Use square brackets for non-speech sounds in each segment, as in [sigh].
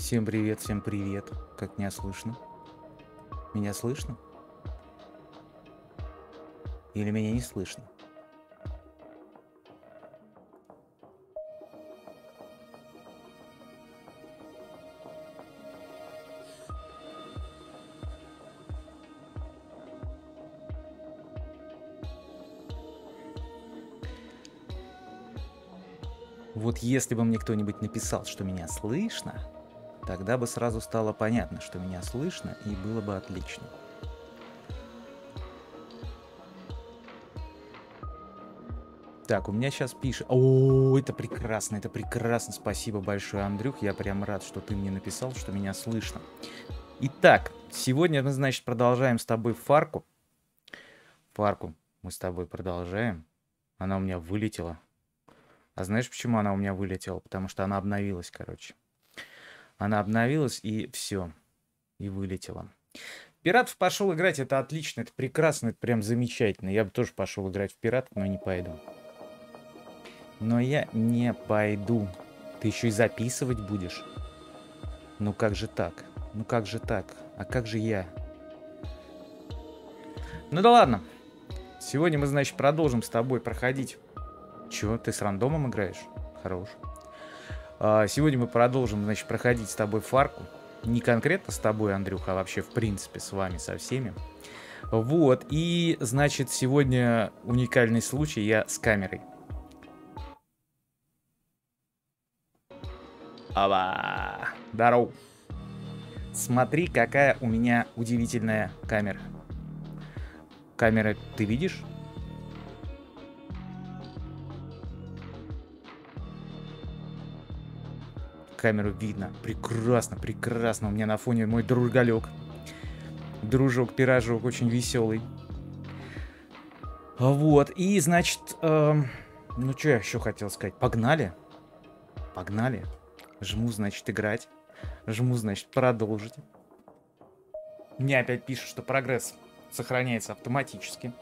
Всем привет, всем привет. Как меня слышно? Меня слышно? Или меня не слышно? Вот если бы мне кто-нибудь написал, что меня слышно, тогда бы сразу стало понятно, что меня слышно, и было бы отлично. Так, у меня сейчас пишет... О, это прекрасно, это прекрасно. Спасибо большое, Андрюх. Я прям рад, что ты мне написал, что меня слышно. Итак, сегодня мы, значит, продолжаем с тобой фарку. Фарку мы с тобой продолжаем. Она у меня вылетела. А знаешь, почему она у меня вылетела? Потому что она обновилась, короче. Она обновилась, и все. И вылетела. Пиратов пошел играть, это отлично, это прекрасно, это прям замечательно. Я бы тоже пошел играть в пиратов, но не пойду. Но я не пойду. Ты еще и записывать будешь? Ну как же так? Ну как же так? А как же я? Ну да ладно. Сегодня мы, значит, продолжим с тобой проходить. Чего? Ты с рандомом играешь? Хорош. А, сегодня мы продолжим, значит, проходить с тобой фарку. Не конкретно с тобой, Андрюха, а вообще, в принципе, с вами, со всеми. Вот, и, значит, сегодня уникальный случай, я с камерой. Ава! Здорово! Смотри, какая у меня удивительная камера. Камера, ты видишь? Камеру видно. Прекрасно, прекрасно. У меня на фоне мой другалек. Дружок, пирожок очень веселый. Вот, и, значит, эм, ну что я еще хотел сказать? Погнали? Погнали? Жму, значит, играть. Жму, значит, продолжить. Мне опять пишут, что прогресс сохраняется автоматически.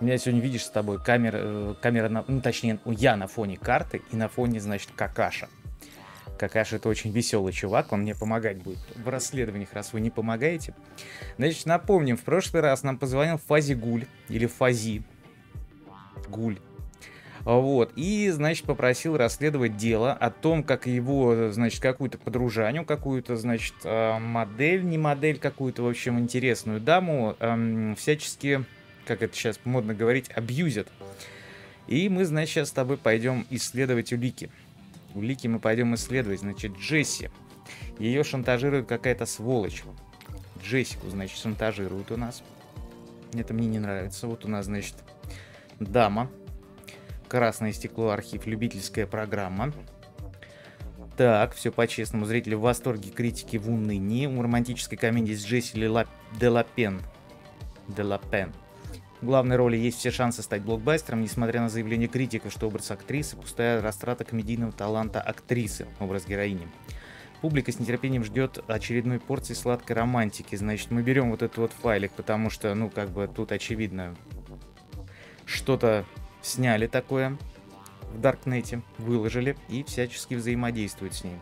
У меня сегодня, видишь, с тобой камера, э, камера на, ну, точнее, я на фоне карты и на фоне, значит, какаша. Какаша это очень веселый чувак, он мне помогать будет в расследованиях, раз вы не помогаете. Значит, напомним, в прошлый раз нам позвонил Фази Гуль, или Фази Гуль. Вот. И, значит, попросил расследовать дело о том, как его, значит, какую-то подружанию, какую-то, значит, э, модель, не модель, какую-то, в общем, интересную даму эм, всячески, как это сейчас модно говорить, абьюзят. И мы, значит, сейчас с тобой пойдем исследовать улики. Улики мы пойдем исследовать. Значит, Джесси. Ее шантажирует какая-то сволочь. Джессику, значит, шантажируют у нас. Это мне не нравится. Вот у нас, значит, дама Красное стекло архив, любительская программа. Так, все по-честному. Зрители в восторге, критики в унынии. У романтической комедии с Джесси Ла... Делапен. Делапен. В главной роли есть все шансы стать блокбастером, несмотря на заявление критика, что образ актрисы – пустая растрата комедийного таланта актрисы, образ героини. Публика с нетерпением ждет очередной порции сладкой романтики. Значит, мы берем вот этот вот файлик, потому что, ну, как бы тут очевидно, что-то сняли такое в Даркнете, выложили и всячески взаимодействуют с ней.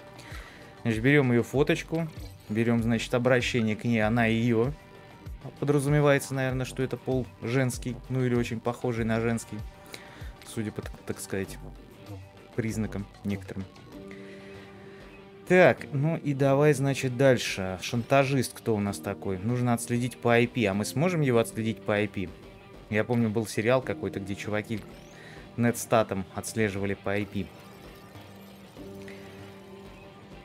Значит, берем ее фоточку, берем, значит, обращение к ней, она ее. Подразумевается, наверное, что это пол женский, ну или очень похожий на женский, судя по, так сказать, признакам некоторым. Так, ну и давай, значит, дальше. Шантажист кто у нас такой? Нужно отследить по IP. А мы сможем его отследить по IP? Я помню, был сериал какой-то, где чуваки нетстатом отслеживали по IP.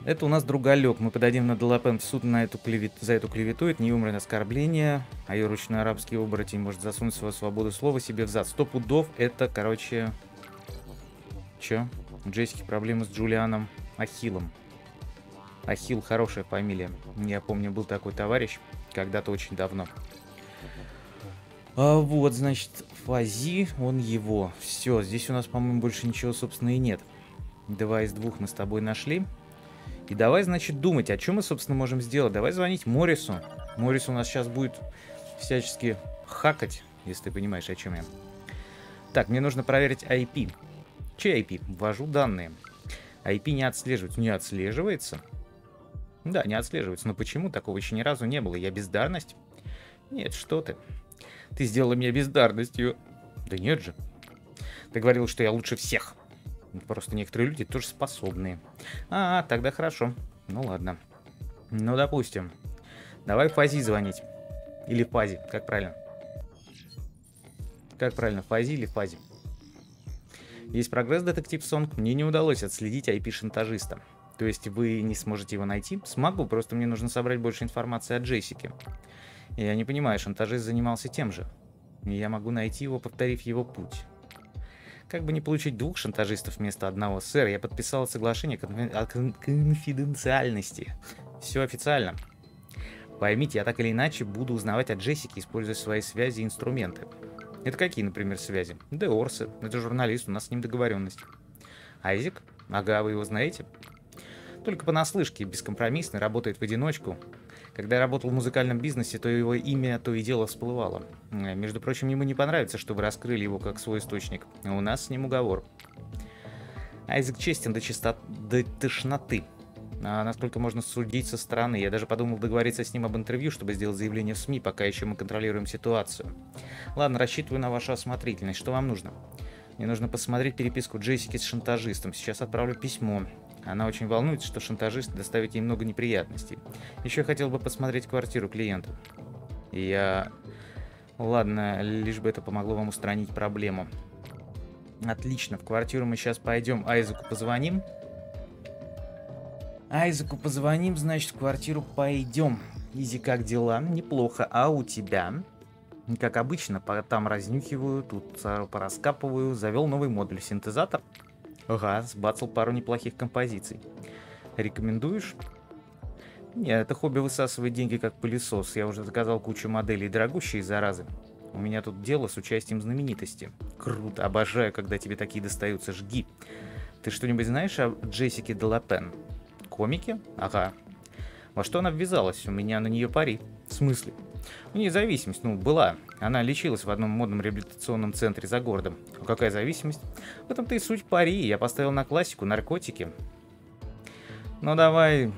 Это у нас другалек. Мы подадим на Делапен в суд на эту клевет... за эту клевету. Это неумное оскорбление. А ее ручной арабский оборотень может засунуть свою свободу слова себе в зад. Сто пудов это, короче... Чё? У Джессики проблемы с Джулианом Ахиллом. Ахилл хорошая фамилия. Я помню, был такой товарищ когда-то очень давно. А, вот, значит, Фази, он его. Все, здесь у нас, по-моему, больше ничего, собственно, и нет. Два из двух мы с тобой нашли. И давай, значит, думать, о чем мы, собственно, можем сделать. Давай звонить Морису. Морис у нас сейчас будет всячески хакать, если ты понимаешь, о чем я. Так, мне нужно проверить IP. Че IP? Ввожу данные. IP не отслеживается. Не отслеживается? Да, не отслеживается, но почему такого еще ни разу не было? Я бездарность? Нет, что ты. Ты сделала меня бездарностью. Да нет же. Ты говорил, что я лучше всех. Просто некоторые люди тоже способные. А, тогда хорошо. Ну ладно. Ну, допустим. Давай Фази звонить. Или Фази, как правильно? Как правильно, Фази или Фази? Есть прогресс, детектив Сонг. Мне не удалось отследить IP-шантажиста. То есть вы не сможете его найти? Смогу, просто мне нужно собрать больше информации о Джессике. Я не понимаю, шантажист занимался тем же. Я могу найти его, повторив его путь. Как бы не получить двух шантажистов вместо одного, сэр, я подписал соглашение о конфиденциальности. Все официально. Поймите, я так или иначе буду узнавать о Джессике, используя свои связи и инструменты. Это какие, например, связи? Деорсы. Это журналист, у нас с ним договоренность. Айзек? Ага, вы его знаете? Только понаслышке, бескомпромиссный, работает в одиночку. Когда я работал в музыкальном бизнесе, то его имя то и дело всплывало. Э, между прочим, ему не понравится, что вы раскрыли его как свой источник. У нас с ним уговор. Айзек честен до, чисто... до тошноты. А насколько можно судить со стороны. Я даже подумал договориться с ним об интервью, чтобы сделать заявление в СМИ, пока еще мы контролируем ситуацию. Ладно, рассчитываю на вашу осмотрительность. Что вам нужно? Мне нужно посмотреть переписку Джессики с шантажистом. Сейчас отправлю письмо. Она очень волнуется, что шантажист доставит ей много неприятностей. Еще хотел бы посмотреть квартиру клиента. Я... Ладно, лишь бы это помогло вам устранить проблему. Отлично, в квартиру мы сейчас пойдем. Айзеку позвоним. Айзеку позвоним, значит, в квартиру пойдем. Изи, как дела? Неплохо. А у тебя? Как обычно, там разнюхиваю, тут пораскапываю. Завел новый модуль. Синтезатор? Ага, сбацал пару неплохих композиций. Рекомендуешь? Нет, это хобби высасывает деньги как пылесос. Я уже заказал кучу моделей дорогущие заразы. У меня тут дело с участием знаменитости. Круто, обожаю, когда тебе такие достаются. Жги. Ты что-нибудь знаешь о Джессике Делапен? Комики? Ага. Во что она ввязалась? У меня на нее пари. В смысле? Нее зависимость, ну, была. Она лечилась в одном модном реабилитационном центре за городом. А какая зависимость? В этом-то и суть пари. Я поставил на классику наркотики. Ну, давай...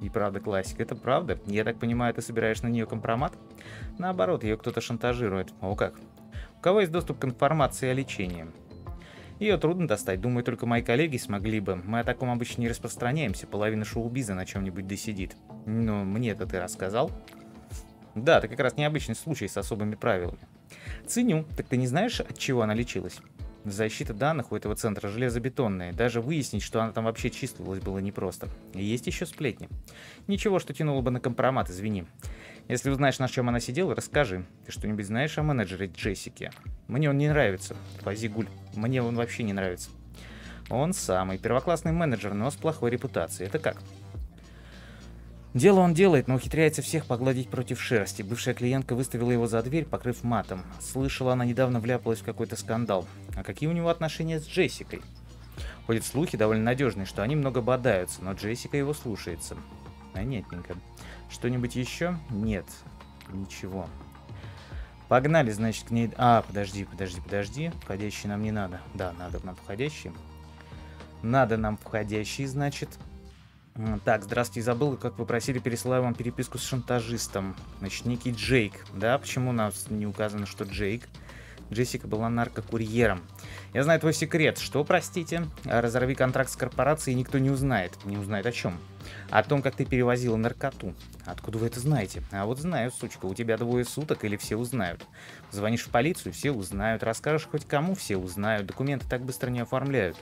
И правда классика, это правда. Я так понимаю, ты собираешь на нее компромат? Наоборот, ее кто-то шантажирует. О как. У кого есть доступ к информации о лечении? Ее трудно достать, думаю, только мои коллеги смогли бы. Мы о таком обычно не распространяемся, половина шоу-биза на чем-нибудь досидит. Но мне это ты рассказал? Да, это как раз необычный случай с особыми правилами. Ценю. Так ты не знаешь, от чего она лечилась? Защита данных у этого центра железобетонная. Даже выяснить, что она там вообще числилась, было непросто. И есть еще сплетни. Ничего, что тянуло бы на компромат, извини. Если узнаешь, на чем она сидела, расскажи. Ты что-нибудь знаешь о менеджере Джессике? Мне он не нравится. Фазигуль. Мне он вообще не нравится. Он самый первоклассный менеджер, но с плохой репутацией. Это как? Дело он делает, но ухитряется всех погладить против шерсти. Бывшая клиентка выставила его за дверь, покрыв матом. Слышала, она недавно вляпалась в какой-то скандал. А какие у него отношения с Джессикой? Ходят слухи довольно надежные, что они много бодаются, но Джессика его слушается. Понятненько. Что-нибудь еще? Нет. Ничего. Погнали, значит, к ней... А, подожди, подожди, подожди. Входящий нам не надо. Да, надо нам входящий. Надо нам входящий, значит. Так, здравствуйте, забыл, как вы просили, пересылаю вам переписку с шантажистом. Значит, некий Джейк. Да, почему у нас не указано, что Джейк? Джессика была наркокурьером. Я знаю твой секрет. Что, простите? Разорви контракт с корпорацией, никто не узнает. Не узнает о чем? О том, как ты перевозила наркоту. Откуда вы это знаете? А вот знаю, сучка, у тебя двое суток или все узнают. Звонишь в полицию, все узнают. Расскажешь хоть кому, все узнают. Документы так быстро не оформляют.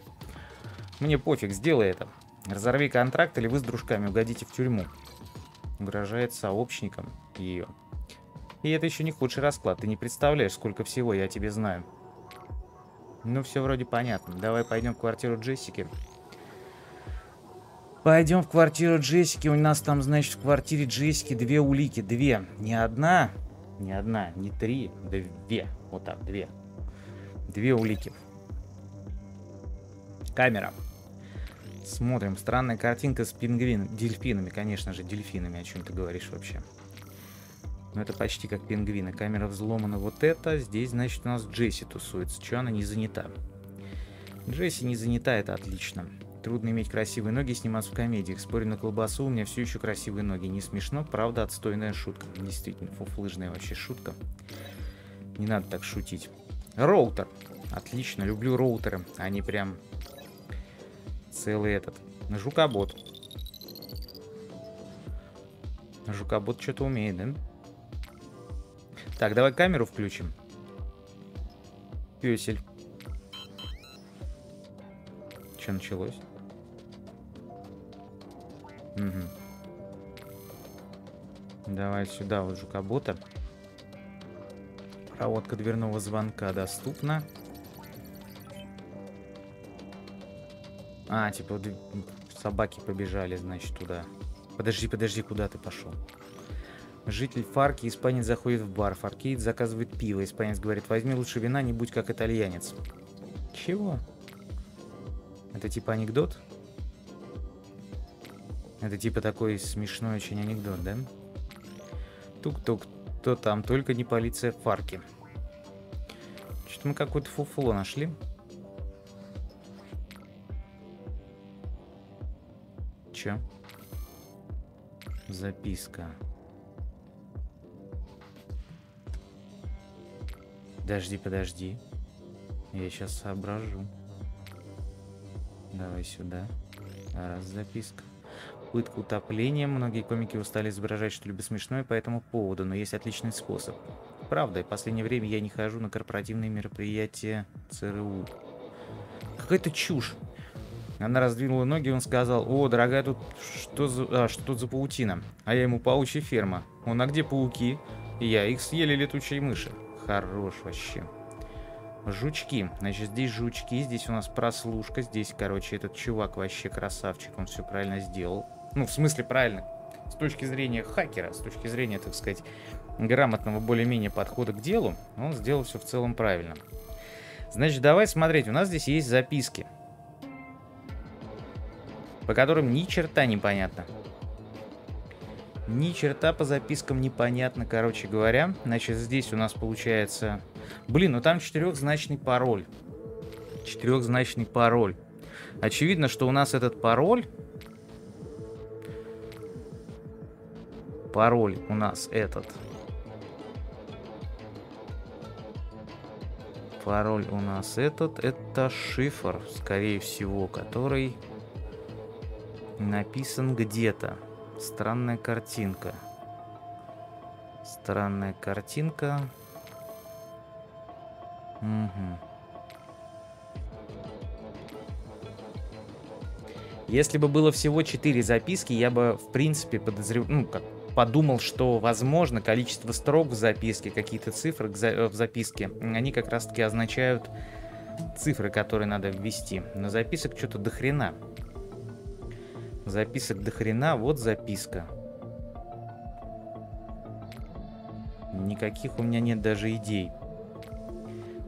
Мне пофиг, сделай это. Разорви контракт, или вы с дружками угодите в тюрьму. Угрожает сообщникам ее. И это еще не худший расклад. Ты не представляешь, сколько всего я тебе знаю. Ну, все вроде понятно. Давай пойдем в квартиру Джессики. Пойдем в квартиру Джессики. У нас там, значит, в квартире Джессики две улики. Две. Не одна, не одна, не три, две. Вот так, две. Две улики. Камера. Смотрим. Странная картинка с пингвинами. Дельфинами, конечно же, дельфинами. О чем ты говоришь вообще? Ну, это почти как пингвины. Камера взломана вот это. Здесь, значит, у нас Джесси тусуется. Че она не занята? Джесси не занята, это отлично. Трудно иметь красивые ноги и сниматься в комедиях. Спорю на колбасу, у меня все еще красивые ноги. Не смешно, правда, отстойная шутка. Действительно, фуфлыжная вообще шутка. Не надо так шутить. Роутер. Отлично, люблю роутеры. Они прям целый этот. Жукобот. Жукобот что-то умеет, да? Так, давай камеру включим. Песель. Что началось? Угу. Давай сюда вот жукобота. Проводка дверного звонка доступна. А, типа собаки побежали, значит, туда. Подожди, подожди, куда ты пошел? Житель Фарки, испанец заходит в бар. Фаркейт заказывает пиво. Испанец говорит, возьми лучше вина, не будь как итальянец. Чего? Это типа анекдот? Это типа такой смешной очень анекдот, да? Тук-тук, кто там? Только не полиция Фарки. Что-то мы какое-то фуфло нашли. Чё? Записка. Подожди, подожди. Я сейчас соображу. Давай сюда. Раз записка. Пытка утоплением. Многие комики устали изображать что-либо смешное по этому поводу, но есть отличный способ. Правда, в последнее время я не хожу на корпоративные мероприятия ЦРУ. Какая-то чушь. Она раздвинула ноги, он сказал, о, дорогая, тут что, за... а, что тут за паутина? А я ему, паучья ферма. Он, а где пауки? И я, их съели летучие мыши. Хорош вообще. Жучки. Значит, здесь жучки, здесь у нас прослушка, здесь, короче, этот чувак вообще красавчик, он все правильно сделал. Ну, в смысле, правильно. С точки зрения хакера, с точки зрения, так сказать, грамотного более-менее подхода к делу, он сделал все в целом правильно. Значит, давай смотреть. У нас здесь есть записки, по которым ни черта не понятно. Ни черта по запискам непонятно, короче говоря. Значит, здесь у нас получается... Блин, ну там четырехзначный пароль. Четырехзначный пароль. Очевидно, что у нас этот пароль... Пароль у нас этот. Пароль у нас этот. Это шифр, скорее всего, который написан где-то. Странная картинка. Странная картинка. Угу. Если бы было всего 4 записки, я бы, в принципе, подозревал, ну, как подумал, что, возможно, количество строк в записке, какие-то цифры в записке, они как раз-таки означают цифры, которые надо ввести. Но записок что-то до хрена. Записок до хрена, вот записка. Никаких у меня нет даже идей.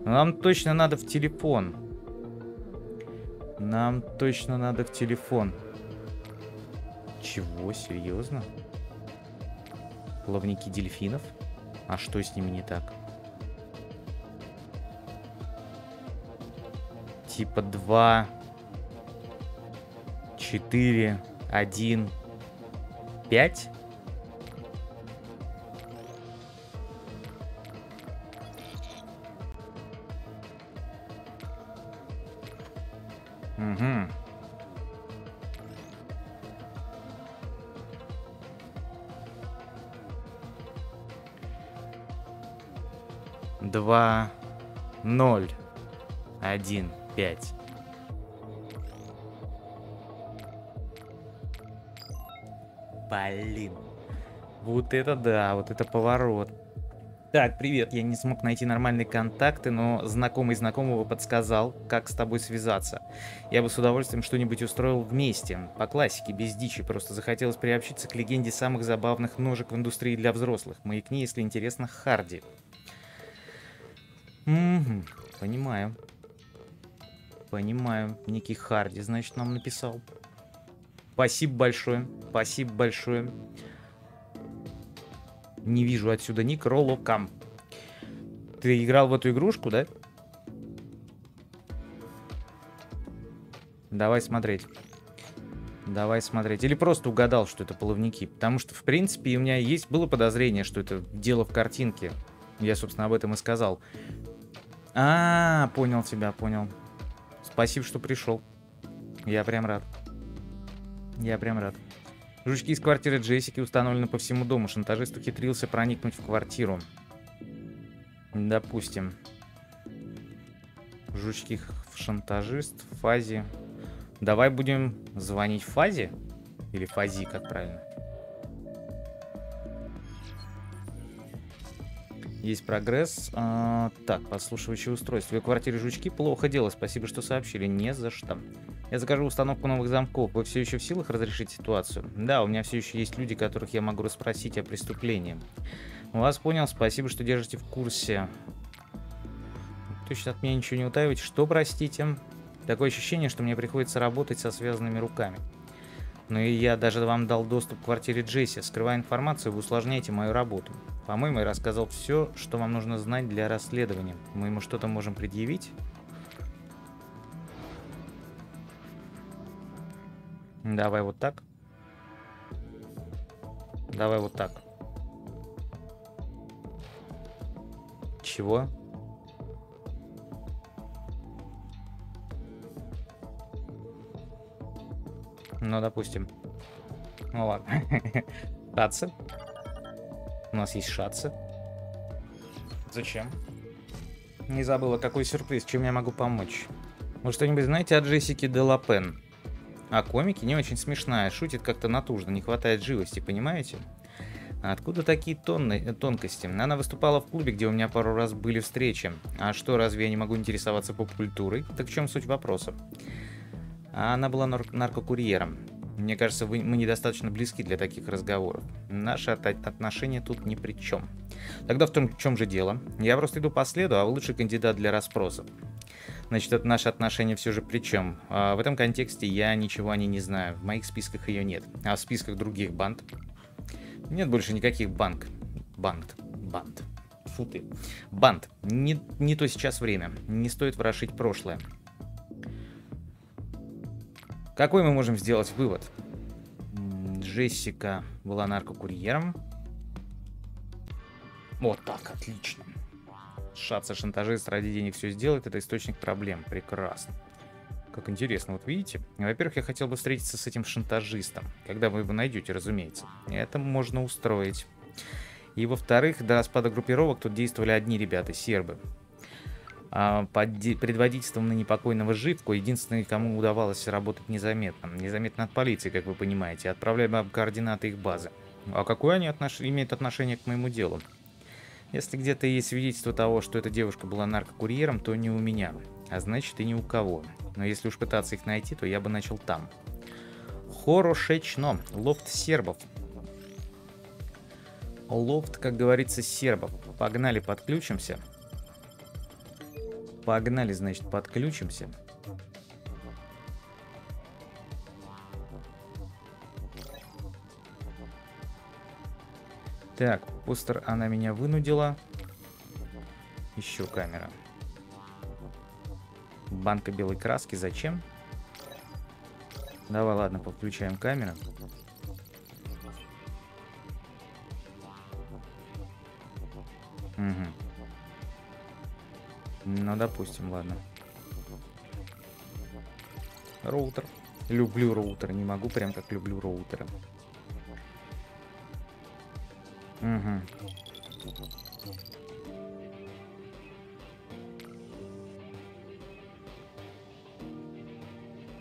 Но нам точно надо в телефон. Нам точно надо в телефон. Чего? Серьезно? Плавники дельфинов? А что с ними не так? Типа два 4, 1, 5. Угу. Два, ноль, один, пять. Блин. Вот это да, вот это поворот. Так, привет, я не смог найти нормальные контакты, но знакомый знакомого подсказал, как с тобой связаться. Я бы с удовольствием что-нибудь устроил вместе, по классике, без дичи, просто захотелось приобщиться к легенде самых забавных ножек в индустрии для взрослых. Маякни, если интересно, Харди. Угу, понимаю. Понимаю, некий Харди, значит, нам написал. Спасибо большое. Спасибо большое. Не вижу отсюда ник. Ролокам. Ты играл в эту игрушку, да? Давай смотреть. Давай смотреть. Или просто угадал, что это половники. Потому что, в принципе, у меня есть было подозрение, что это дело в картинке. Я, собственно, об этом и сказал. А, -а, -а понял тебя, понял. Спасибо, что пришел. Я прям рад. Я прям рад. Жучки из квартиры Джессики установлены по всему дому. Шантажист ухитрился проникнуть в квартиру. Допустим. Жучки шантажист в фазе. Давай будем звонить фазе? Или фази, как правильно? Есть прогресс. А, так, подслушивающее устройство. В квартире жучки плохо дело. Спасибо, что сообщили. Не за что. Я закажу установку новых замков. Вы все еще в силах разрешить ситуацию? Да, у меня все еще есть люди, которых я могу расспросить о преступлении. Вас понял. Спасибо, что держите в курсе. Точно от меня ничего не утаиваете. Что, простите? Такое ощущение, что мне приходится работать со связанными руками. Ну и я даже вам дал доступ к квартире Джесси. Скрывая информацию, вы усложняете мою работу. По-моему, я рассказал все, что вам нужно знать для расследования. Мы ему что-то можем предъявить? Давай вот так. Давай вот так. Чего? Ну, допустим. Ну ладно. [laughs] Шатцы. У нас есть шатцы. Зачем? Не забыла, какой сюрприз, чем я могу помочь. Вы что-нибудь знаете о Джессике Делапен? А комики не очень смешная, шутит как-то натужно, не хватает живости, понимаете? Откуда такие тонны, тонкости? Она выступала в клубе, где у меня пару раз были встречи. А что, разве я не могу интересоваться поп-культурой? Так в чем суть вопроса? А она была нар наркокурьером. Мне кажется, вы, мы недостаточно близки для таких разговоров. Наши от отношения тут ни при чем. Тогда в том, в чем же дело? Я просто иду по следу, а вы лучший кандидат для расспросов. Значит, это наши отношения все же при чем? А в этом контексте я ничего о ней не знаю. В моих списках ее нет. А в списках других банд? Нет больше никаких банк. Банд. Банд. Фу ты. Банд. Не, не то сейчас время. Не стоит ворошить прошлое. Какой мы можем сделать вывод? Джессика была наркокурьером. Вот так, отлично. Шатся шантажист ради денег все сделает, это источник проблем. Прекрасно. Как интересно, вот видите? Во-первых, я хотел бы встретиться с этим шантажистом, когда вы его найдете, разумеется. Это можно устроить. И во-вторых, до распада группировок тут действовали одни ребята, сербы. А, под предводительством ныне покойного Живку, единственный, кому удавалось работать незаметно. Незаметно от полиции, как вы понимаете. Отправляем координаты их базы. А какое они отнош... имеют отношение к моему делу? Если где-то есть свидетельство того, что эта девушка была наркокурьером, то не у меня. А значит и ни у кого. Но если уж пытаться их найти, то я бы начал там. Хорошечно. Лофт сербов. Лофт, как говорится, сербов. Погнали, подключимся. Погнали, значит, подключимся. Так, постер она меня вынудила. Еще камера. Банка белой краски. Зачем? Давай, ладно, подключаем камеру. Угу. Ну, допустим, ладно. Роутер. Люблю роутер. Не могу прям как люблю роутера. Угу.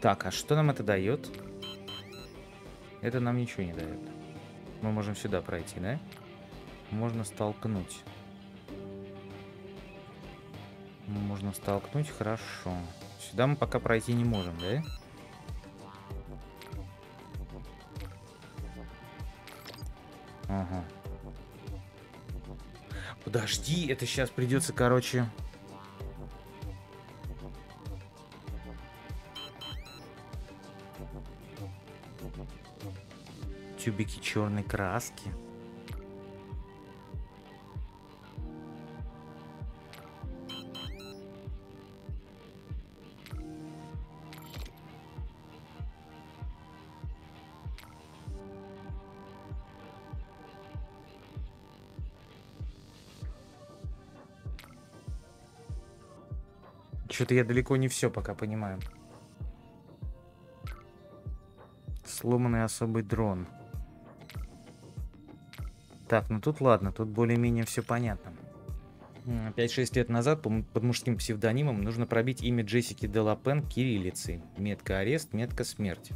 Так, а что нам это дает? Это нам ничего не дает. Мы можем сюда пройти, да? Можно столкнуть. Можно столкнуть, хорошо. Сюда мы пока пройти не можем, да? Ага. Подожди, это сейчас придется, короче... Тюбики черной краски. Что-то я далеко не все пока понимаю. Сломанный особый дрон. Так, ну тут ладно, тут более-менее все понятно. 5-6 лет назад под мужским псевдонимом нужно пробить имя Джессики Делапен кириллицей. Метка арест, метка смерть.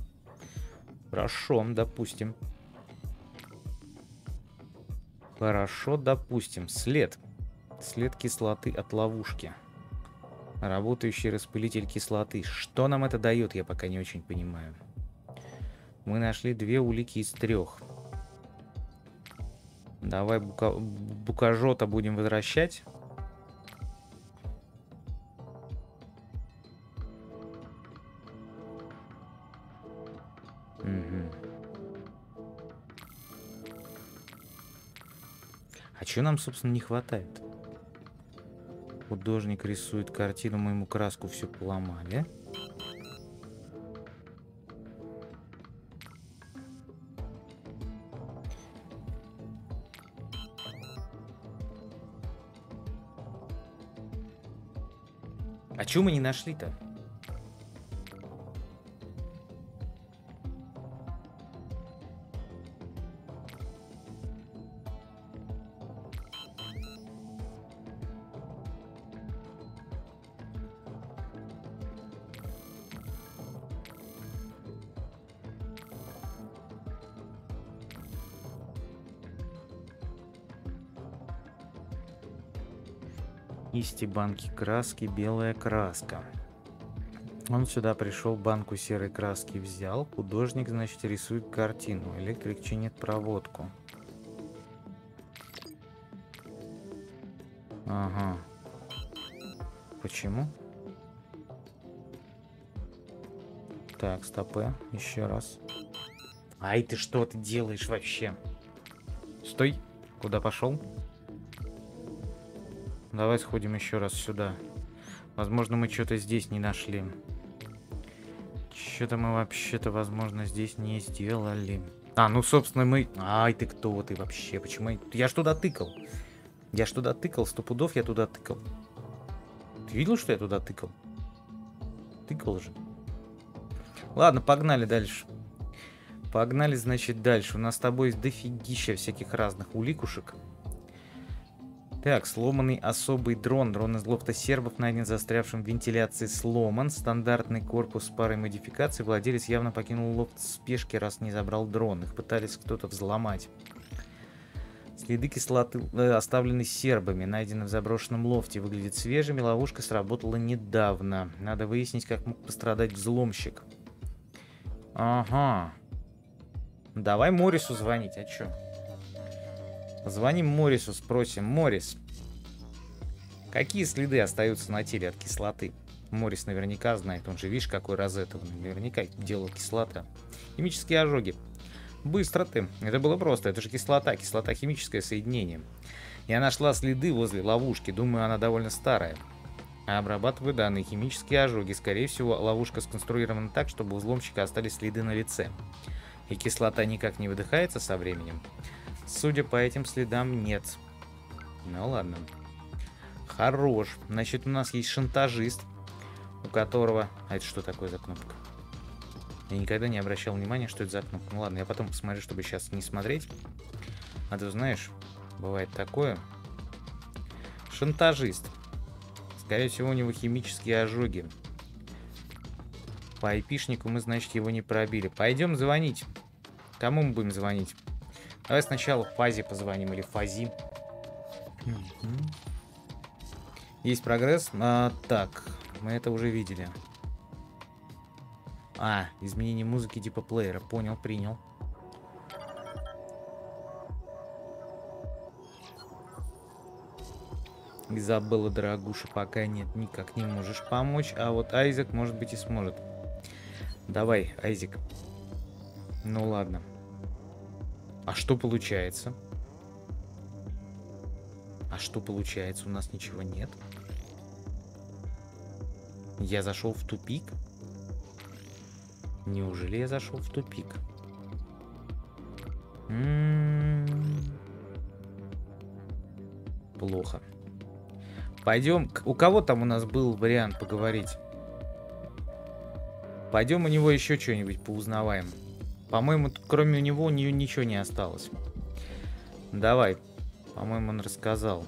Хорошо, допустим. Хорошо, допустим. След. След кислоты от ловушки. Работающий распылитель кислоты. Что нам это дает, я пока не очень понимаю. Мы нашли две улики из трех. Давай бука... букажота будем возвращать. А что нам, собственно, не хватает? Художник рисует картину, мы ему краску все поломали. А чего мы не нашли-то? Кисти, банки краски, белая краска. Он сюда пришел, банку серой краски взял. Художник, значит, рисует картину. Электрик чинит проводку. Ага. Почему? Так, стопы. Еще раз. Ай, ты что ты делаешь вообще? Стой. Куда пошел? Давай сходим еще раз сюда. Возможно, мы что-то здесь не нашли. Что-то мы вообще-то, возможно, здесь не сделали. А, ну, собственно, мы... Ай, ты кто ты вообще? Почему? Я ж туда тыкал. Я ж туда тыкал, сто пудов я туда тыкал. Ты видел, что я туда тыкал? Тыкал же. Ладно, погнали дальше. Погнали, значит, дальше. У нас с тобой дофигища всяких разных уликушек. Так, сломанный особый дрон. Дрон из лофта сербов найден застрявшим в вентиляции сломан. Стандартный корпус с парой модификаций. Владелец явно покинул лофт в спешке, раз не забрал дрон. Их пытались кто-то взломать. Следы кислоты э, оставлены сербами, найдены в заброшенном лофте, выглядит свежими, ловушка сработала недавно. Надо выяснить, как мог пострадать взломщик. Ага. Давай Морису звонить, а чё? Звоним Морису, спросим. Морис, какие следы остаются на теле от кислоты? Морис наверняка знает, он же, видишь, какой розетовый. Наверняка делал кислота. Химические ожоги. Быстро ты. Это было просто. Это же кислота. Кислота химическое соединение. Я нашла следы возле ловушки. Думаю, она довольно старая. Обрабатываю данные. Химические ожоги. Скорее всего, ловушка сконструирована так, чтобы у взломщика остались следы на лице. И кислота никак не выдыхается со временем. Судя по этим следам, нет. Ну ладно. Хорош. Значит, у нас есть шантажист, у которого... А это что такое за кнопка? Я никогда не обращал внимания, что это за кнопка. Ну ладно, я потом посмотрю, чтобы сейчас не смотреть. А ты знаешь, бывает такое. Шантажист. Скорее всего, у него химические ожоги. По айпишнику мы, значит, его не пробили. Пойдем звонить. Кому мы будем звонить? Давай сначала Фазе позвоним или Фази. Есть прогресс. А, так, мы это уже видели. А, изменение музыки типа плеера. Понял, принял. Изабелла, дорогуша, пока нет, никак не можешь помочь. А вот Айзек, может быть, и сможет. Давай, Айзек. Ну ладно. А что получается? А что получается? У нас ничего нет. Я зашел в тупик? Неужели я зашел в тупик? М -м -м. Плохо. Пойдем. У кого там у нас был вариант поговорить? Пойдем у него еще что-нибудь поузнаваем. По-моему, кроме него у нее ничего не осталось. Давай. По-моему, он рассказал.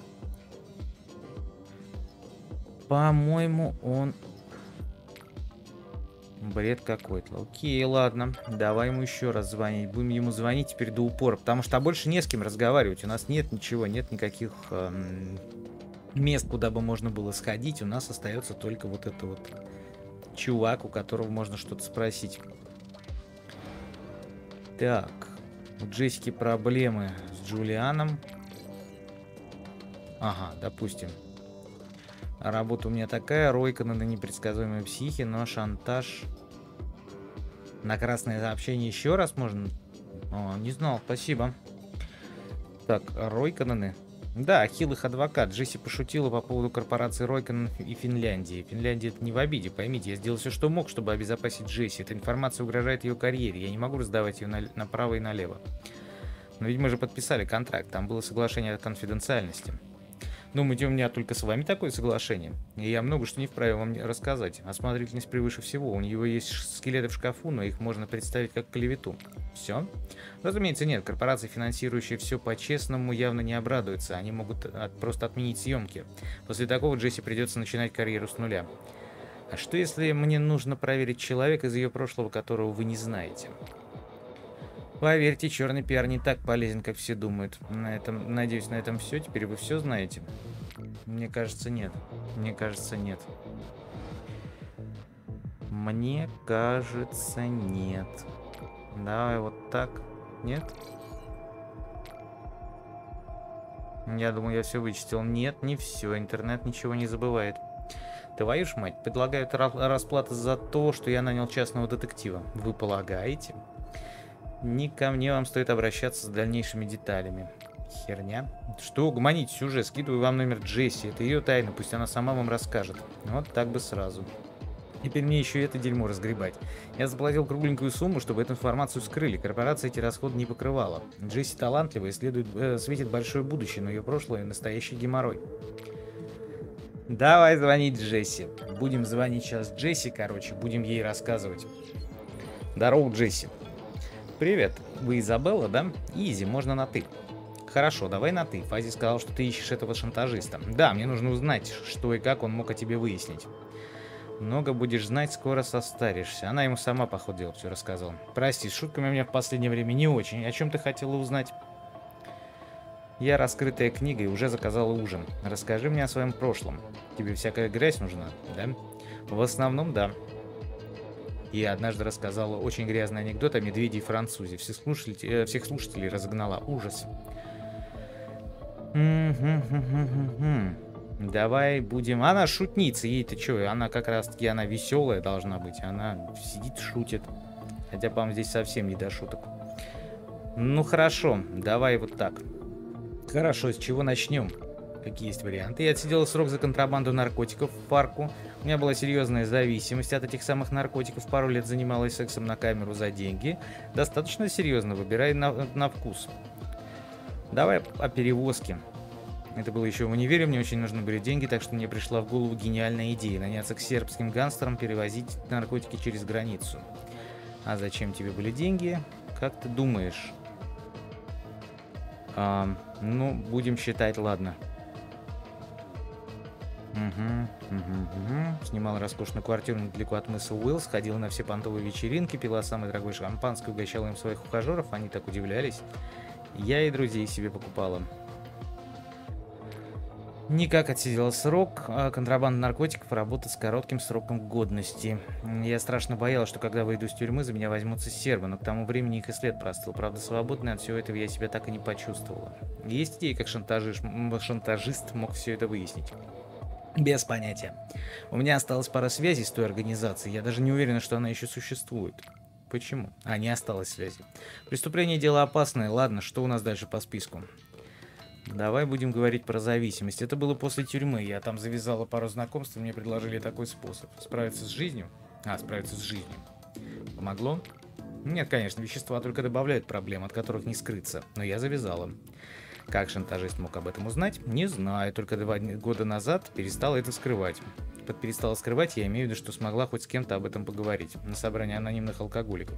По-моему, он... Бред какой-то. Окей, ладно. Давай ему еще раз звонить. Будем ему звонить теперь до упора. Потому что больше не с кем разговаривать. У нас нет ничего, нет никаких эм, мест, куда бы можно было сходить. У нас остается только вот это вот чувак, у которого можно что-то спросить. Так. У Джессики проблемы с Джулианом. Ага, допустим. Работа у меня такая, ройка на непредсказуемой психи, но шантаж... На красное сообщение еще раз можно? О, не знал, спасибо. Так, Ройкананы. Да, хилых адвокат. Джесси пошутила по поводу корпорации Ройкан и Финляндии. Финляндия это не в обиде, поймите. Я сделал все, что мог, чтобы обезопасить Джесси. Эта информация угрожает ее карьере. Я не могу раздавать ее на, направо и налево. Но ведь мы же подписали контракт. Там было соглашение о конфиденциальности. Думаете, у меня только с вами такое соглашение? И я много что не вправе вам рассказать. Осмотрительность превыше всего. У него есть скелеты в шкафу, но их можно представить как клевету. Все? Разумеется, нет. Корпорации, финансирующие все по-честному, явно не обрадуются. Они могут от, просто отменить съемки. После такого Джесси придется начинать карьеру с нуля. А что если мне нужно проверить человека из ее прошлого, которого вы не знаете? Поверьте, черный пиар не так полезен, как все думают. На этом, надеюсь, на этом все. Теперь вы все знаете. Мне кажется, нет. Мне кажется, нет. Мне кажется, нет. Давай вот так. Нет? Я думаю, я все вычистил. Нет, не все. Интернет ничего не забывает. Твою ж мать, предлагают расплату за то, что я нанял частного детектива. Вы полагаете? Не ко мне вам стоит обращаться с дальнейшими деталями. Херня. Что, угомонитесь уже, скидываю вам номер Джесси. Это ее тайна, пусть она сама вам расскажет. Вот так бы сразу. Теперь мне еще это дерьмо разгребать. Я заплатил кругленькую сумму, чтобы эту информацию скрыли. Корпорация эти расходы не покрывала. Джесси талантливая, следует, э, светит большое будущее, но ее прошлое настоящий геморрой. Давай звонить Джесси. Будем звонить сейчас Джесси, короче, будем ей рассказывать. Здорово, Джесси. Привет, вы Изабелла, да? Изи, можно на ты. Хорошо, давай на ты. Фази сказал, что ты ищешь этого шантажиста. Да, мне нужно узнать, что и как он мог о тебе выяснить. Много будешь знать, скоро состаришься. Она ему сама, по ходу дела, все рассказала. Прости, с шутками у меня в последнее время не очень. О чем ты хотела узнать? Я раскрытая книга и уже заказала ужин. Расскажи мне о своем прошлом. Тебе всякая грязь нужна, да? В основном, да. И однажды рассказала очень грязный анекдот о медведе и французе. Всех слушателей, э, всех слушателей разогнала. Ужас. Давай будем... Она шутница, ей-то что? Она как раз-таки, она веселая должна быть. Она сидит, шутит. Хотя, по-моему, здесь совсем не до шуток. Ну, хорошо. Давай вот так. Хорошо, с чего начнем? Какие есть варианты? Я отсидел срок за контрабанду наркотиков в парку. У меня была серьезная зависимость от этих самых наркотиков. Пару лет занималась сексом на камеру за деньги. Достаточно серьезно, выбирай на, на вкус. Давай о перевозке. Это было еще в универе, мне очень нужны были деньги, так что мне пришла в голову гениальная идея наняться к сербским гангстерам, перевозить наркотики через границу. А зачем тебе были деньги? Как ты думаешь? А, ну, будем считать, ладно. Угу, угу, угу. Снимал роскошную квартиру недалеко от мыса Уиллс, ходил на все понтовые вечеринки, пила самое дорогое шампанское, угощала им своих ухажеров, они так удивлялись. Я и друзей себе покупала. Никак отсидел срок. А контрабанда наркотиков, работа с коротким сроком годности. Я страшно боялась, что когда выйду из тюрьмы, за меня возьмутся сербы, но к тому времени их и след простыл. Правда, свободный от всего этого я себя так и не почувствовала. Есть идеи, как шантажист, шантажист мог все это выяснить. Без понятия. У меня осталась пара связей с той организацией. Я даже не уверена, что она еще существует. Почему? А, не осталось связи. Преступление дело опасное. Ладно, что у нас дальше по списку? Давай будем говорить про зависимость. Это было после тюрьмы. Я там завязала пару знакомств, и мне предложили такой способ. Справиться с жизнью? А, справиться с жизнью. Помогло? Нет, конечно, вещества только добавляют проблем, от которых не скрыться. Но я завязала. Как шантажист мог об этом узнать? Не знаю, только два года назад перестала это скрывать. Под перестала скрывать, я имею в виду, что смогла хоть с кем-то об этом поговорить. На собрании анонимных алкоголиков.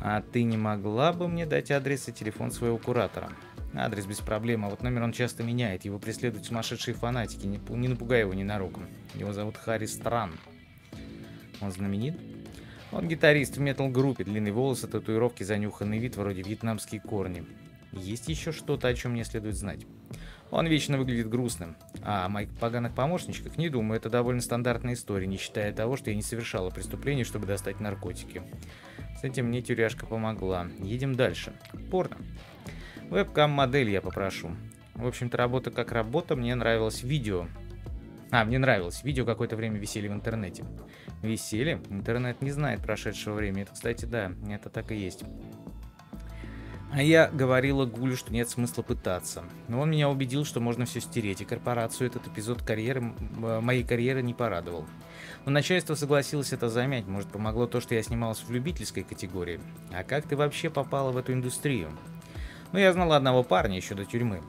А ты не могла бы мне дать адрес и телефон своего куратора? Адрес без проблем, а вот номер он часто меняет. Его преследуют сумасшедшие фанатики. Не, не напугай его ненароком. Его зовут Харри Стран. Он знаменит? Он гитарист в метал-группе. Длинные волосы, татуировки, занюханный вид, вроде вьетнамские корни. Есть еще что-то, о чем мне следует знать. Он вечно выглядит грустным. А о моих поганых помощничках не думаю, это довольно стандартная история, не считая того, что я не совершала преступление, чтобы достать наркотики. С этим мне тюряшка помогла. Едем дальше. Порно. Вебкам-модель я попрошу. В общем-то, работа как работа, мне нравилось видео. А, мне нравилось. Видео какое-то время висели в интернете. Висели? Интернет не знает прошедшего времени. Это, кстати, да, это так и есть. А я говорила Гулю, что нет смысла пытаться. Но он меня убедил, что можно все стереть, и корпорацию этот эпизод карьеры, моей карьеры не порадовал. Но начальство согласилось это замять, может помогло то, что я снималась в любительской категории. А как ты вообще попала в эту индустрию? Но я знал одного парня еще до тюрьмы.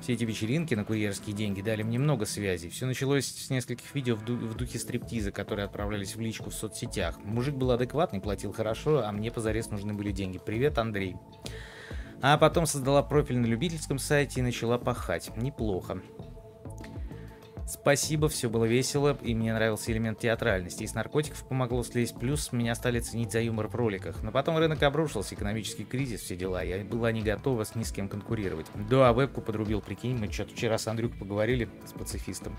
Все эти вечеринки на курьерские деньги дали мне много связей. Все началось с нескольких видео в, ду в духе стриптиза, которые отправлялись в личку в соцсетях. Мужик был адекватный, платил хорошо, а мне позарез нужны были деньги. Привет, Андрей. А потом создала профиль на любительском сайте и начала пахать. Неплохо. Спасибо, все было весело, и мне нравился элемент театральности. Из наркотиков помогло слезть, плюс меня стали ценить за юмор в роликах. Но потом рынок обрушился, экономический кризис, все дела. Я была не готова с ни с кем конкурировать. Да, вебку подрубил, прикинь, мы что-то вчера с Андрюкой поговорили, с пацифистом.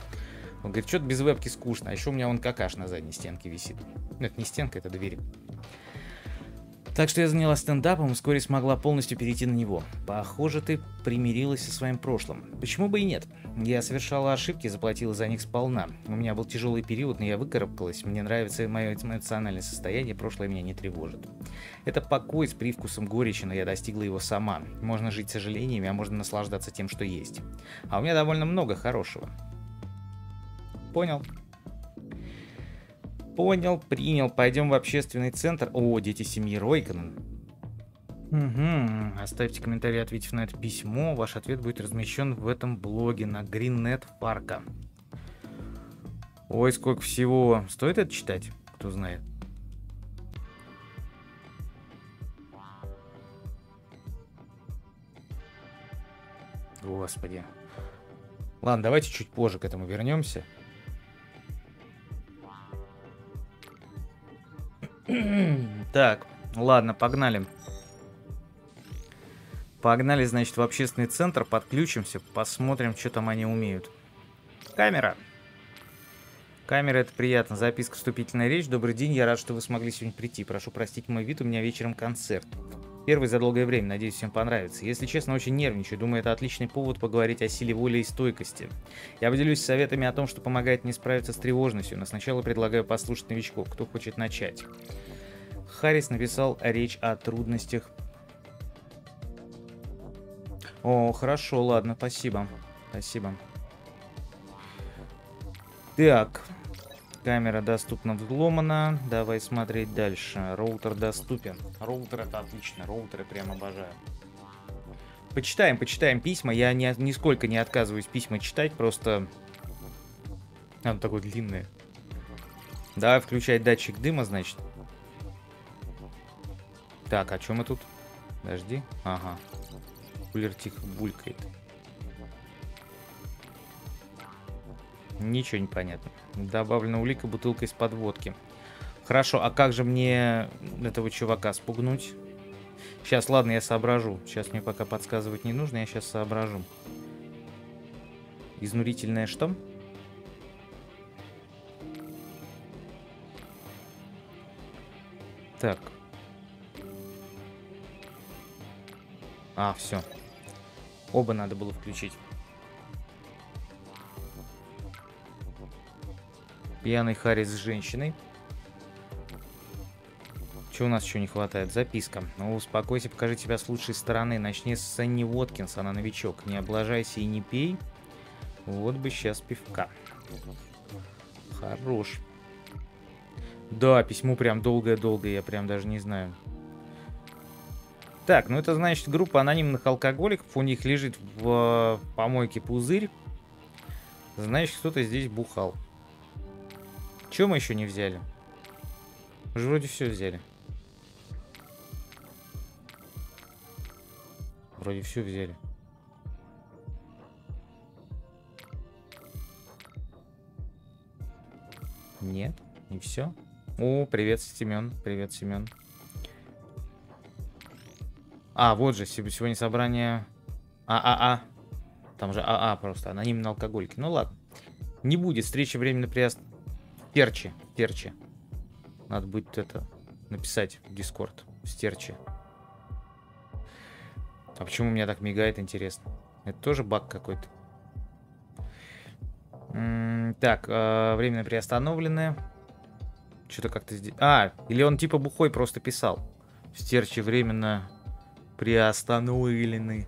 Он говорит, что-то без вебки скучно, а еще у меня он какаш на задней стенке висит. Ну, это не стенка, это дверь. Так что я занялась стендапом и вскоре смогла полностью перейти на него. Похоже, ты примирилась со своим прошлым. Почему бы и нет? Я совершала ошибки, заплатила за них сполна. У меня был тяжелый период, но я выкарабкалась. Мне нравится мое эмоциональное состояние, прошлое меня не тревожит. Это покой с привкусом горечи, но я достигла его сама. Можно жить сожалениями, а можно наслаждаться тем, что есть. А у меня довольно много хорошего. Понял. Понял, принял. Пойдем в общественный центр. О, дети семьи Ройконен. Угу. Оставьте комментарий, ответив на это письмо. Ваш ответ будет размещен в этом блоге на Greennet Парка. Ой, сколько всего. Стоит это читать? Кто знает. Господи. Ладно, давайте чуть позже к этому вернемся. Так, ладно, погнали. Погнали, значит, в общественный центр, подключимся, посмотрим, что там они умеют. Камера. Камера, это приятно. Записка, вступительная речь. Добрый день, я рад, что вы смогли сегодня прийти. Прошу простить мой вид, у меня вечером концерт. Первый за долгое время, надеюсь, всем понравится. Если честно, очень нервничаю. Думаю, это отличный повод поговорить о силе воли и стойкости. Я поделюсь советами о том, что помогает мне справиться с тревожностью, но сначала предлагаю послушать новичков, кто хочет начать. Харрис написал речь о трудностях. О, хорошо, ладно, спасибо. Спасибо. Так, Камера доступна взломана. Давай смотреть дальше. Роутер доступен. Роутер это отлично. Роутеры прям обожаю. Почитаем, почитаем письма. Я ни, нисколько не отказываюсь письма читать, просто... Оно такое длинное. Давай включать датчик дыма, значит. Так, а что мы тут? Подожди. Ага. Кулер тихо булькает. Ничего не понятно. Добавлена улика бутылка из подводки. Хорошо, а как же мне этого чувака спугнуть? Сейчас, ладно, я соображу. Сейчас мне пока подсказывать не нужно, я сейчас соображу. Изнурительное что? Так. А, все. Оба надо было включить. Пьяный Харрис с женщиной. Что у нас еще не хватает? Записка. Ну, успокойся, покажи тебя с лучшей стороны. Начни с Сенни Уоткинс, она новичок. Не облажайся и не пей. Вот бы сейчас пивка. Хорош. Да, письмо прям долгое-долгое, я прям даже не знаю. Так, ну это значит группа анонимных алкоголиков. У них лежит в помойке пузырь. Значит, кто-то здесь бухал. Чего мы еще не взяли? Мы же вроде все взяли. Вроде все взяли. Нет, не все. О, привет, Семен. Привет, Семен. А, вот же, сегодня собрание ААА. Там же АА просто, анонимные алкоголики. Ну ладно. Не будет встречи временно приезд. Терчи, терчи. Надо будет это написать в Дискорд. Стерчи. А почему у меня так мигает, интересно? Это тоже баг какой-то. Так, э, временно приостановленное. Что-то как-то здесь... А, или он типа бухой просто писал. Стерчи временно приостановлены.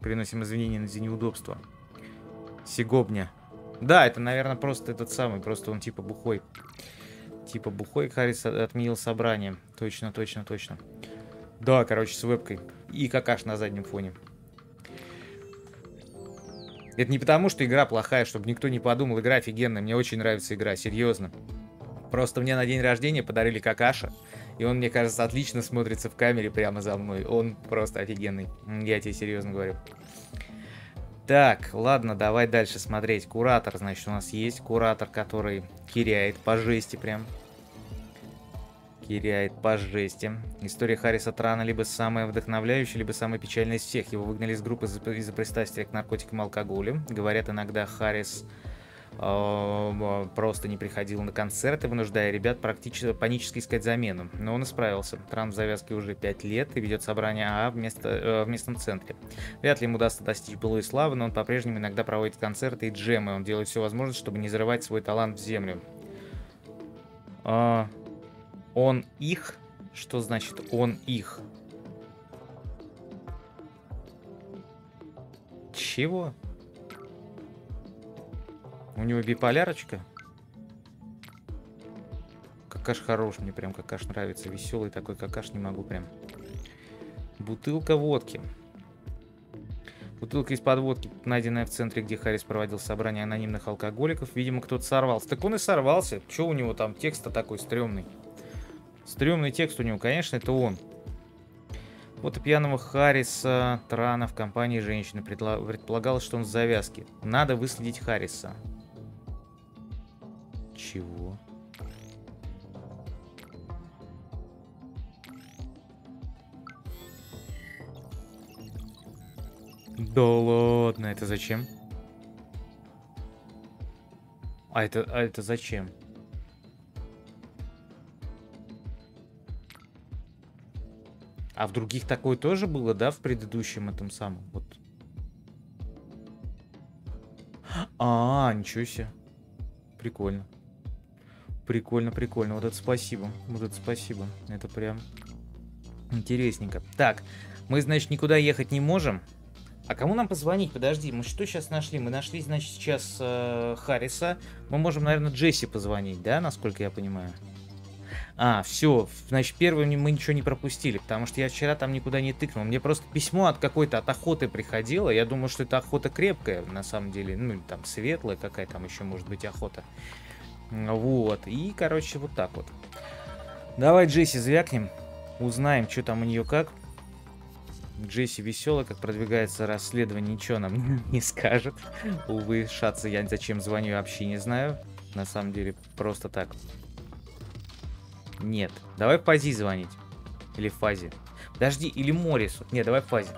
Приносим извинения за неудобство. Сигобня. Да, это, наверное, просто этот самый, просто он типа бухой. Типа бухой Харрис отменил собрание. Точно, точно, точно. Да, короче, с вебкой. И какаш на заднем фоне. Это не потому, что игра плохая, чтобы никто не подумал. Игра офигенная, мне очень нравится игра, серьезно. Просто мне на день рождения подарили какаша. И он, мне кажется, отлично смотрится в камере прямо за мной. Он просто офигенный. Я тебе серьезно говорю. Так, ладно, давай дальше смотреть. Куратор, значит, у нас есть. Куратор, который киряет по жести прям. Киряет по жести. История Харриса Трана либо самая вдохновляющая, либо самая печальная из всех. Его выгнали из группы из-за пристрастия к наркотикам и алкоголю. Говорят, иногда Харрис Э, просто не приходил на концерты, вынуждая ребят практически панически искать замену. Но он исправился. Трамп в завязке уже 5 лет и ведет собрание АА в, место, э, в местном центре. Вряд ли ему удастся достичь былой славы, но он по-прежнему иногда проводит концерты и джемы. Он делает все возможное, чтобы не зарывать свой талант в землю. А, он их? Что значит он их? Чего? У него биполярочка. Какаш хорош, мне прям какаш нравится. Веселый такой какаш не могу прям. Бутылка водки. Бутылка из-под водки, найденная в центре, где Харрис проводил собрание анонимных алкоголиков. Видимо, кто-то сорвался. Так он и сорвался. Че у него там текст-то такой стрёмный? Стрёмный текст у него, конечно, это он. Вот у пьяного Харриса Трана в компании женщины предполагалось, что он с завязки. Надо выследить Харриса. Чего? Да ладно, это зачем? А это, а это зачем? А в других такое тоже было, да, в предыдущем этом самом? Вот. А, ничего себе. Прикольно. Прикольно, прикольно. Вот это спасибо. Вот это спасибо. Это прям интересненько. Так, мы, значит, никуда ехать не можем. А кому нам позвонить? Подожди, мы что сейчас нашли? Мы нашли, значит, сейчас э, Харриса. Мы можем, наверное, Джесси позвонить, да, насколько я понимаю? А, все, значит, первым мы ничего не пропустили, потому что я вчера там никуда не тыкнул. Мне просто письмо от какой-то, от охоты приходило. Я думаю, что это охота крепкая, на самом деле. Ну, там светлая какая там еще может быть охота. Вот, и, короче, вот так вот. Давай Джесси звякнем, узнаем, что там у нее как. Джесси веселая, как продвигается расследование, ничего нам [laughs] не скажет. Увы, шаться я зачем звоню, вообще не знаю. На самом деле, просто так. Нет. Давай Фази звонить. Или Фазе. Подожди, или Морису. Не, давай Фазе.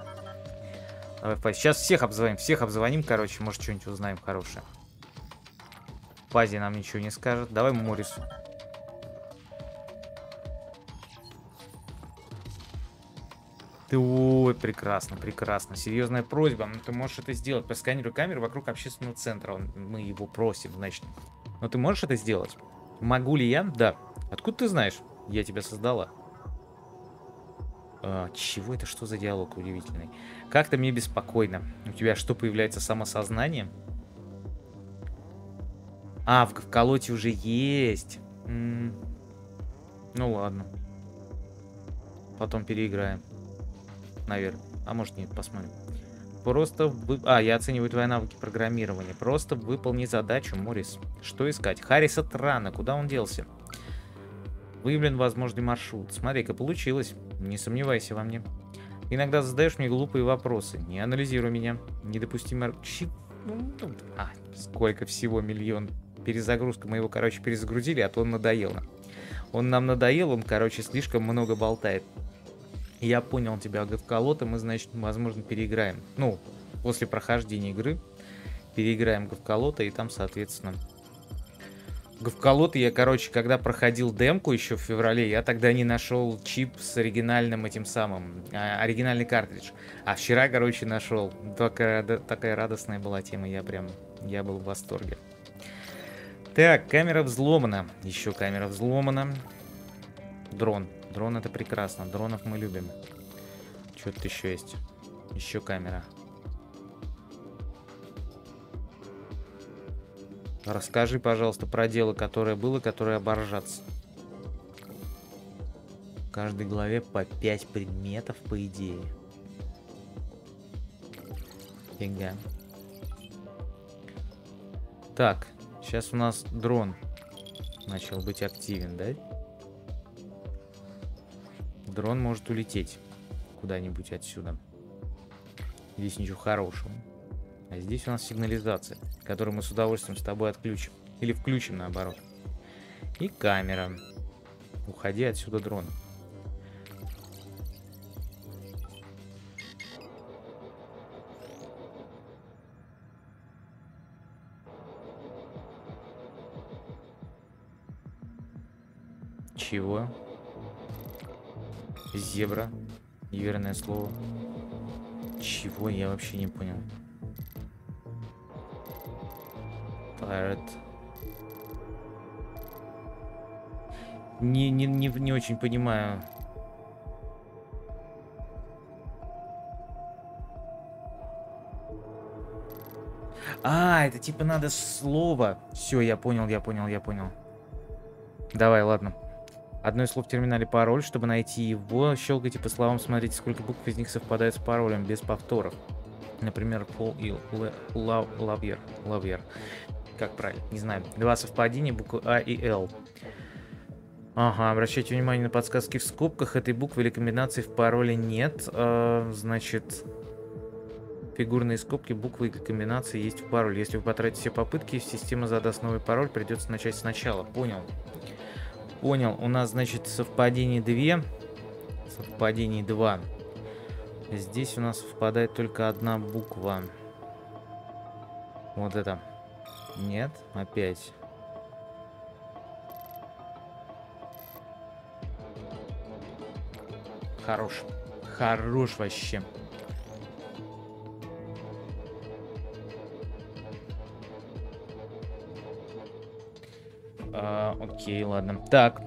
Давай Фазе. Сейчас всех обзвоним. Всех обзвоним, короче. Может, что-нибудь узнаем хорошее. Фазе нам ничего не скажет. Давай Морису. Ты, ой, прекрасно, прекрасно. Серьезная просьба. Ну, ты можешь это сделать. Просканируй камеру вокруг общественного центра. Мы его просим, значит. Но ты можешь это сделать? Могу ли я? Да. Откуда ты знаешь? Я тебя создала. А, чего это? Что за диалог удивительный? Как-то мне беспокойно. У тебя что, появляется самосознание? А, в, в колоте уже есть. М -м ну ладно. Потом переиграем. наверное. А может нет, посмотрим. Просто... Вы... А, я оцениваю твои навыки программирования. Просто выполни задачу, Морис. Что искать? Харриса Трана. Куда он делся? Выявлен возможный маршрут. Смотри-ка, получилось. Не сомневайся во мне. Иногда задаешь мне глупые вопросы. Не анализируй меня. Недопустимо... Чи... Ну, а, сколько всего миллион. Перезагрузка. Мы его, короче, перезагрузили, а то он надоел. Он нам надоел, он, короче, слишком много болтает. Я понял тебя, Гавколота, мы, значит, возможно, переиграем. Ну, после прохождения игры переиграем Гавколота, и там, соответственно... Гавколота я, короче, когда проходил демку еще в феврале, я тогда не нашел чип с оригинальным этим самым, а, оригинальный картридж. А вчера, короче, нашел. Такая, такая радостная была тема, я прям, я был в восторге. Так, камера взломана. Еще камера взломана. Дрон. Дрон это прекрасно. Дронов мы любим. Что тут еще есть? Еще камера. Расскажи, пожалуйста, про дело, которое было, которое оборжаться. В каждой главе по 5 предметов, по идее. Фига. Так, сейчас у нас дрон начал быть активен, да? Дрон может улететь куда-нибудь отсюда. Здесь ничего хорошего. А здесь у нас сигнализация, которую мы с удовольствием с тобой отключим. Или включим наоборот. И камера. Уходи отсюда, дрон. Чего? Зебра. Неверное слово. Чего? Я вообще не понял. Tired. Не, не, не, не очень понимаю. А, это типа надо слово. Все, я понял, я понял, я понял. Давай, ладно. Одно из слов в терминале пароль. Чтобы найти его, щелкайте по словам, смотрите, сколько букв из них совпадает с паролем, без повторов. Например, Пол и Лавьер. Лавьер. Как правильно? Не знаю. Два совпадения, буквы А и Л. Ага, обращайте внимание на подсказки в скобках. Этой буквы или комбинации в пароле нет. А, значит, фигурные скобки, буквы или комбинации есть в пароле. Если вы потратите все попытки, система задаст новый пароль, придется начать сначала. Понял. Понял. У нас, значит, совпадение 2. Совпадение 2. Здесь у нас совпадает только одна буква. Вот это. Нет, опять. Хорош. Хорош вообще. А, окей, ладно. Так,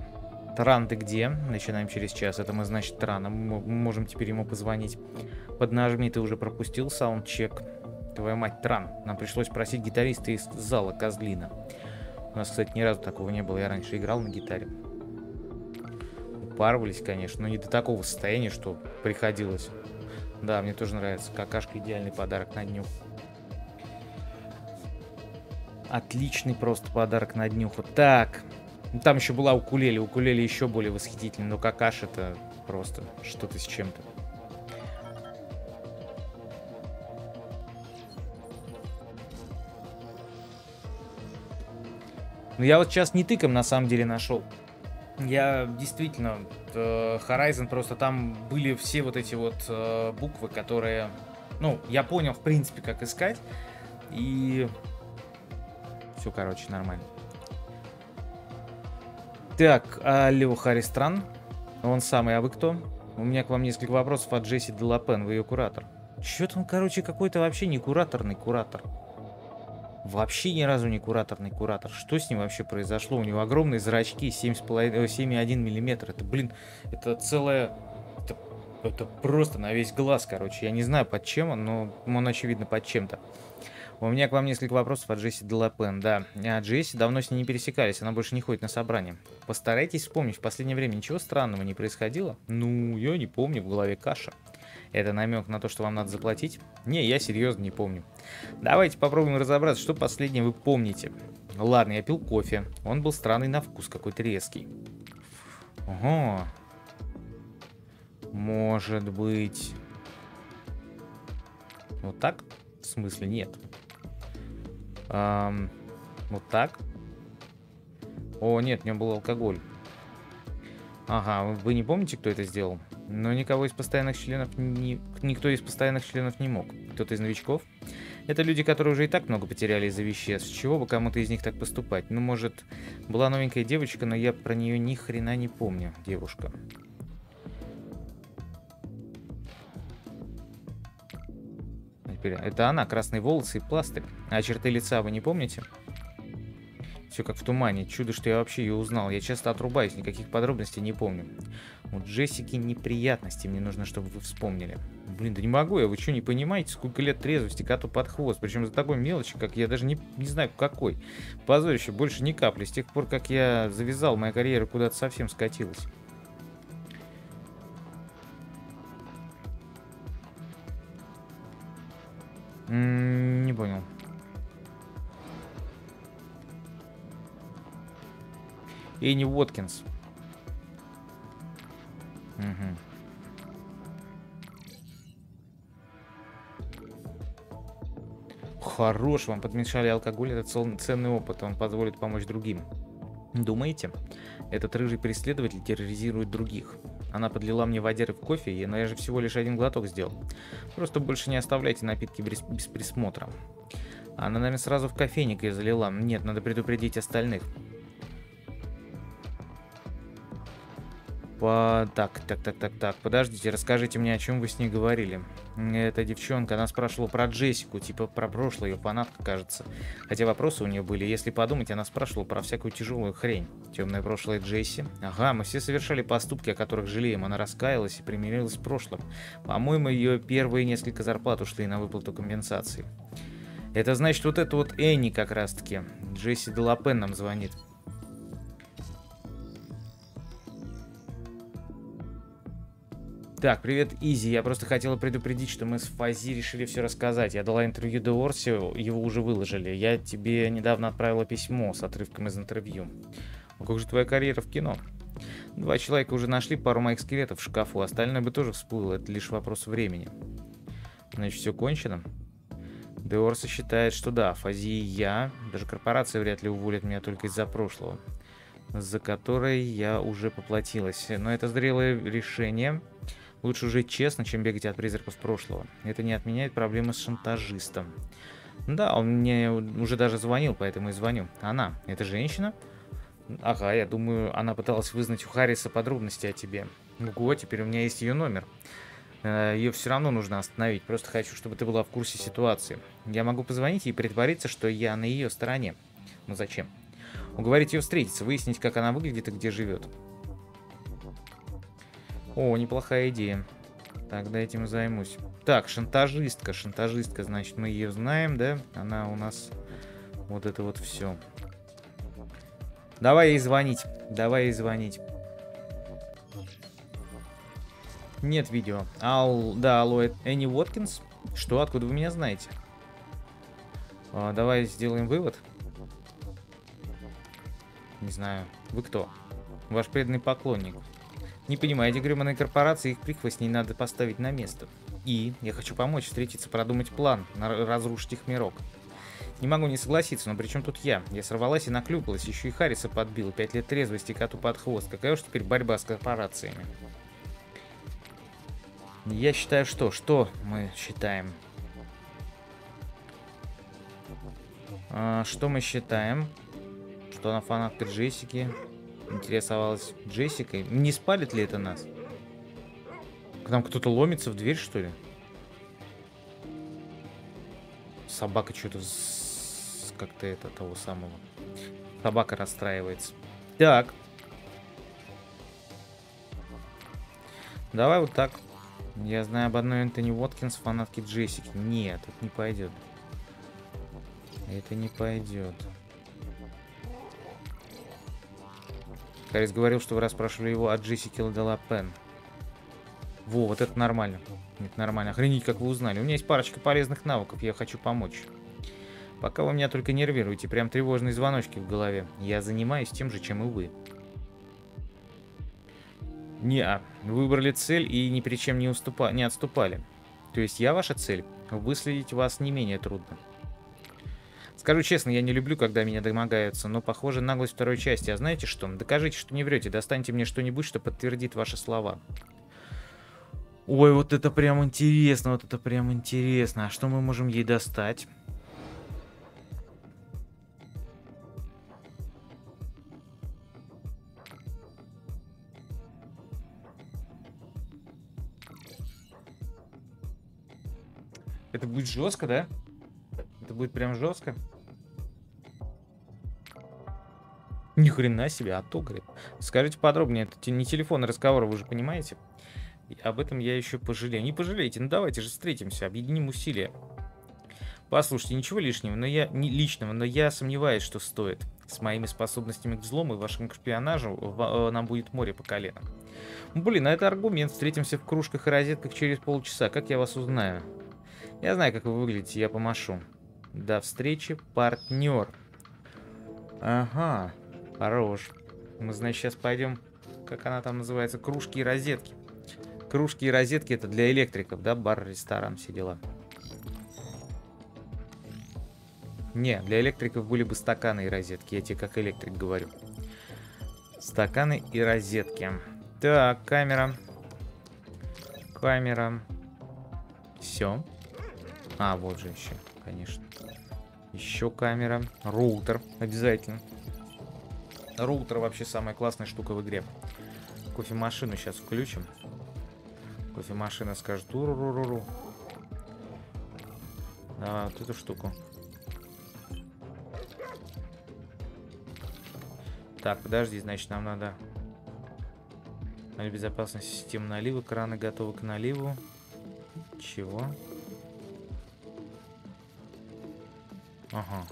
Тран, ты где? Начинаем через час. Это мы, значит, Трана. Мы можем теперь ему позвонить. Поднажми, ты уже пропустил саундчек. Твоя мать, Тран. Нам пришлось просить гитариста из зала Козлина. У нас, кстати, ни разу такого не было. Я раньше играл на гитаре. Упарывались, конечно, но не до такого состояния, что приходилось. Да, мне тоже нравится. Какашка идеальный подарок на дню. Отличный просто подарок на днюху. Так, ну, там еще была укулеле. Укулеле еще более восхитительный, но какаш это просто что-то с чем-то. Ну я вот сейчас не тыком на самом деле нашел. Я действительно, э, Horizon просто там были все вот эти вот э, буквы, которые, ну, я понял в принципе, как искать. И все, короче, нормально. Так, алло, Харистран. Он самый, а вы кто? У меня к вам несколько вопросов от Джесси Делапен, вы ее куратор. Чё-то он, короче, какой-то вообще не кураторный куратор. Вообще ни разу не кураторный куратор. Что с ним вообще произошло? У него огромные зрачки, 7,1 миллиметр. Это, блин, это целая... Это, это просто на весь глаз, короче. Я не знаю, под чем он, но он, очевидно, под чем-то. У меня к вам несколько вопросов от Джесси Делапен. Да, а Джесси давно с ней не пересекались, она больше не ходит на собрания. Постарайтесь вспомнить, в последнее время ничего странного не происходило? Ну, я не помню, в голове каша. Это намек на то, что вам надо заплатить? Не, я серьезно не помню. Давайте попробуем разобраться, что последнее вы помните. Ладно, я пил кофе. Он был странный на вкус, какой-то резкий. Ого. Может быть... Вот так? В смысле, нет. Эм, вот так? О, нет, в нем был алкоголь. Ага, вы не помните, кто это сделал? Но никого из постоянных членов не... Никто из постоянных членов не мог. Кто-то из новичков? Это люди, которые уже и так много потеряли из-за веществ. Чего бы кому-то из них так поступать? Ну, может, была новенькая девочка, но я про нее ни хрена не помню. Девушка. Это она, красные волосы и пластырь. А черты лица вы не помните? Все как в тумане. Чудо, что я вообще ее узнал. Я часто отрубаюсь, никаких подробностей не помню. У Джессики неприятности, мне нужно, чтобы вы вспомнили. Блин, да не могу я, вы что, не понимаете, сколько лет трезвости коту под хвост? Причем за такой мелочи, как я даже не, не знаю какой. Позорище, больше ни капли. С тех пор, как я завязал, моя карьера куда-то совсем скатилась. Не понял. Энни Уоткинс. Угу. Хорош, вам подмешали алкоголь, это ценный опыт, он позволит помочь другим. Думаете, этот рыжий преследователь терроризирует других? Она подлила мне водяры в кофе, но я же всего лишь один глоток сделал. Просто больше не оставляйте напитки без, без присмотра. Она, наверное, сразу в кофейник ее залила. Нет, надо предупредить остальных. По... Так, так, так, так, так. Подождите, расскажите мне, о чем вы с ней говорили. Эта девчонка, она спрашивала про Джессику, типа про прошлое, ее фанатка, кажется. Хотя вопросы у нее были. Если подумать, она спрашивала про всякую тяжелую хрень. Темное прошлое Джесси. Ага, мы все совершали поступки, о которых жалеем. Она раскаялась и примирилась с прошлым. По-моему, ее первые несколько зарплат ушли на выплату компенсации. Это значит, вот это вот Энни как раз-таки. Джесси Делапен нам звонит. Так, привет, Изи. Я просто хотела предупредить, что мы с Фази решили все рассказать. Я дала интервью Деорси, его уже выложили. Я тебе недавно отправила письмо с отрывком из интервью. А как же твоя карьера в кино? Два человека уже нашли пару моих скелетов в шкафу, остальное бы тоже всплыло, это лишь вопрос времени. Значит, все кончено? Деорса считает, что да, Фази и я, даже корпорация вряд ли уволит меня только из-за прошлого, за которое я уже поплатилась. Но это зрелое решение. Лучше жить честно, чем бегать от призраков прошлого. Это не отменяет проблемы с шантажистом. Да, он мне уже даже звонил, поэтому и звоню. Она, это женщина? Ага, я думаю, она пыталась вызнать у Харриса подробности о тебе. Ого, теперь у меня есть ее номер. Э, ее все равно нужно остановить. Просто хочу, чтобы ты была в курсе ситуации. Я могу позвонить и притвориться, что я на ее стороне. Но зачем? Уговорить ее встретиться, выяснить, как она выглядит и где живет. О, неплохая идея. Тогда этим и займусь. Так, шантажистка. Шантажистка, значит, мы ее знаем, да? Она у нас... Вот это вот все. Давай ей звонить. Давай ей звонить. Нет видео. Ал... Да, алло, Энни Уоткинс? Что? Откуда вы меня знаете? А, давай сделаем вывод. Не знаю. Вы кто? Ваш преданный поклонник. Не понимаете, гребаные корпорации, их прихвостней надо поставить на место. И я хочу помочь встретиться, продумать план, разрушить их мирок. Не могу не согласиться, но при чем тут я? Я сорвалась и наклюпалась, еще и Харриса подбил. Пять лет трезвости коту под хвост. Какая уж теперь борьба с корпорациями? Я считаю, что? Что мы считаем? А, что мы считаем? Что она фанатка Джессики? Интересовалась Джессикой. Не спалит ли это нас? К нам кто-то ломится в дверь, что ли? Собака что-то как-то это того самого. Собака расстраивается. Так. Давай вот так. Я знаю об одной Энтони Уоткинс, фанатке Джессики. Нет, это не пойдет. Это не пойдет. Харрис говорил, что вы расспрашивали его о Джессике Ладелапен. Во, вот это нормально. Это нормально. Охренеть, как вы узнали. У меня есть парочка полезных навыков, я хочу помочь. Пока вы меня только нервируете, прям тревожные звоночки в голове. Я занимаюсь тем же, чем и вы. Не, -а. выбрали цель и ни перед чем не, уступа... не отступали. То есть я ваша цель? Выследить вас не менее трудно. Скажу честно, я не люблю, когда меня домогаются, но, похоже, наглость второй части. А знаете что? Докажите, что не врете. Достаньте мне что-нибудь, что подтвердит ваши слова. Ой, вот это прям интересно, вот это прям интересно. А что мы можем ей достать? Это будет жестко, да? Это будет прям жестко. Хрена себе, автограф. Скажите подробнее, это не телефонный разговор, вы же понимаете? Об этом я еще пожалею. Не пожалейте, ну давайте же встретимся, объединим усилия. Послушайте, ничего лишнего, но я не личного, но я сомневаюсь, что стоит. С моими способностями к взлому и вашим шпионажу в, э, нам будет море по колено. Блин, а это аргумент. Встретимся в кружках и розетках через полчаса. Как я вас узнаю? Я знаю, как вы выглядите, я помашу. До встречи, партнер. Ага, хорош. Мы, значит, сейчас пойдем, как она там называется, кружки и розетки. Кружки и розетки это для электриков, да? Бар, ресторан, все дела. Не, для электриков были бы стаканы и розетки. Я тебе как электрик говорю. Стаканы и розетки. Так, камера. Камера. Все. А, вот же еще, конечно. Еще камера. Роутер. Обязательно. Роутер вообще самая классная штука в игре. Кофемашину сейчас включим. Кофемашина скажет уру-ру-ру-ру. Давай вот эту штуку. Так, подожди, значит, нам надо... Безопасность системы налива. Краны готовы к наливу. Чего? Ага.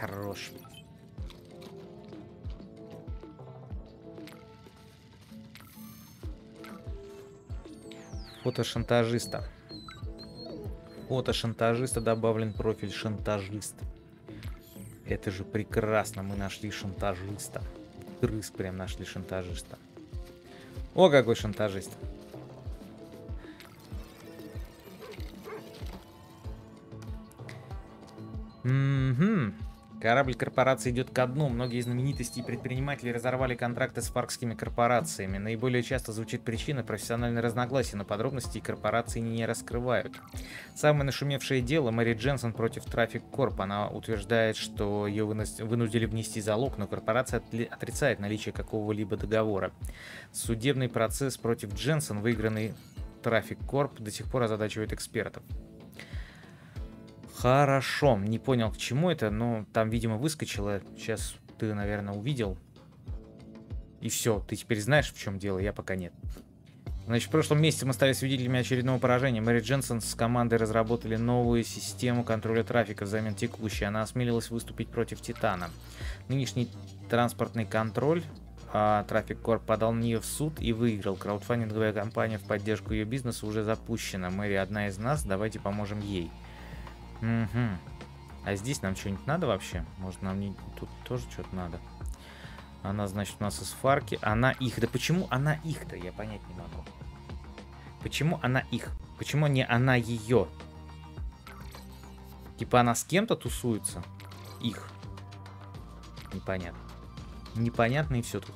Хорош. Фото шантажиста. Фото шантажиста добавлен профиль шантажист. Это же прекрасно, мы нашли шантажиста. Крыс прям нашли шантажиста. О, какой шантажист. Угу. Корабль корпорации идет ко дну. Многие знаменитости и предприниматели разорвали контракты с фаркскими корпорациями. Наиболее часто звучит причина профессиональной разногласия, но подробности корпорации не раскрывают. Самое нашумевшее дело Мэри Дженсон против Трафик Корп. Она утверждает, что ее вынудили внести залог, но корпорация отрицает наличие какого-либо договора. Судебный процесс против Дженсон, выигранный Трафик Корп, до сих пор озадачивает экспертов. Хорошо, не понял, к чему это, но там, видимо, выскочило. Сейчас ты, наверное, увидел. И все, ты теперь знаешь, в чем дело, я пока нет. Значит, в прошлом месяце мы стали свидетелями очередного поражения. Мэри Дженсон с командой разработали новую систему контроля трафика взамен текущей. Она осмелилась выступить против Титана. Нынешний транспортный контроль а Traffic подал на нее в суд и выиграл. Краудфандинговая кампания в поддержку ее бизнеса уже запущена. Мэри одна из нас, давайте поможем ей. Угу. А здесь нам что-нибудь надо вообще? Может, нам не... тут тоже что-то надо? Она, значит, у нас из фарки. Она их. Да почему она их-то? Я понять не могу. Почему она их? Почему не она ее? Типа она с кем-то тусуется? Их. Непонятно. Непонятно и все тут.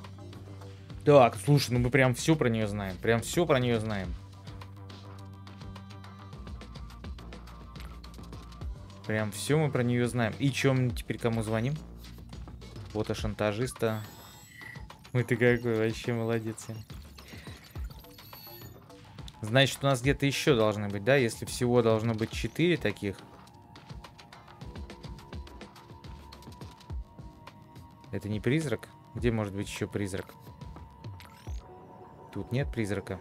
Так, слушай, ну мы прям все про нее знаем. Прям все про нее знаем. Прям все мы про нее знаем. И чем теперь кому звоним? Вот, а шантажиста. Мы ты какой вообще молодец. Значит, у нас где-то еще должны быть, да? Если всего должно быть 4 таких. Это не призрак? Где может быть еще призрак? Тут нет призрака.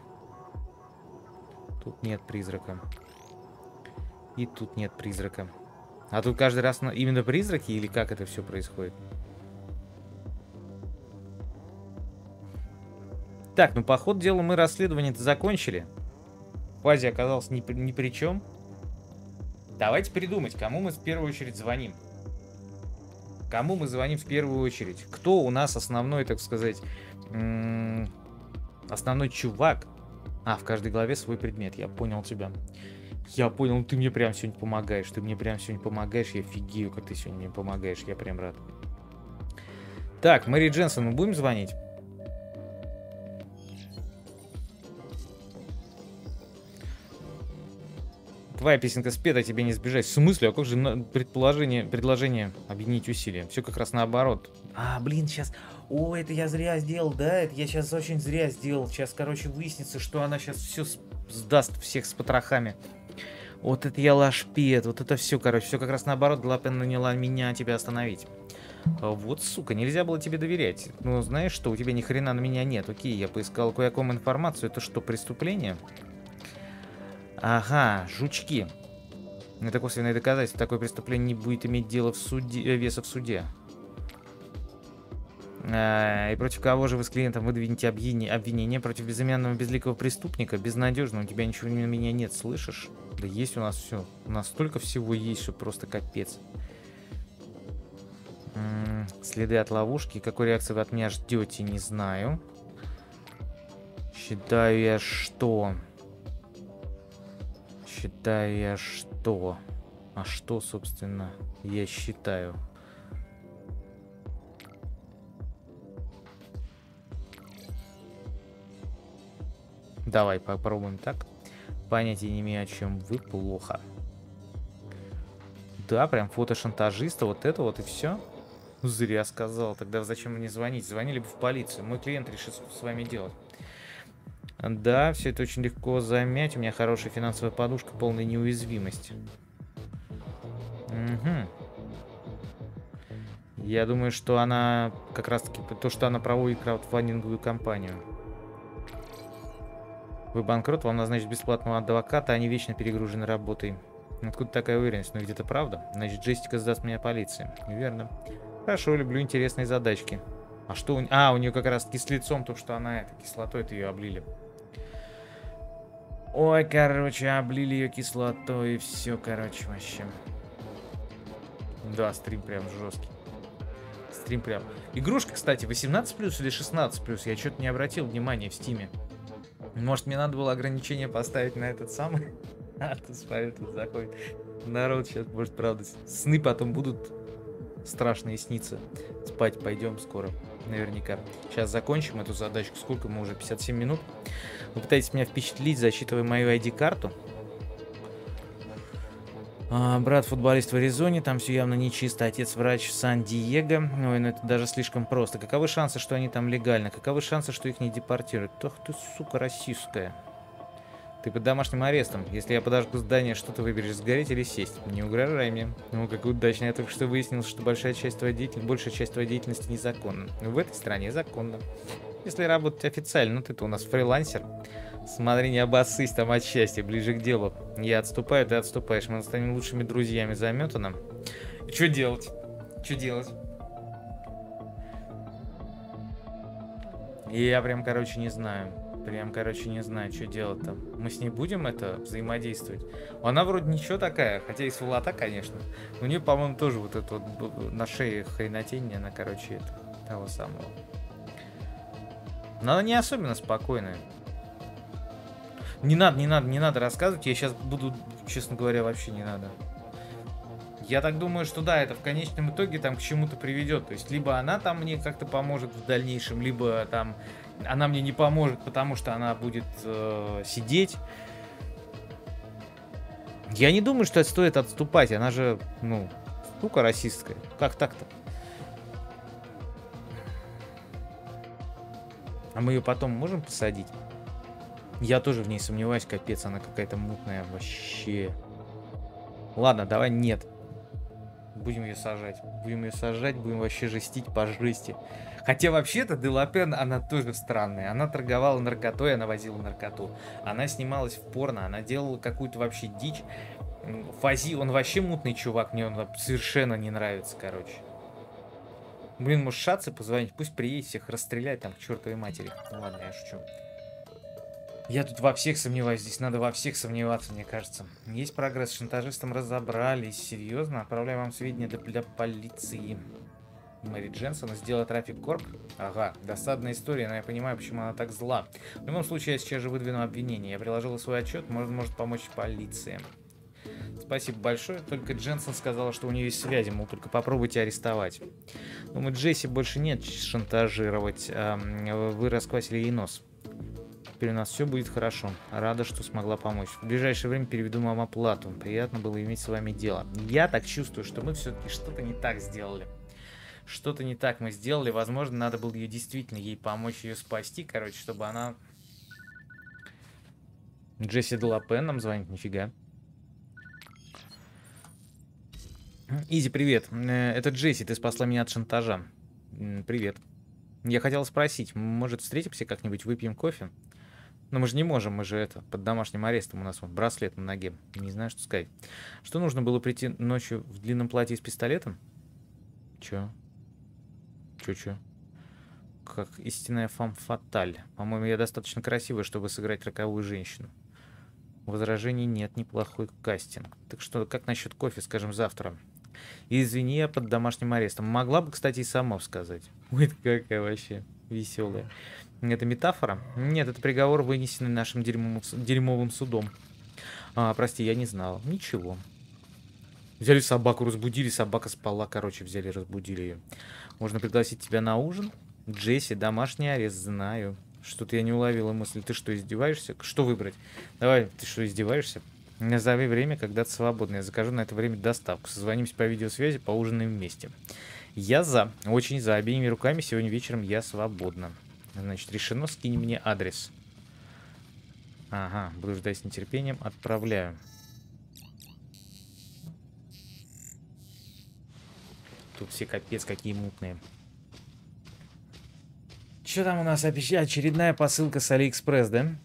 Тут нет призрака. И тут нет призрака. А тут каждый раз именно призраки или как это все происходит? Так, ну по ходу дела мы расследование-то закончили. Фази оказался ни, ни при чем. Давайте придумать, кому мы в первую очередь звоним. Кому мы звоним в первую очередь? Кто у нас основной, так сказать, основной чувак? А, в каждой главе свой предмет. Я понял тебя. Я понял, ты мне прям сегодня помогаешь. Ты мне прям сегодня помогаешь. Я офигею, как ты сегодня мне помогаешь. Я прям рад. Так, Мэри Дженсон, мы будем звонить? Твоя песенка спета, тебе не сбежать. В смысле? А как же предположение, предложение объединить усилия? Все как раз наоборот. А, блин, сейчас... О, это я зря сделал, да? Это я сейчас очень зря сделал. Сейчас, короче, выяснится, что она сейчас все сдаст всех с потрохами. Вот это я лашпед, вот это все, короче, все как раз наоборот, Глапен наняла меня тебя остановить. А вот, сука, нельзя было тебе доверять. Ну, знаешь что, у тебя ни хрена на меня нет. Окей, я поискал кое-каком информацию. Это что, преступление? Ага, жучки. Это косвенное доказательство. Такое преступление не будет иметь дело в суде, э, веса в суде. А, и против кого же вы с клиентом выдвинете обвинение против безымянного безликого преступника? Безнадежно, у тебя ничего на меня нет, слышишь? Да есть у нас все. У нас столько всего есть, что просто капец. Следы от ловушки. Какой реакции вы от меня ждете, не знаю. Считаю я, что... Считаю я что? А что, собственно, я считаю? Давай попробуем так. Понятия не имею, о чем вы. Плохо. Да, прям фото шантажиста. Вот это вот и все. Зря сказал. Тогда зачем мне звонить? Звонили бы в полицию. Мой клиент решит с вами делать. Да, все это очень легко замять. У меня хорошая финансовая подушка, полная неуязвимость. Угу. Я думаю, что она как раз таки то, что она проводит краудфандинговую кампанию. Вы банкрот, вам назначат бесплатного адвоката, они вечно перегружены работой. Откуда такая уверенность? Ну где-то правда? Значит, Джессика сдаст меня полиции. Верно. Хорошо, люблю интересные задачки. А что у... А, у нее как раз таки с лицом то, что она это, кислотой-то ее облили. Ой, короче, облили ее кислотой и все, короче, вообще. Да, стрим прям жесткий. Стрим прям. Игрушка, кстати, 18 плюс или 16 плюс? Я что-то не обратил внимания в стиме. Может, мне надо было ограничение поставить на этот самый? [laughs] А, тут смотри, тут заходит. Народ сейчас, может, правда, сны потом будут страшные сниться. Спать пойдем скоро, наверняка. Сейчас закончим эту задачку. Сколько мы уже? 57 минут. Вы пытаетесь меня впечатлить, засчитывая мою ID-карту. А, брат футболист в Аризоне, там все явно нечисто. Отец врач в Сан-Диего. Ой, ну это даже слишком просто. Каковы шансы, что они там легально? Каковы шансы, что их не депортируют? Ох ты, сука, российская. Ты под домашним арестом. Если я подожгу здание, что ты выберешь, сгореть или сесть? Не угрожай мне. Ну, как удачно. Я только что выяснил, что большая часть твоей деятельности, большая часть твоей деятельности незаконна. В этой стране законно. Если работать официально, ну ты-то у нас фрилансер. Смотри, не обоссысь там от счастья, ближе к делу. Я отступаю, ты отступаешь. Мы станем лучшими друзьями заметано. Что делать? Что делать? Я прям, короче, не знаю. Прям, короче, не знаю, что делать там. Мы с ней будем это взаимодействовать? Она вроде ничего такая, хотя и сволота, конечно. У нее, по-моему, тоже вот это вот на шее хренотень, она, короче, это, того самого. Но она не особенно спокойная. Не надо, не надо, не надо рассказывать. Я сейчас буду, честно говоря, вообще не надо. Я так думаю, что да, это в конечном итоге там к чему-то приведет. То есть, либо она там мне как-то поможет в дальнейшем, либо там она мне не поможет, потому что она будет э, сидеть. Я не думаю, что стоит отступать. Она же, ну, штука расистская. Как так-то? А мы ее потом можем посадить? Я тоже в ней сомневаюсь, капец, она какая-то мутная вообще. Ладно, давай нет. будем ее сажать. Будем ее сажать, будем вообще жестить по жести. Хотя вообще-то Делапен, она тоже странная. Она торговала наркотой, она возила наркоту. Она снималась в порно, она делала какую-то вообще дичь. Фази, он вообще мутный чувак, мне он совершенно не нравится, короче. Блин, может шаться позвонить, пусть приедет, всех расстреляет там к чертовой матери. Ну ладно, я шучу. Я тут во всех сомневаюсь, здесь надо во всех сомневаться, мне кажется. Есть прогресс, с шантажистом разобрались. Серьезно? Отправляю вам сведения для, для полиции. Мэри Дженсон сделала трафик корп? Ага, досадная история, но я понимаю, почему она так зла. В любом случае, я сейчас же выдвину обвинение. Я приложила свой отчет, может, может помочь полиция. Спасибо большое. Только Дженсон сказала, что у нее есть связи, мол, только попробуйте арестовать. Думаю, Джесси больше нет шантажировать. Вы расквасили ей нос. Теперь у нас все будет хорошо. Рада, что смогла помочь. В ближайшее время переведу вам оплату. Приятно было иметь с вами дело. Я так чувствую, что мы все-таки что-то не так сделали. Что-то не так мы сделали. Возможно, надо было ее действительно ей помочь ее спасти. Короче, чтобы она... Джесси Делапен нам звонит, нифига. Изи, привет. Э, это Джесси, ты спасла меня от шантажа. Привет. Я хотел спросить, может встретимся как-нибудь, выпьем кофе? Но мы же не можем, мы же это, под домашним арестом у нас вот браслет на ноге. Не знаю, что сказать. Что нужно было прийти ночью в длинном платье с пистолетом? Чё? Чё-чё? Как истинная фам-фаталь. По-моему, я достаточно красивая, чтобы сыграть роковую женщину. Возражений нет, неплохой кастинг. Так что, как насчет кофе, скажем, завтра? Извини, я под домашним арестом. Могла бы, кстати, и сама сказать. Ой, какая вообще веселая. Это метафора? Нет, это приговор, вынесенный нашим дерьмовым, судом. А, прости, я не знала. Ничего. Взяли собаку, разбудили, собака спала, короче, взяли, разбудили ее. Можно пригласить тебя на ужин? Джесси, домашний арест, знаю. Что-то я не уловила мысль. Ты что, издеваешься? Что выбрать? Давай, ты что, издеваешься? Назови время, когда ты свободный. Я закажу на это время доставку. Созвонимся по видеосвязи, поужинаем вместе. Я за. Очень за. Обеими руками сегодня вечером я свободна. Значит, решено. Скинь мне адрес. Ага, буду ждать с нетерпением. Отправляю. Тут все капец какие мутные. Что там у нас? Очередная посылка с Алиэкспресс, да?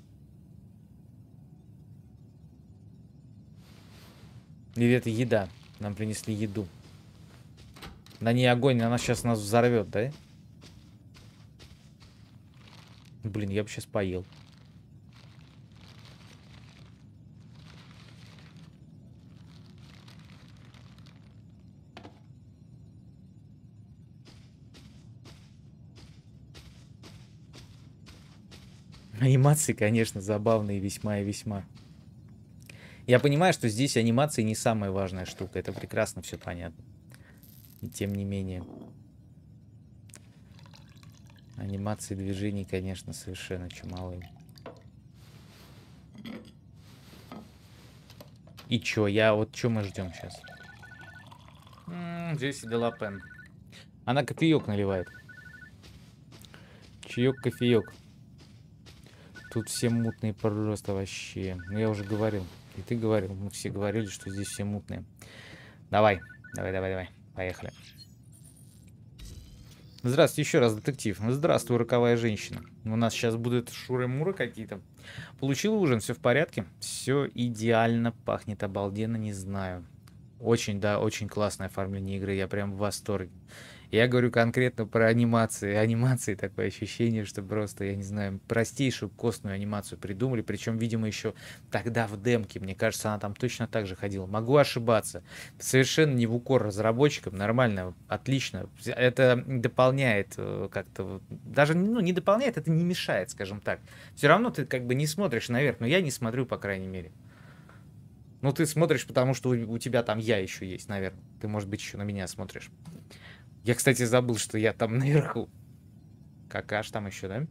Или это еда? Нам принесли еду. Да не огонь, она сейчас нас взорвет, да? Блин, я бы сейчас поел. Анимации, конечно, забавные весьма и весьма. Я понимаю, что здесь анимация не самая важная штука. Это прекрасно все понятно. И тем не менее. Анимации движений, конечно, совершенно чумалые. И чё, я вот чё мы ждем сейчас? Здесь Делапен. Она кофеек наливает. Чаек, кофеек. Тут все мутные просто вообще. Ну, я уже говорил. И ты говорил. Мы все говорили, что здесь все мутные. Давай. Давай, давай, давай. Поехали. Здравствуйте еще раз, детектив. Здравствуй, роковая женщина. У нас сейчас будут шуры-муры какие-то. Получил ужин, все в порядке? Все идеально, пахнет обалденно, не знаю. Очень, да, очень классное оформление игры, я прям в восторге. Я говорю конкретно про анимации. Анимации такое ощущение, что просто, я не знаю, простейшую костную анимацию придумали. Причем, видимо, еще тогда в демке, мне кажется, она там точно так же ходила. Могу ошибаться. Совершенно не в укор разработчикам. Нормально, отлично. Это дополняет э, как-то... Даже ну, не дополняет, это не мешает, скажем так. Все равно ты как бы не смотришь наверх. Но я не смотрю, по крайней мере. Ну, ты смотришь, потому что у тебя там я еще есть, наверное. Ты, может быть, еще на меня смотришь. Я, кстати, забыл, что я там [laughs] наверху. Какаш там еще, да?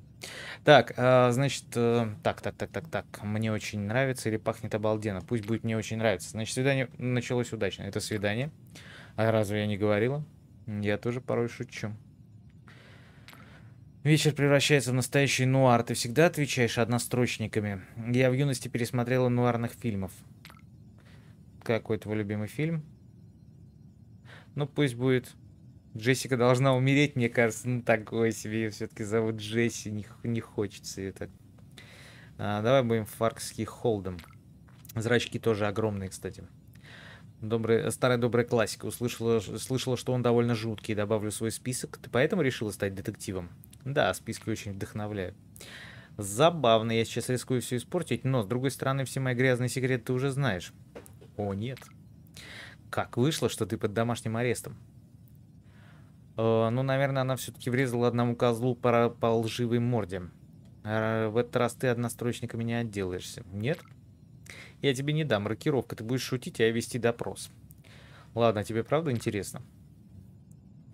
Так, а, значит, э, так, так, так, так, так. Мне очень нравится или пахнет обалденно. Пусть будет мне очень нравится. Значит, свидание началось удачно. Это свидание. А разве я не говорила? Я тоже порой шучу. Вечер превращается в настоящий нуар. Ты всегда отвечаешь однострочниками. Я в юности пересмотрела нуарных фильмов. Какой твой любимый фильм? Ну, пусть будет. Джессика должна умереть, мне кажется. Ну, такое себе. все-таки зовут Джесси. Не, не хочется это. А, давай будем фаркский холдом. Зрачки тоже огромные, кстати. Добрая, старая добрая классика. Услышала, слышала, что он довольно жуткий. Добавлю свой список. Ты поэтому решила стать детективом? Да, списки очень вдохновляют. Забавно, я сейчас рискую все испортить, но, с другой стороны, все мои грязные секреты ты уже знаешь. О, нет. Как вышло, что ты под домашним арестом? Э, ну, наверное, она все-таки врезала одному козлу по, по лживой морде. А в этот раз ты однострочниками не отделаешься. Нет? Я тебе не дам рокировка, ты будешь шутить, а я вести допрос. Ладно, тебе правда интересно?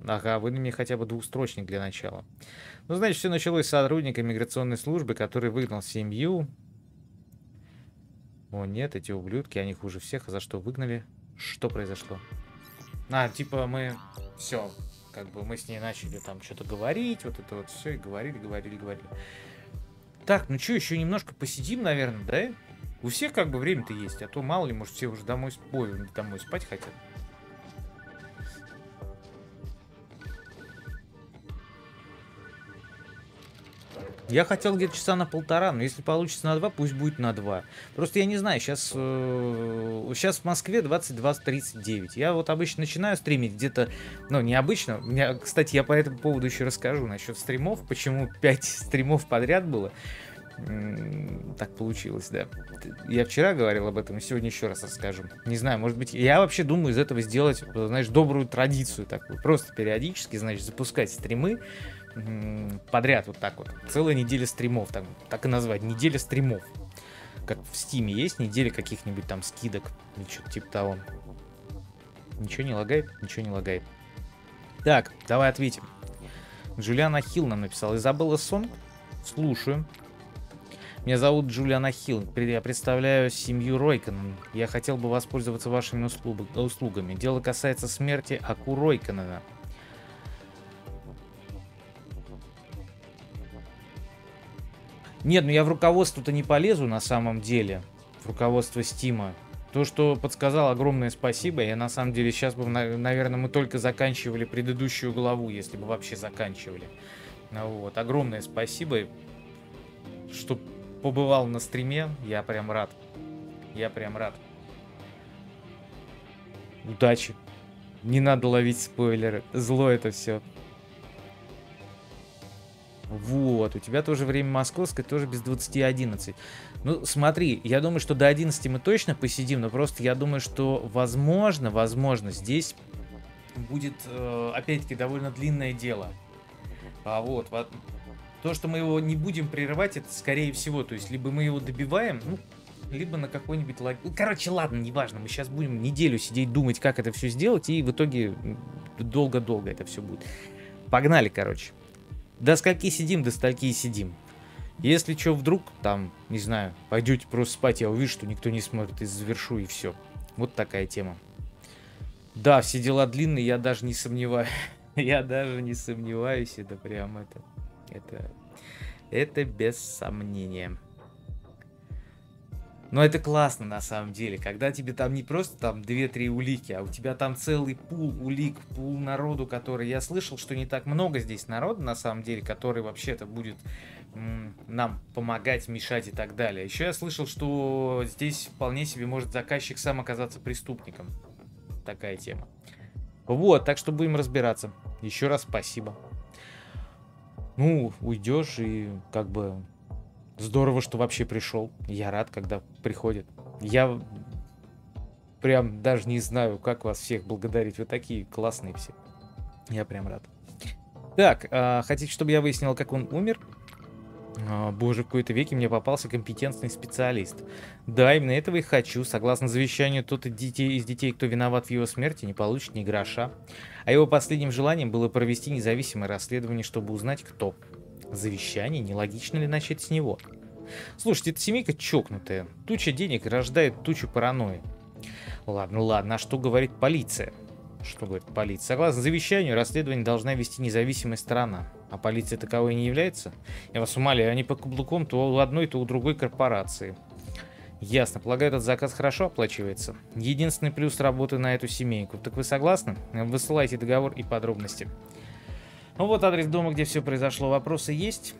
Ага, выдай мне хотя бы двухстрочник для начала. Ну, значит, все началось с сотрудника миграционной службы, который выгнал семью. О, нет, эти ублюдки, они хуже всех. А за что выгнали? Что произошло? А, типа мы... Все, как бы мы с ней начали там что-то говорить, вот это вот все, и говорили, говорили, говорили. Так, ну что, еще немножко посидим, наверное, да? У всех как бы время-то есть, а то мало ли, может, все уже домой, ой, домой спать хотят. Я хотел где-то часа на полтора, но если получится на два, пусть будет на два. Просто я не знаю, сейчас, э, сейчас в Москве 22.39. Я вот обычно начинаю стримить где-то, ну, необычно. У меня, кстати, я по этому поводу еще расскажу насчет стримов, почему 5 [laughs] стримов подряд было. Так получилось, да. Я вчера говорил об этом, и сегодня еще раз расскажу. Не знаю, может быть, я вообще думаю из этого сделать, знаешь, добрую традицию такую. Просто периодически, значит, запускать стримы, подряд вот так вот. Целая неделя стримов, так, так и назвать, неделя стримов. Как в Стиме есть неделя каких-нибудь там скидок что-то типа того. Ничего не лагает? Ничего не лагает. Так, давай ответим. Джулиана Хилл нам написал. Изабелла Сонг? Слушаю. Меня зовут Джулиана Хилл. Я представляю семью Ройконен. Я хотел бы воспользоваться вашими услугами. Дело касается смерти Аку Ройконена. Нет, ну я в руководство-то не полезу на самом деле. В руководство Стима. То, что подсказал, огромное спасибо. Я на самом деле сейчас бы, наверное, мы только заканчивали предыдущую главу, если бы вообще заканчивали. Ну вот, огромное спасибо, что побывал на стриме. Я прям рад. Я прям рад. Удачи. Не надо ловить спойлеры. Зло это все. Вот, у тебя тоже время московское, тоже без 20.11. Ну, смотри, я думаю, что до 11 мы точно посидим, но просто я думаю, что возможно, возможно, здесь будет, э, опять-таки, довольно длинное дело. А вот, то, что мы его не будем прерывать, это скорее всего, то есть, либо мы его добиваем, ну, либо на какой-нибудь лаг... Ну, короче, ладно, неважно, мы сейчас будем неделю сидеть думать, как это все сделать, и в итоге долго-долго это все будет. Погнали, короче. До скольки сидим, до стольки сидим. Если что, вдруг, там, не знаю, пойдете просто спать, я увижу, что никто не смотрит, и завершу, и все. Вот такая тема. Да, все дела длинные, я даже не сомневаюсь. [laughs] я даже не сомневаюсь, это прям это... Это... Это без сомнения. Но это классно на самом деле, когда тебе там не просто там 2-3 улики, а у тебя там целый пул улик, пул народу, который... Я слышал, что не так много здесь народа на самом деле, который вообще-то будет нам помогать, мешать и так далее. Еще я слышал, что здесь вполне себе может заказчик сам оказаться преступником. Такая тема. Вот, так что будем разбираться. Еще раз спасибо. Ну, уйдешь и как бы Здорово, что вообще пришел. Я рад, когда приходит. Я прям даже не знаю, как вас всех благодарить. Вы такие классные все. Я прям рад. Так, а, хотите, чтобы я выяснил, как он умер? А, боже, в какой-то веке мне попался компетентный специалист. Да, именно этого и хочу. Согласно завещанию, тот детей, из детей, кто виноват в его смерти, не получит ни гроша. А его последним желанием было провести независимое расследование, чтобы узнать, кто. Завещание, нелогично ли начать с него? Слушайте, эта семейка чокнутая. Туча денег рождает тучу паранойи. Ладно, ладно, а что говорит полиция? Что говорит полиция? Согласно завещанию, расследование должна вести независимая сторона. А полиция таковой не является? Я вас умоляю, они по каблукам то у одной, то у другой корпорации. Ясно. Полагаю, этот заказ хорошо оплачивается. Единственный плюс работы на эту семейку. Так вы согласны? Высылайте договор и подробности. Ну вот адрес дома, где все произошло. Вопросы есть?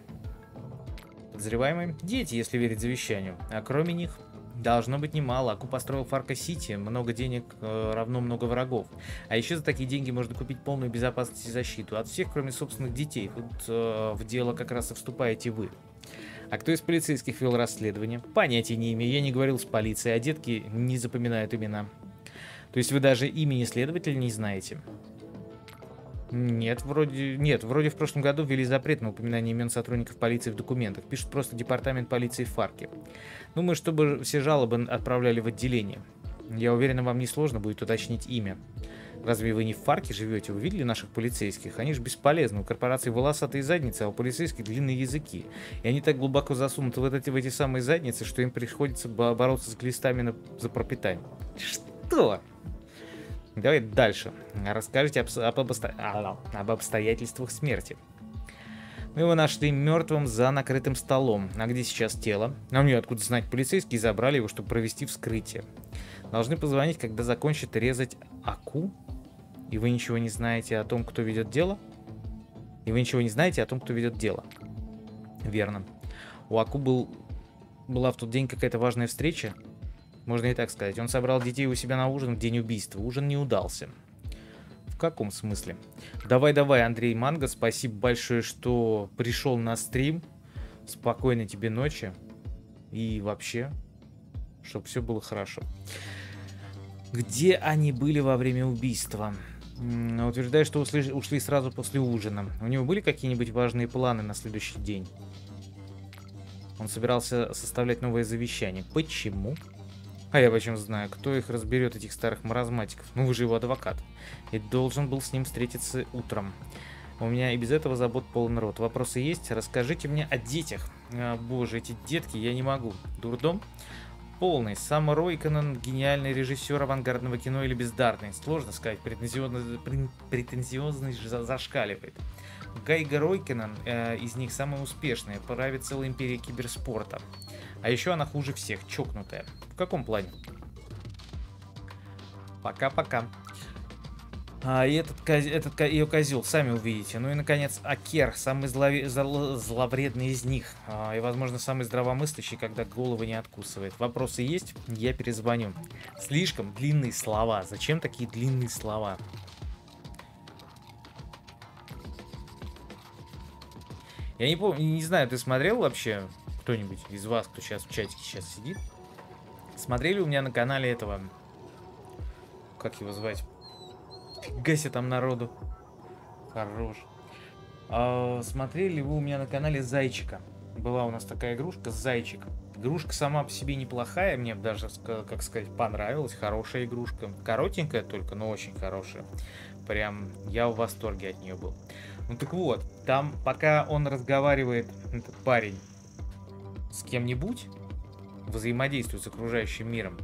Подозреваемые? Дети, если верить завещанию. А кроме них, Должно быть немало. Аку построил Фарка-Сити. Много денег э, равно много врагов. А еще за такие деньги можно купить полную безопасность и защиту. От всех, кроме собственных детей. Тут э, в дело как раз и вступаете вы. А кто из полицейских вел расследование? Понятия не имею. Я не говорил с полицией, а детки не запоминают имена. То есть вы даже имени следователя не знаете? Нет, вроде нет, вроде в прошлом году ввели запрет на упоминание имен сотрудников полиции в документах. Пишут просто департамент полиции в Фарке. Думаю, чтобы все жалобы отправляли в отделение. Я уверен, вам несложно будет уточнить имя. Разве вы не в Фарке живете? Вы видели наших полицейских? Они же бесполезны. У корпорации волосатые задницы, а у полицейских длинные языки. И они так глубоко засунуты в эти, в эти самые задницы, что им приходится бороться с глистами на, за пропитание. Что? Давай дальше. Расскажите об, об, обсто... об обстоятельствах смерти. Мы его нашли мертвым за накрытым столом. А где сейчас тело? А мне откуда знать, полицейские забрали его, чтобы провести вскрытие. Должны позвонить, когда закончат резать Аку? И вы ничего не знаете о том, кто ведет дело? И вы ничего не знаете о том, кто ведет дело? Верно. У Аку был... была в тот день какая-то важная встреча, можно и так сказать. Он собрал детей у себя на ужин в день убийства. Ужин не удался. В каком смысле? Давай-давай, Андрей Манго, спасибо большое, что пришел на стрим. Спокойной тебе ночи. И вообще, чтобы все было хорошо. Где они были во время убийства? Утверждаю, что ушли, ушли сразу после ужина. У него были какие-нибудь важные планы на следующий день? Он собирался составлять новое завещание. Почему? А я почем знаю, кто их разберет, этих старых маразматиков? Ну вы же его адвокат. И должен был с ним встретиться утром. У меня и без этого забот полный рот. Вопросы есть? Расскажите мне о детях. А, боже, эти детки, я не могу. Дурдом? Полный. Сам Ройконен, гениальный режиссер авангардного кино или бездарный? Сложно сказать, претензиозность, претензиозность зашкаливает. Гайга Ройкинен э, из них самая успешная, правит целой империей киберспорта. А еще она хуже всех, чокнутая. В каком плане? Пока-пока. А, и этот, этот ее козел, сами увидите. Ну и, наконец, Акер, самый злове, зло, зловредный из них. А, и, возможно, самый здравомыслящий, когда головы не откусывает. Вопросы есть? Я перезвоню. Слишком длинные слова. Зачем такие длинные слова? Я не помню, не знаю, ты смотрел вообще кто-нибудь из вас, кто сейчас в чатике сейчас сидит, смотрели у меня на канале этого, как его звать, Гаси там народу, хорош. А, смотрели вы у меня на канале Зайчика. Была у нас такая игрушка Зайчик. Игрушка сама по себе неплохая, мне даже, как сказать, понравилась. Хорошая игрушка. Коротенькая только, но очень хорошая. Прям я в восторге от нее был. Ну так вот, там пока он разговаривает, этот парень, с кем-нибудь, взаимодействует с окружающим миром,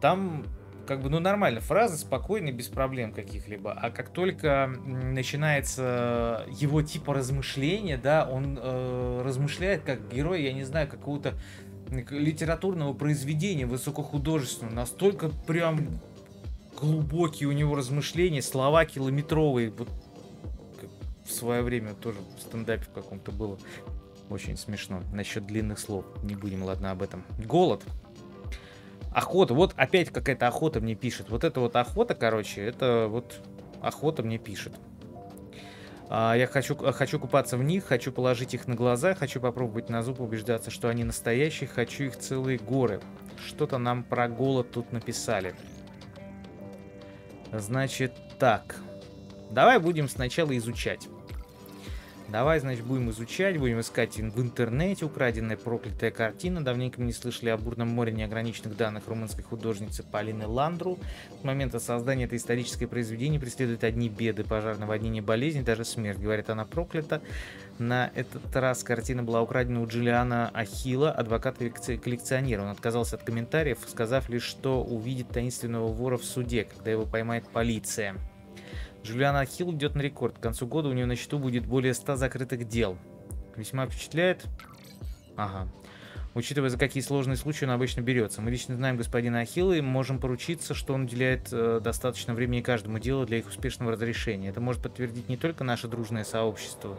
там как бы, ну, нормально, фразы спокойные, без проблем каких-либо. А как только начинается его типа размышления, да, он э, размышляет как герой, я не знаю, какого-то литературного произведения высокохудожественного. Настолько прям глубокие у него размышления, слова километровые. Вот в свое время тоже в стендапе каком-то было. Очень смешно. Насчет длинных слов. Не будем, ладно, об этом. Голод. Охота. Вот опять какая-то охота мне пишет. Вот это вот охота, короче, это вот охота мне пишет. А, я хочу, хочу купаться в них, хочу положить их на глаза, хочу попробовать на зуб убеждаться, что они настоящие, хочу их целые горы. Что-то нам про голод тут написали. Значит так. Давай будем сначала изучать. Давай, значит, будем изучать, будем искать в интернете украденная проклятая картина. Давненько мы не слышали о бурном море неограниченных данных румынской художницы Полины Ландру. С момента создания этой исторической произведения преследуют одни беды, пожар, наводнение, болезнь, даже смерть. Говорит, она проклята. На этот раз картина была украдена у Джулиана Ахила, адвоката коллекционера. Он отказался от комментариев, сказав лишь, что увидит таинственного вора в суде, когда его поймает полиция. Джулиана Хилл идет на рекорд. К концу года у нее на счету будет более 100 закрытых дел. Весьма впечатляет. Ага. учитывая, за какие сложные случаи он обычно берется. Мы лично знаем господина Ахилла и можем поручиться, что он уделяет э, достаточно времени каждому делу для их успешного разрешения. Это может подтвердить не только наше дружное сообщество.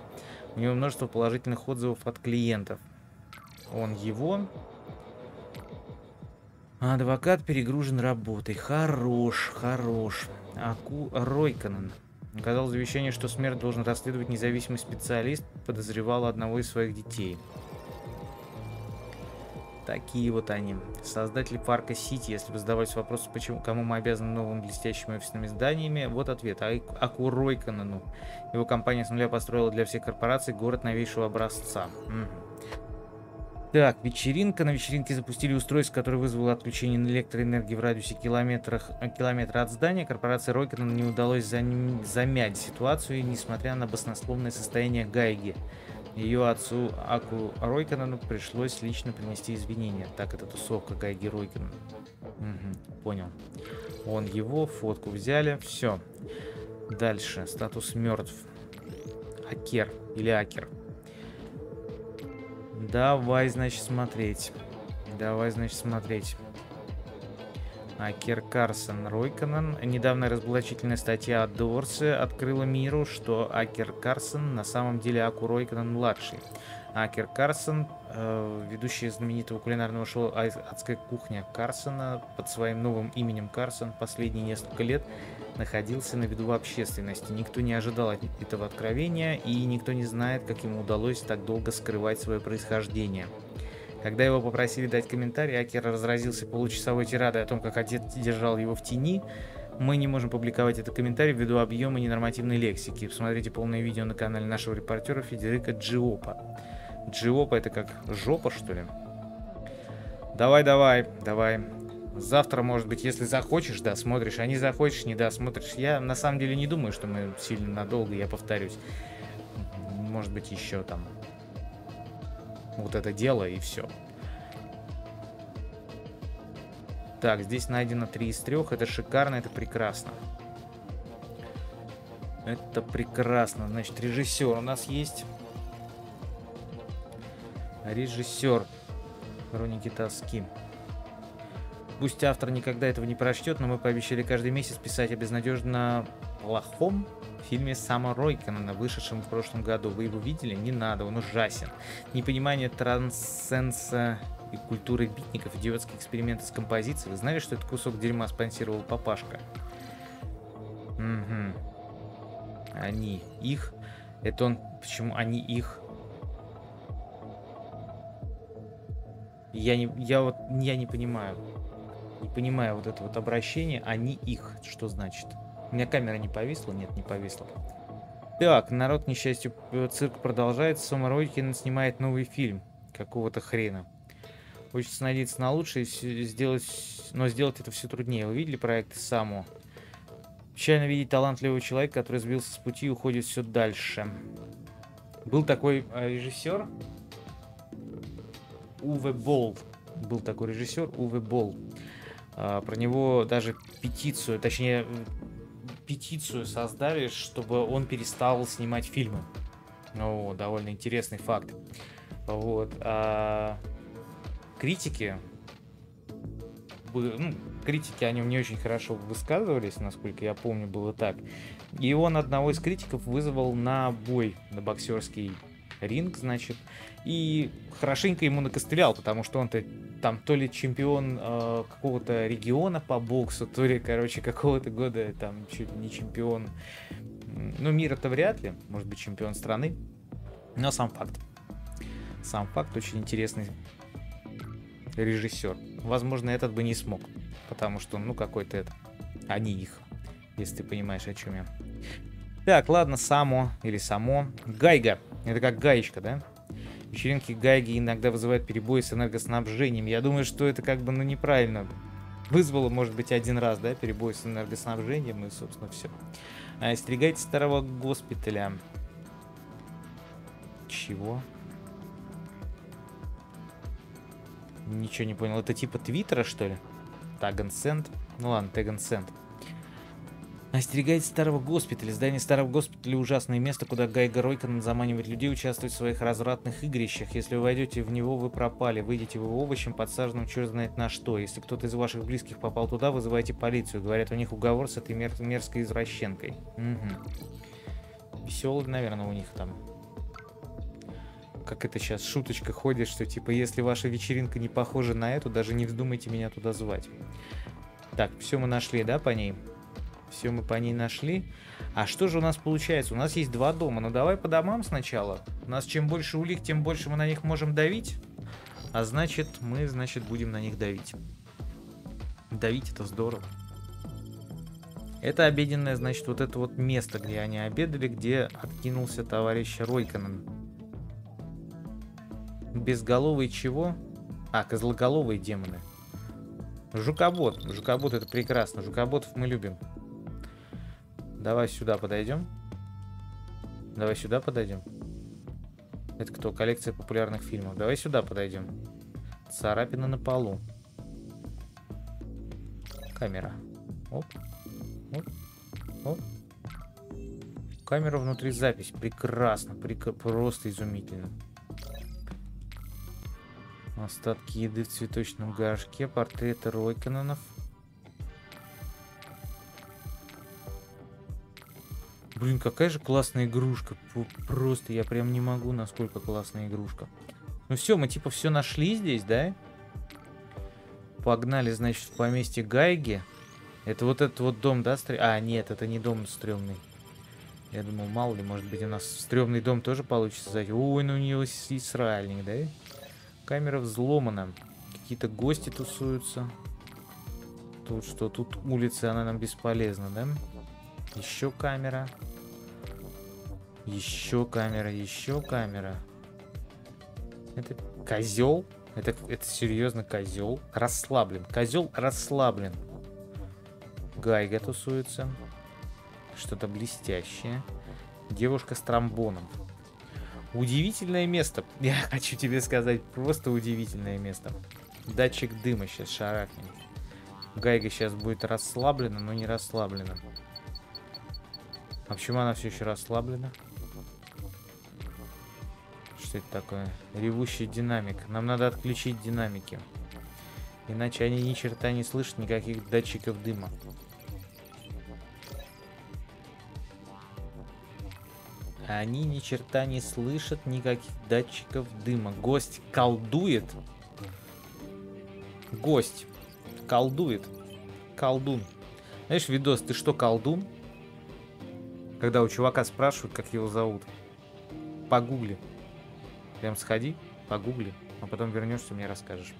У него множество положительных отзывов от клиентов. Он его... Адвокат перегружен работой. Хорош, хорош. Аку Ройконен. Указал в завещании, что смерть должен расследовать независимый специалист, подозревал одного из своих детей. Такие вот они. Создатели парка Сити, если вы задавались вопросом, почему, кому мы обязаны новыми блестящими офисными зданиями, вот ответ. А Аку Ройконану. Его компания с нуля построила для всех корпораций город новейшего образца. Угу. Так, вечеринка. На вечеринке запустили устройство, которое вызвало отключение электроэнергии в радиусе километрах, э, километра от здания. Корпорации Ройкина не удалось зам... замять ситуацию, несмотря на баснословное состояние Гайги. Ее отцу Аку Ройкинану пришлось лично принести извинения. Так, это тусовка Гайги Ройкина. Угу, понял. Он его, фотку взяли, все. Дальше, статус мертв. Акер или Акер. Давай, значит, смотреть. Давай, значит, смотреть. Акер Карсон Ройконен. Недавно разоблачительная статья от Дорсе открыла миру, что Акер Карсон на самом деле Аку Ройконен младший. Акер Карсон, э, ведущий знаменитого кулинарного шоу «Адская кухня» Карсона, под своим новым именем Карсон последние несколько лет находился на виду общественности. Никто не ожидал этого откровения, и никто не знает, как ему удалось так долго скрывать свое происхождение. Когда его попросили дать комментарий, Акер разразился получасовой тирадой о том, как отец держал его в тени. Мы не можем публиковать этот комментарий ввиду объема ненормативной лексики. Посмотрите полное видео на канале нашего репортера Федерика Джиопа. Джиопа это как жопа, что ли? Давай, давай, давай. Завтра, может быть, если захочешь, да, смотришь, а не захочешь, не досмотришь. Я на самом деле не думаю, что мы сильно надолго, я повторюсь. Может быть, еще там вот это дело и все. Так, здесь найдено 3 из 3. Это шикарно, это прекрасно. Это прекрасно. Значит, режиссер у нас есть. Режиссер. Хроники тоски. Пусть автор никогда этого не прочтет, но мы пообещали каждый месяц писать о безнадежно плохом фильме Сама Ройкана, вышедшем в прошлом году. Вы его видели? Не надо, он ужасен. Непонимание трансценса и культуры битников, идиотские эксперименты с композицией. Вы знали, что этот кусок дерьма спонсировал папашка? Угу. Они, их. Это он, почему они их? Я не, я вот, я не понимаю. Не понимаю вот это вот обращение, они их, что значит? У меня камера не повисла? Нет, не повисла. Так, народ, к несчастью, цирк продолжается. Сома снимает новый фильм. Какого-то хрена. Хочется надеяться на лучшее, сделать, но сделать это все труднее. Вы видели проект Саму? Печально видеть талантливого человека, который сбился с пути и уходит все дальше. Был такой э, режиссер Уве Болл. Был такой режиссер Уве Болл. А, про него даже петицию, точнее, петицию создали, чтобы он перестал снимать фильмы. Ну, довольно интересный факт. Вот. А критики, ну, критики о нем не очень хорошо высказывались, насколько я помню, было так. И он одного из критиков вызвал на бой, на боксерский ринг, значит, и хорошенько ему накостылял, потому что он-то там то ли чемпион э, какого-то региона по боксу, то ли, короче, какого-то года там чуть не чемпион. Ну, мира-то вряд ли, может быть, чемпион страны. Но сам факт. Сам факт очень интересный режиссер. Возможно, этот бы не смог, потому что, ну, какой-то это, они их, если ты понимаешь, о чем я. Так, ладно, само или само. Гайга. Это как гаечка, да? Вечеринки Гайги иногда вызывают перебои с энергоснабжением. Я думаю, что это как бы, ну, неправильно. Вызвало, может быть, один раз, да, перебой с энергоснабжением, и, собственно, все. А, остерегайте старого госпиталя. Чего? Ничего не понял. Это типа Твиттера, что ли? Тагансент? Ну ладно, Тагансент. Остерегайтесь старого госпиталя. Здание старого госпиталя ужасное место, куда Гайга Ройкон заманивает людей участвовать в своих развратных игрищах. Если вы войдете в него, вы пропали. Выйдете вы овощем, подсаженным черт знает на что. Если кто-то из ваших близких попал туда, вызывайте полицию. Говорят, у них уговор с этой мер мерзкой извращенкой. Угу. Веселый, наверное, у них там. Как это сейчас шуточка ходит, что типа, если ваша вечеринка не похожа на эту, даже не вздумайте меня туда звать. Так, все мы нашли, да, по ней? Все мы по ней нашли. А что же у нас получается? У нас есть два дома. Ну давай по домам сначала. У нас чем больше улик, тем больше мы на них можем давить. А значит, мы, значит, будем на них давить. Давить это здорово. Это обеденное, значит, вот это вот место, где они обедали, где откинулся товарищ Ройконен. Безголовые чего? А, козлоголовые демоны. Жукобот. Жукобот это прекрасно. Жукоботов мы любим. Давай сюда подойдем. Давай сюда подойдем. Это кто? Коллекция популярных фильмов. Давай сюда подойдем. Царапина на полу. Камера. Оп. Оп. Оп. Камера внутри запись. Прекрасно. Прек... Просто изумительно. Остатки еды в цветочном горшке. Портреты Ройконенов. Блин, какая же классная игрушка. Просто я прям не могу, насколько классная игрушка. Ну все, мы типа все нашли здесь, да? Погнали, значит, в поместье Гайги. Это вот этот вот дом, да, стрёмный? А, нет, это не дом стрёмный. Я думал, мало ли, может быть, у нас стрёмный дом тоже получится зайти. Ой, ну у него и сральник, да? Камера взломана. Какие-то гости тусуются. Тут что? Тут улица, она нам бесполезна, да? Еще камера. Еще камера, еще камера. Это козел? Это, это серьезно козел? Расслаблен. Козел расслаблен. Гайга тусуется. Что-то блестящее. Девушка с тромбоном. Удивительное место. [laughs] Я хочу тебе сказать, просто удивительное место. Датчик дыма сейчас шарахнет. Гайга сейчас будет расслаблена, но не расслаблена. А почему она все еще расслаблена? Что это такое? Ревущий динамик. Нам надо отключить динамики. Иначе они ни черта не слышат никаких датчиков дыма. Они ни черта не слышат никаких датчиков дыма. Гость колдует. Гость колдует. Колдун. Знаешь, видос, ты что, колдун? Когда у чувака спрашивают, как его зовут. Погугли. Прям сходи, погугли, а потом вернешься, мне расскажешь.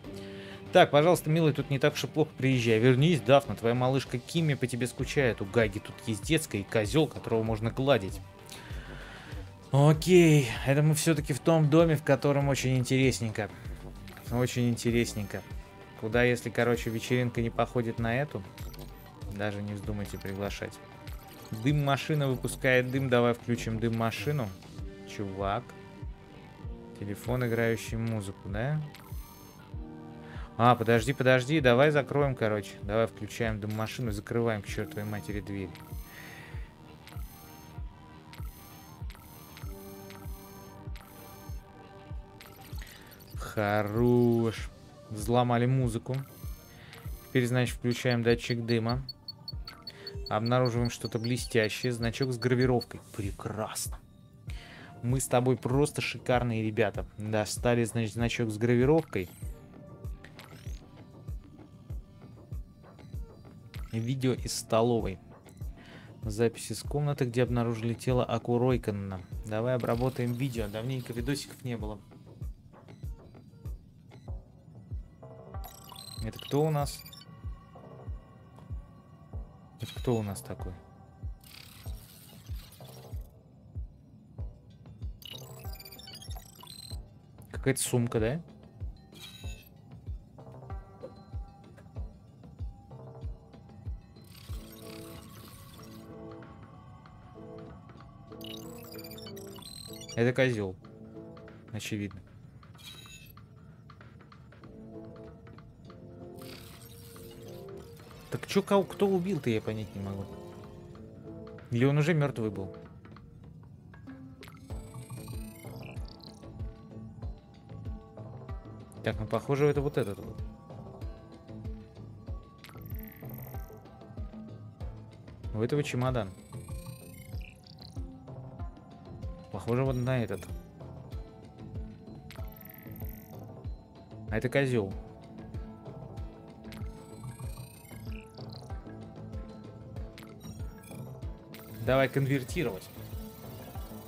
Так, пожалуйста, милый, тут не так уж и плохо приезжай. Вернись, Дафна, твоя малышка Кимми по тебе скучает. У Гаги тут есть детская и козел, которого можно гладить. Окей, это мы все-таки в том доме, в котором очень интересненько. Очень интересненько. Куда, если, короче, вечеринка не походит на эту, даже не вздумайте приглашать. Дым машина выпускает дым, давай включим дым машину. Чувак. Телефон, играющий музыку, да? А, подожди, подожди, давай закроем, короче. Давай включаем дым машину, закрываем к чертовой матери дверь. Хорош. Взломали музыку. Теперь, значит, включаем датчик дыма. Обнаруживаем что-то блестящее. Значок с гравировкой. Прекрасно. Мы с тобой просто шикарные ребята. Достали, значит, значок с гравировкой. Видео из столовой. Запись из комнаты, где обнаружили тело Аку Ройканна. Давай обработаем видео. Давненько видосиков не было. Это кто у нас? Это кто у нас такой? Какая-то сумка, да? Это козел. Очевидно. Так чё, кого, кто убил-то, я понять не могу. Или он уже мертвый был? Так, ну похоже, это вот этот вот. У этого чемодан. Похоже вот на этот. А это козел. Давай конвертировать.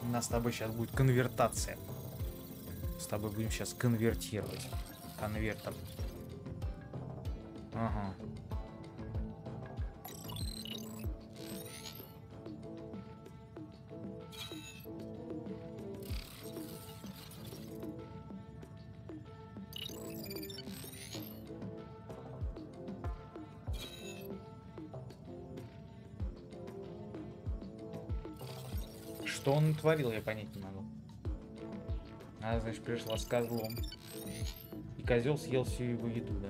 У нас с тобой сейчас будет конвертация. С тобой будем сейчас конвертировать. Конвертом. Ага. Что он творил, я понять не могу. А, значит, пришла с козлом. И козел съел всю его еду, да?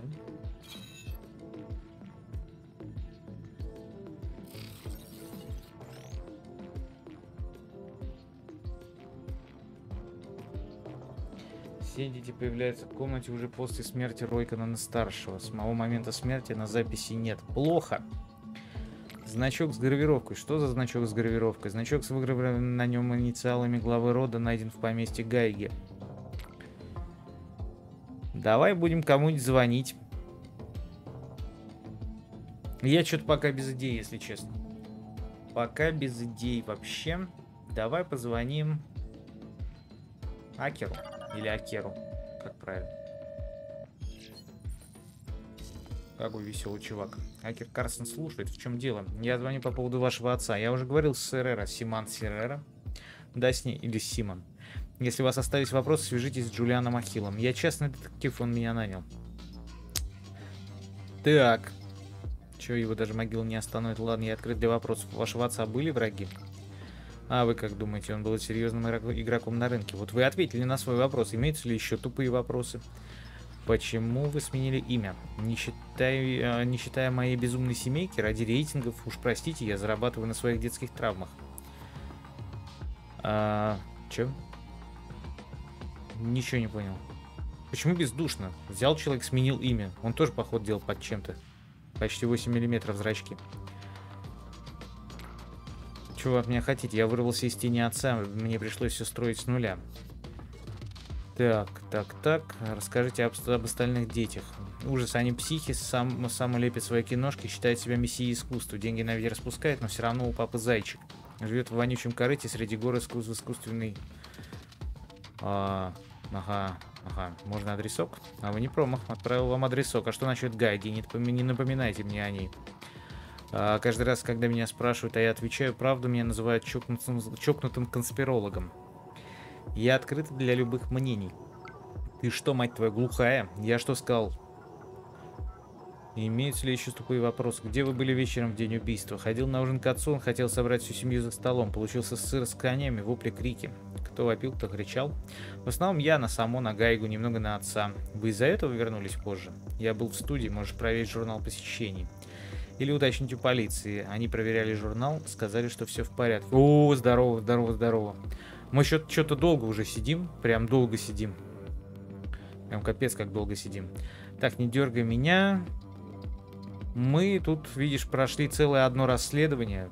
Все дети появляются в комнате уже после смерти Ройкана старшего. С моего момента смерти на записи нет. Плохо. Значок с гравировкой. Что за значок с гравировкой? Значок с выгравированными на нем инициалами главы рода найден в поместье Гайги. Давай будем кому-нибудь звонить. Я что-то пока без идей, если честно. Пока без идей вообще. Давай позвоним Акеру. Или Акеру, как правильно. Какой веселый чувак. Акер Карсон слушает. В чем дело? Я звоню по поводу вашего отца. Я уже говорил с Серрера. Симан Серрера. Да, с ней. Или Симон. Если у вас остались вопросы, свяжитесь с Джулианом Ахиллом. Я частный детектив, он меня нанял. Так. Че, его даже могила не остановит? Ладно, я открыт для вопросов. У вашего отца были враги? А вы как думаете, он был серьезным игроком на рынке? Вот вы ответили на свой вопрос. Имеются ли еще тупые вопросы? Почему вы сменили имя? Не считая, э, не считая моей безумной семейки, ради рейтингов, уж простите, я зарабатываю на своих детских травмах. А, чё? Ничего не понял. Почему бездушно? Взял человек, сменил имя. Он тоже, поход делал под чем-то. Почти 8 миллиметров зрачки. Чего от меня хотите? Я вырвался из тени отца, мне пришлось все строить с нуля. Так, так, так. Расскажите об, об остальных детях. Ужас, они психи, сам, сам лепит свои киношки, считает себя мессией искусства. Деньги на ветер спускает, но все равно у папы зайчик. Живет в вонючем корыте среди гор искус искусственный... А, ага, ага. Можно адресок? А вы не промах. Отправил вам адресок. А что насчет Гайги? Не, не напоминайте мне о ней. А, каждый раз, когда меня спрашивают, а я отвечаю правду, меня называют чокнутым, чокнутым конспирологом. Я открыт для любых мнений. Ты что, мать твоя, глухая? Я что сказал? Имеются ли еще тупые вопросы? Где вы были вечером в день убийства? Ходил на ужин к отцу, он хотел собрать всю семью за столом. Получился сыр с конями, вопли, крики. Кто вопил, кто кричал. В основном я на само, на Гайгу, немного на отца. Вы из-за этого вернулись позже? Я был в студии, можешь проверить журнал посещений. Или уточнить у полиции. Они проверяли журнал, сказали, что все в порядке. О, здорово, здорово, здорово. Мы что-то долго уже сидим, прям долго сидим. Прям капец, как долго сидим. Так, не дергай меня. Мы тут, видишь, прошли целое одно расследование.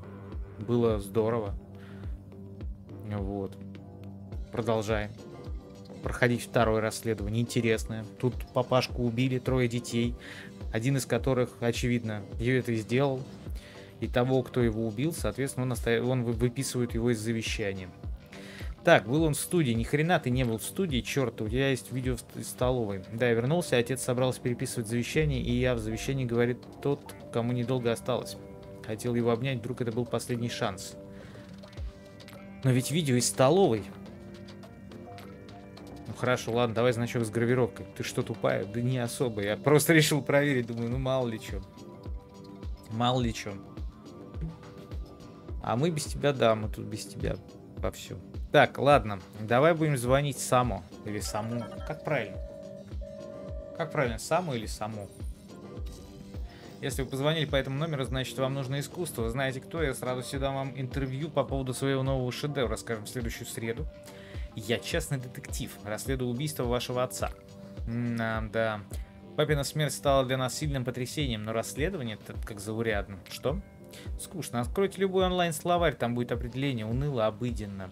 Было здорово. Вот. Продолжаем. Проходить второе расследование. Интересное. Тут папашку убили, трое детей. Один из которых, очевидно, это сделал. И того, кто его убил, соответственно, он, оставил, он выписывает его из завещания. Так, был он в студии. Ни хрена ты не был в студии, черт, у тебя есть видео в столовой. Да, я вернулся, отец собрался переписывать завещание, и я в завещании говорит тот, кому недолго осталось. Хотел его обнять, вдруг это был последний шанс. Но ведь видео из столовой. Ну хорошо, ладно, давай значок с гравировкой. Ты что, тупая? Да не особо. Я просто решил проверить, думаю, ну мало ли что. Мало ли что. А мы без тебя, да, мы тут без тебя вовсю. Так, ладно. Давай будем звонить Саму. Или Саму. Как правильно? Как правильно, Саму или Саму? Если вы позвонили по этому номеру, значит вам нужно искусство. Вы знаете, кто я. Сразу сюда вам интервью по поводу своего нового шедевра. Скажем, в следующую среду. Я частный детектив. Расследую убийство вашего отца. Да, да. Папина смерть стала для нас сильным потрясением, но расследование это как заурядно. Что? Скучно. Откройте любой онлайн-словарь, там будет определение. Уныло, обыденно.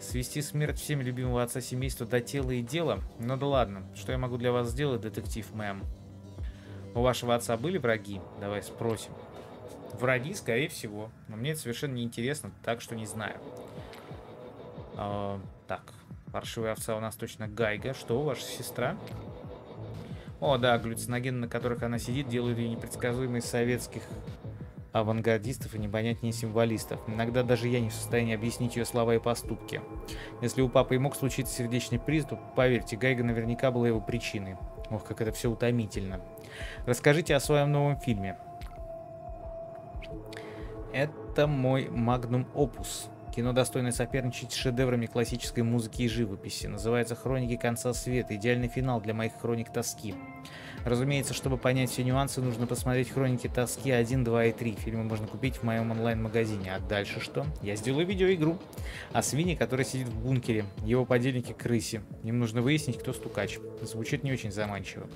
Свести смерть всеми любимого отца семейства до тела и дела? Ну да ладно. Что я могу для вас сделать, детектив мэм? У вашего отца были враги? Давай спросим. Враги, скорее всего. Но мне это совершенно не интересно, так что не знаю. А, так, паршивая овца у нас точно Гайга. Что, ваша сестра? О, да, глюциногены, на которых она сидит, делают ее непредсказуемой советских авангардистов и непонятнее символистов. Иногда даже я не в состоянии объяснить ее слова и поступки. Если у папы и мог случиться сердечный приступ, поверьте, Гайга наверняка была его причиной. Ох, как это все утомительно. Расскажите о своем новом фильме. Это мой магнум опус. Кино достойно соперничать с шедеврами классической музыки и живописи. Называется «Хроники конца света». Идеальный финал для моих хроник тоски. Разумеется, чтобы понять все нюансы, нужно посмотреть хроники тоски 1, 2 и 3. Фильмы можно купить в моем онлайн-магазине. А дальше что? Я сделаю видеоигру о свине, который сидит в бункере. Его подельники крысе. Им нужно выяснить, кто стукач. Звучит не очень заманчиво.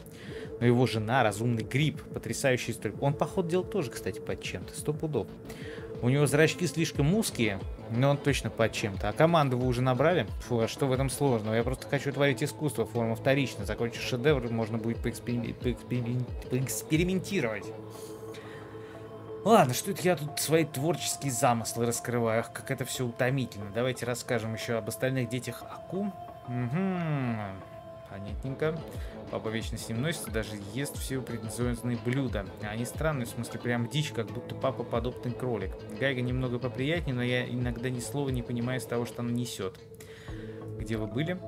Но его жена, разумный гриб, потрясающий историк. Он, поход делал тоже, кстати, под чем-то. Сто пудов. У него зрачки слишком узкие, но он точно под чем-то. А команду вы уже набрали? Фу, а что в этом сложного? Я просто хочу творить искусство, форма вторичная. Закончив шедевр, можно будет поэксперим... поэксперим... поэкспериментировать. Ладно, что это я тут свои творческие замыслы раскрываю? Ах, как это все утомительно. Давайте расскажем еще об остальных детях Аку. Угу. Понятненько. Папа вечно с ним носится, даже ест все предназначенные блюда. Они странные, в смысле прям дичь, как будто папа подобный кролик. Гайга немного поприятнее, но я иногда ни слова не понимаю из того, что она несет. Где вы были?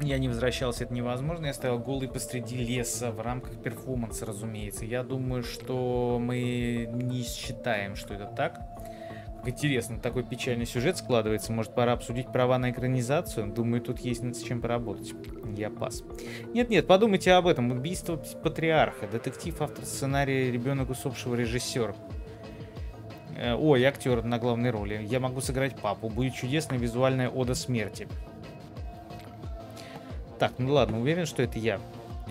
Я не возвращался, это невозможно. Я стоял голый посреди леса в рамках перформанса, разумеется. Я думаю, что мы не считаем, что это так. Интересно, такой печальный сюжет складывается. Может, пора обсудить права на экранизацию? Думаю, тут есть над чем поработать. Я пас. Нет-нет, подумайте об этом. Убийство патриарха. Детектив, автор сценария, ребенок усопшего режиссер. Э, ой, актер на главной роли. Я могу сыграть папу. Будет чудесная визуальная ода смерти. Так, ну ладно, уверен, что это я.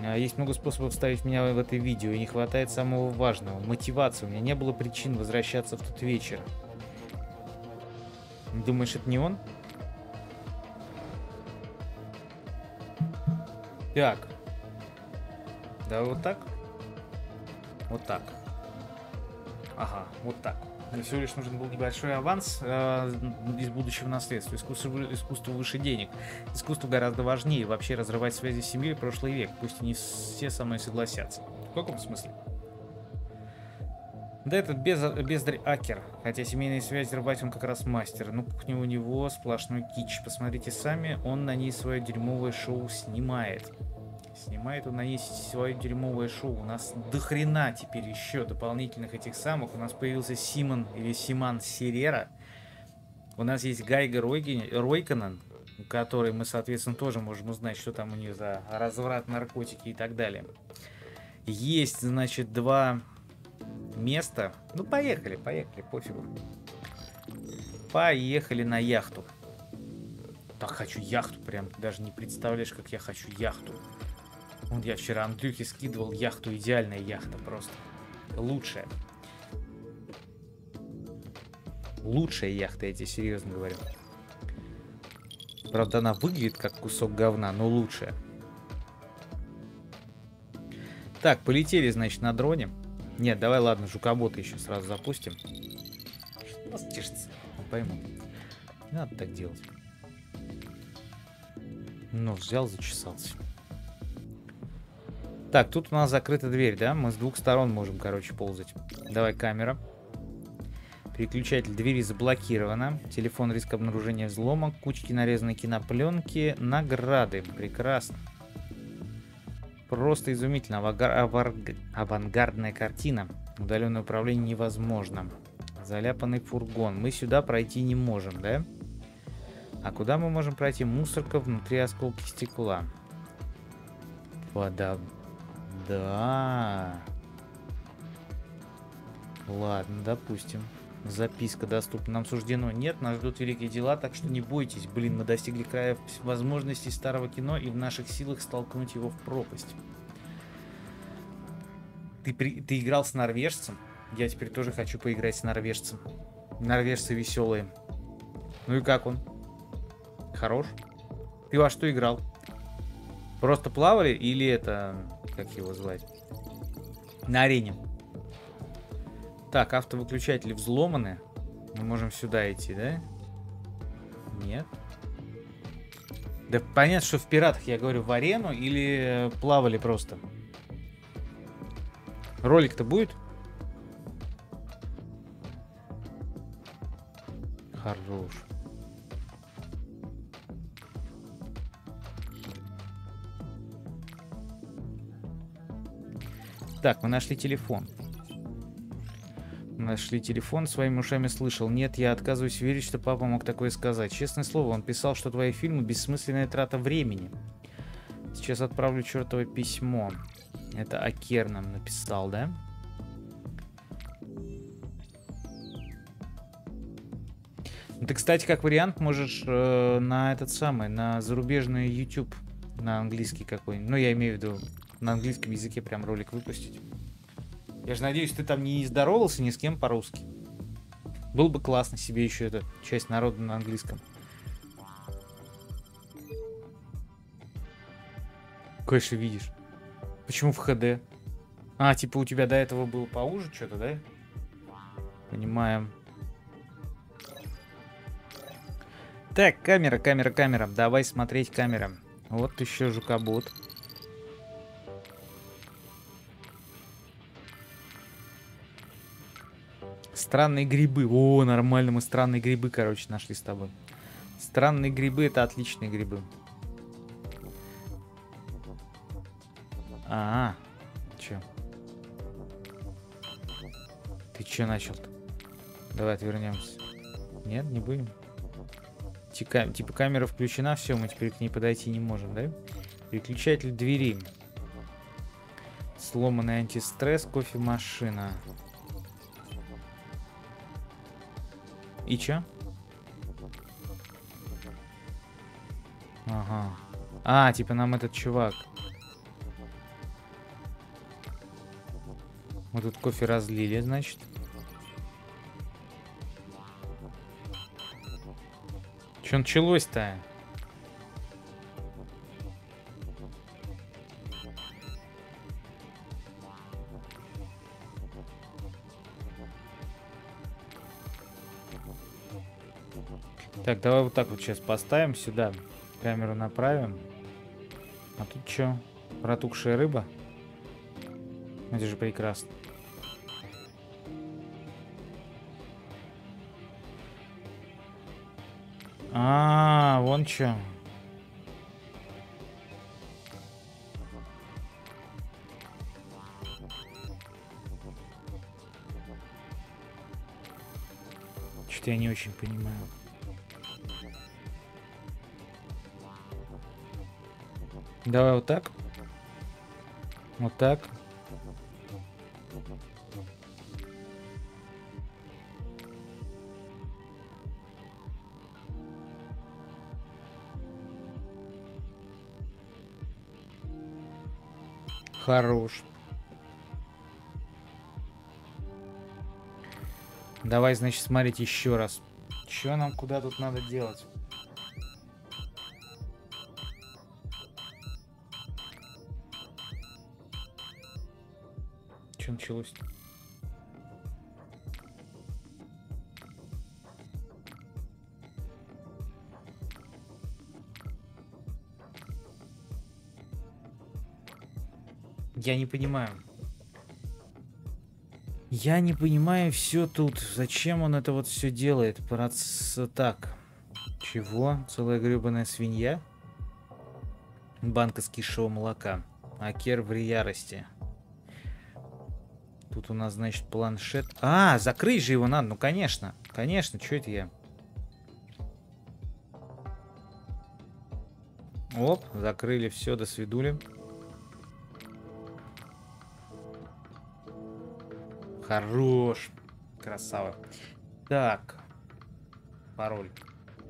А, есть много способов вставить меня в это видео, и не хватает самого важного. Мотивации. У меня не было причин возвращаться в тот вечер. Думаешь, это не он? Так. Да вот так? Вот так. Ага, вот так. Всего лишь нужен был небольшой аванс э, из будущего наследства. Искусство, искусство выше денег. Искусство гораздо важнее. Вообще разрывать связи с семьей прошлый век. Пусть не все со мной согласятся. В каком смысле? Да этот без, бездарь Акер. Хотя семейные связи рвать он как раз мастер. Ну, кухня у него сплошной кич. Посмотрите сами, он на ней свое дерьмовое шоу снимает. Снимает он на ней свое дерьмовое шоу. У нас дохрена теперь еще дополнительных этих самых. У нас появился Симон или Симан Серера. У нас есть Гайга Ройконен, у которой мы, соответственно, тоже можем узнать, что там у нее за разврат, наркотики и так далее. Есть, значит, два место. Ну, поехали, поехали, пофигу. Поехали на яхту. Так хочу яхту, прям ты даже не представляешь, как я хочу яхту. Вот я вчера Андрюхе скидывал яхту, идеальная яхта просто. Лучшая. Лучшая яхта, я тебе серьезно говорю. Правда, она выглядит как кусок говна, но лучшая. Так, полетели, значит, на дроне. Нет, давай, ладно, жукобота еще сразу запустим. Что у нас тешится? Не пойму. Не надо так делать. Ну, взял, зачесался. Так, тут у нас закрыта дверь, да? Мы с двух сторон можем, короче, ползать. Давай, камера. Переключатель двери заблокировано. Телефон риск обнаружения взлома. Кучки нарезанной кинопленки. Награды. Прекрасно. Просто изумительно. Авангардная картина. Удаленное управление невозможно. Заляпанный фургон. Мы сюда пройти не можем, да? А куда мы можем пройти? Мусорка внутри осколки стекла. Вода. Да. Ладно, допустим. Записка доступна. Нам суждено. Нет, нас ждут великие дела, так что не бойтесь. Блин, мы достигли края возможностей старого кино, и в наших силах столкнуть его в пропасть. Ты, при... ты играл с норвежцем? Я теперь тоже хочу поиграть с норвежцем. Норвежцы веселые. Ну и как он? Хорош? Ты во что играл? Просто плавали или это... Как его звать? На арене. Так, автовыключатели взломаны. Мы можем сюда идти, да? Нет. Да понятно, что в пиратах, я говорю, в арену или плавали просто. Ролик-то будет? Хорош. Так, мы нашли телефон. Нашли телефон, своими ушами слышал. Нет, я отказываюсь верить, что папа мог такое сказать. Честное слово, он писал, что твои фильмы бессмысленная трата времени. Сейчас отправлю чертово письмо. Это Акер нам написал, да? Ну, ты, кстати, как вариант можешь э, на этот самый, на зарубежный YouTube, на английский какой-нибудь. Ну, я имею в виду, на английском языке прям ролик выпустить. Я же надеюсь, ты там не здоровался ни с кем по-русски. Было бы классно себе еще эту часть народа на английском. Конечно, видишь. Почему в ХД? А, типа у тебя до этого было поуже что-то, да? Понимаем. Так, камера, камера, камера. Давай смотреть камера. Вот еще жукобот. Странные грибы. О, нормально, мы странные грибы, короче, нашли с тобой. Странные грибы это отличные грибы. А, -а, -а. чё? Ты чё начал-то? Давай отвернемся. Нет, не будем. Тика типа камера включена, все, мы теперь к ней подойти не можем, да? Переключатель двери. Сломанный антистресс, кофемашина. И чё? Ага. А, типа нам этот чувак. Мы тут кофе разлили, значит. Что началось-то? Так, давай вот так вот сейчас поставим сюда. Камеру направим. А тут что? Протухшая рыба? Это же прекрасно. А, -а, -а вон что. Что-то я не очень понимаю. Давай вот так. Вот так. Хорош. Давай, значит, смотреть еще раз. Что нам куда тут надо делать? -то? Я не понимаю. Я не понимаю все тут. Зачем он это вот все делает? Проц... Так. Чего? Целая гребаная свинья? Банка скисшего молока. Акер в ярости. Тут у нас, значит, планшет. А, закрыть же его надо. Ну, конечно. Конечно, что это я? Оп, закрыли все, до свидули. Хорош. Красава. Так. Пароль.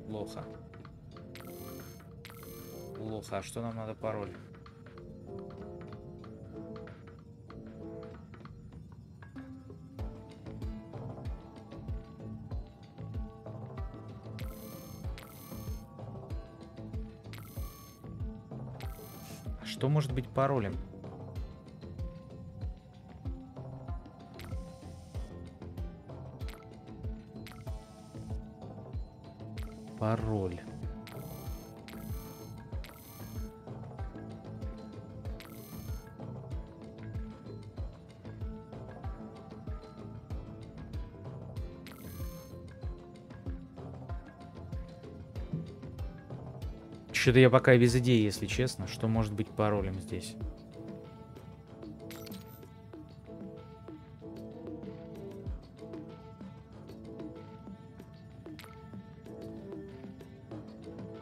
Плохо. Плохо. А что нам надо пароль? Что может быть паролем? Пароль. Что-то я пока без идеи, если честно, что может быть паролем здесь.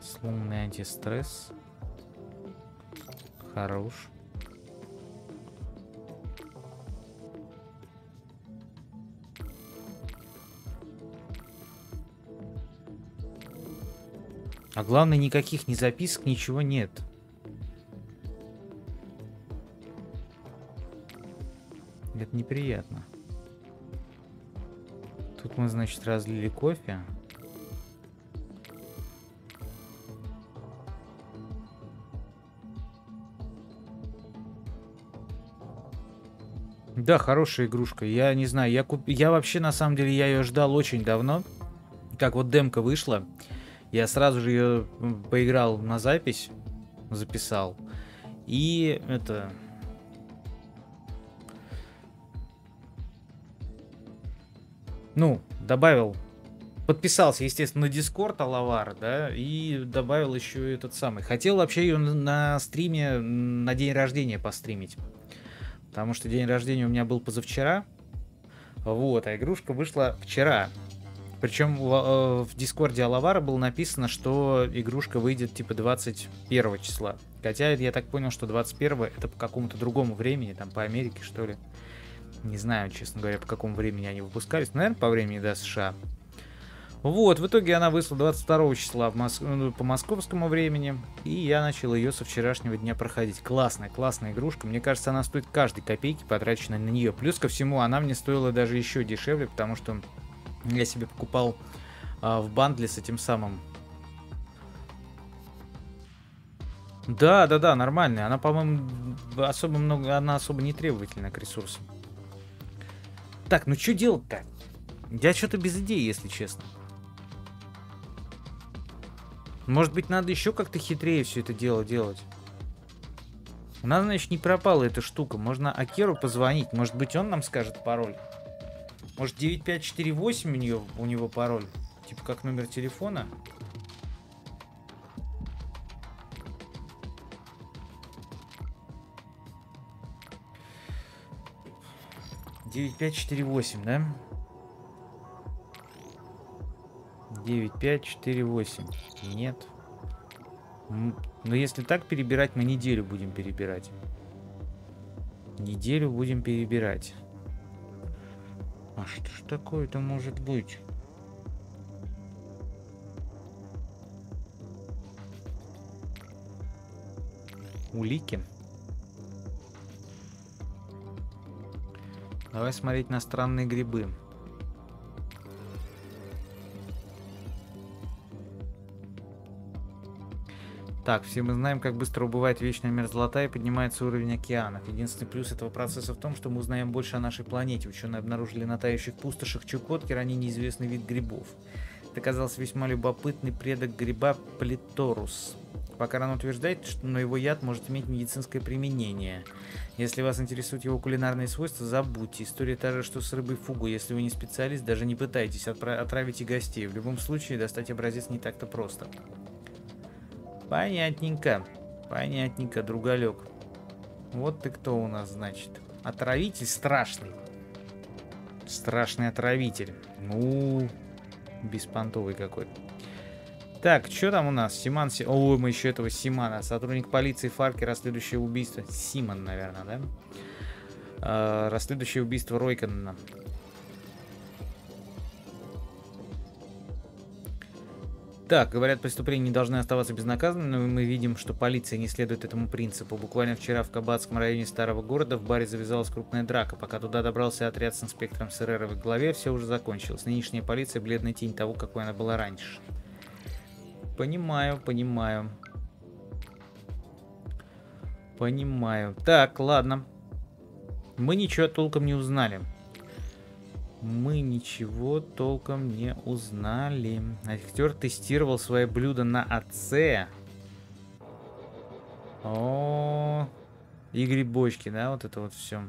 Сломанный антистресс. Хорош. А главное, никаких ни записок, ничего нет. Это неприятно. Тут мы, значит, разлили кофе. Да, хорошая игрушка. Я не знаю, я куп... я вообще на самом деле я ее ждал очень давно. Как вот демка вышла, я сразу же ее поиграл на запись, записал. И это... Ну, добавил подписался, естественно, на Discord Алавар, да, и добавил еще этот самый. Хотел вообще ее на стриме на день рождения постримить. Потому что день рождения у меня был позавчера. Вот, а игрушка вышла вчера. Причем в, э, в Дискорде Алавара было написано, что игрушка выйдет типа 21 числа. Хотя я так понял, что 21 это по какому-то другому времени, там по Америке что ли. Не знаю, честно говоря, по какому времени они выпускались. Наверное, по времени, да, США. Вот, в итоге она вышла 22 числа в Мос... Ну, по московскому времени, и я начал ее со вчерашнего дня проходить. Классная, классная игрушка. Мне кажется, она стоит каждой копейки, потраченной на нее. Плюс ко всему, она мне стоила даже еще дешевле, потому что я себе покупал а, в бандле с этим самым. Да, да, да, нормальная. Она, по-моему, особо много, она особо не требовательна к ресурсам. Так, ну что делать-то? Я что-то без идеи, если честно. Может быть, надо еще как-то хитрее все это дело делать. У нас, значит, не пропала эта штука. Можно Акеру позвонить. Может быть, он нам скажет пароль. Может 9548 у, нее, у него пароль? Типа как номер телефона? Девять пять четыре восемь, да? Девять пять четыре восемь. Нет. Но если так перебирать, мы неделю будем перебирать. Неделю будем перебирать. А что ж такое-то может быть? Улики. Давай смотреть на странные грибы. Так, все мы знаем, как быстро убывает вечная мерзлота и поднимается уровень океанов. Единственный плюс этого процесса в том, что мы узнаем больше о нашей планете. Ученые обнаружили на тающих пустошах Чукотки ранее неизвестный вид грибов. Это оказался весьма любопытный предок гриба Плиторус. Пока рано утверждает, что но его яд может иметь медицинское применение. Если вас интересуют его кулинарные свойства, забудьте. История та же, что с рыбой фугу. Если вы не специалист, даже не пытайтесь. Отправ отравите гостей. В любом случае, достать образец не так-то просто. Понятненько. Понятненько, другалек. Вот ты кто у нас, значит. Отравитель страшный. Страшный отравитель. Ну, беспонтовый какой-то. Так, что там у нас? Симан... Си... Ой, мы еще этого Симана. Сотрудник полиции Фарки, расследующее убийство. Симон, наверное, да? Э, расследующее убийство Ройкана. Так, говорят, преступления не должны оставаться безнаказанными, но мы видим, что полиция не следует этому принципу. Буквально вчера в Кабацком районе старого города в баре завязалась крупная драка. Пока туда добрался отряд с инспектором Серрера в главе, все уже закончилось. Нынешняя полиция – бледная тень того, какой она была раньше. Понимаю, понимаю. Понимаю. Так, ладно. Мы ничего толком не узнали мы ничего толком не узнали. Актер тестировал свое блюдо на отце. О, и грибочки, да, вот это вот все.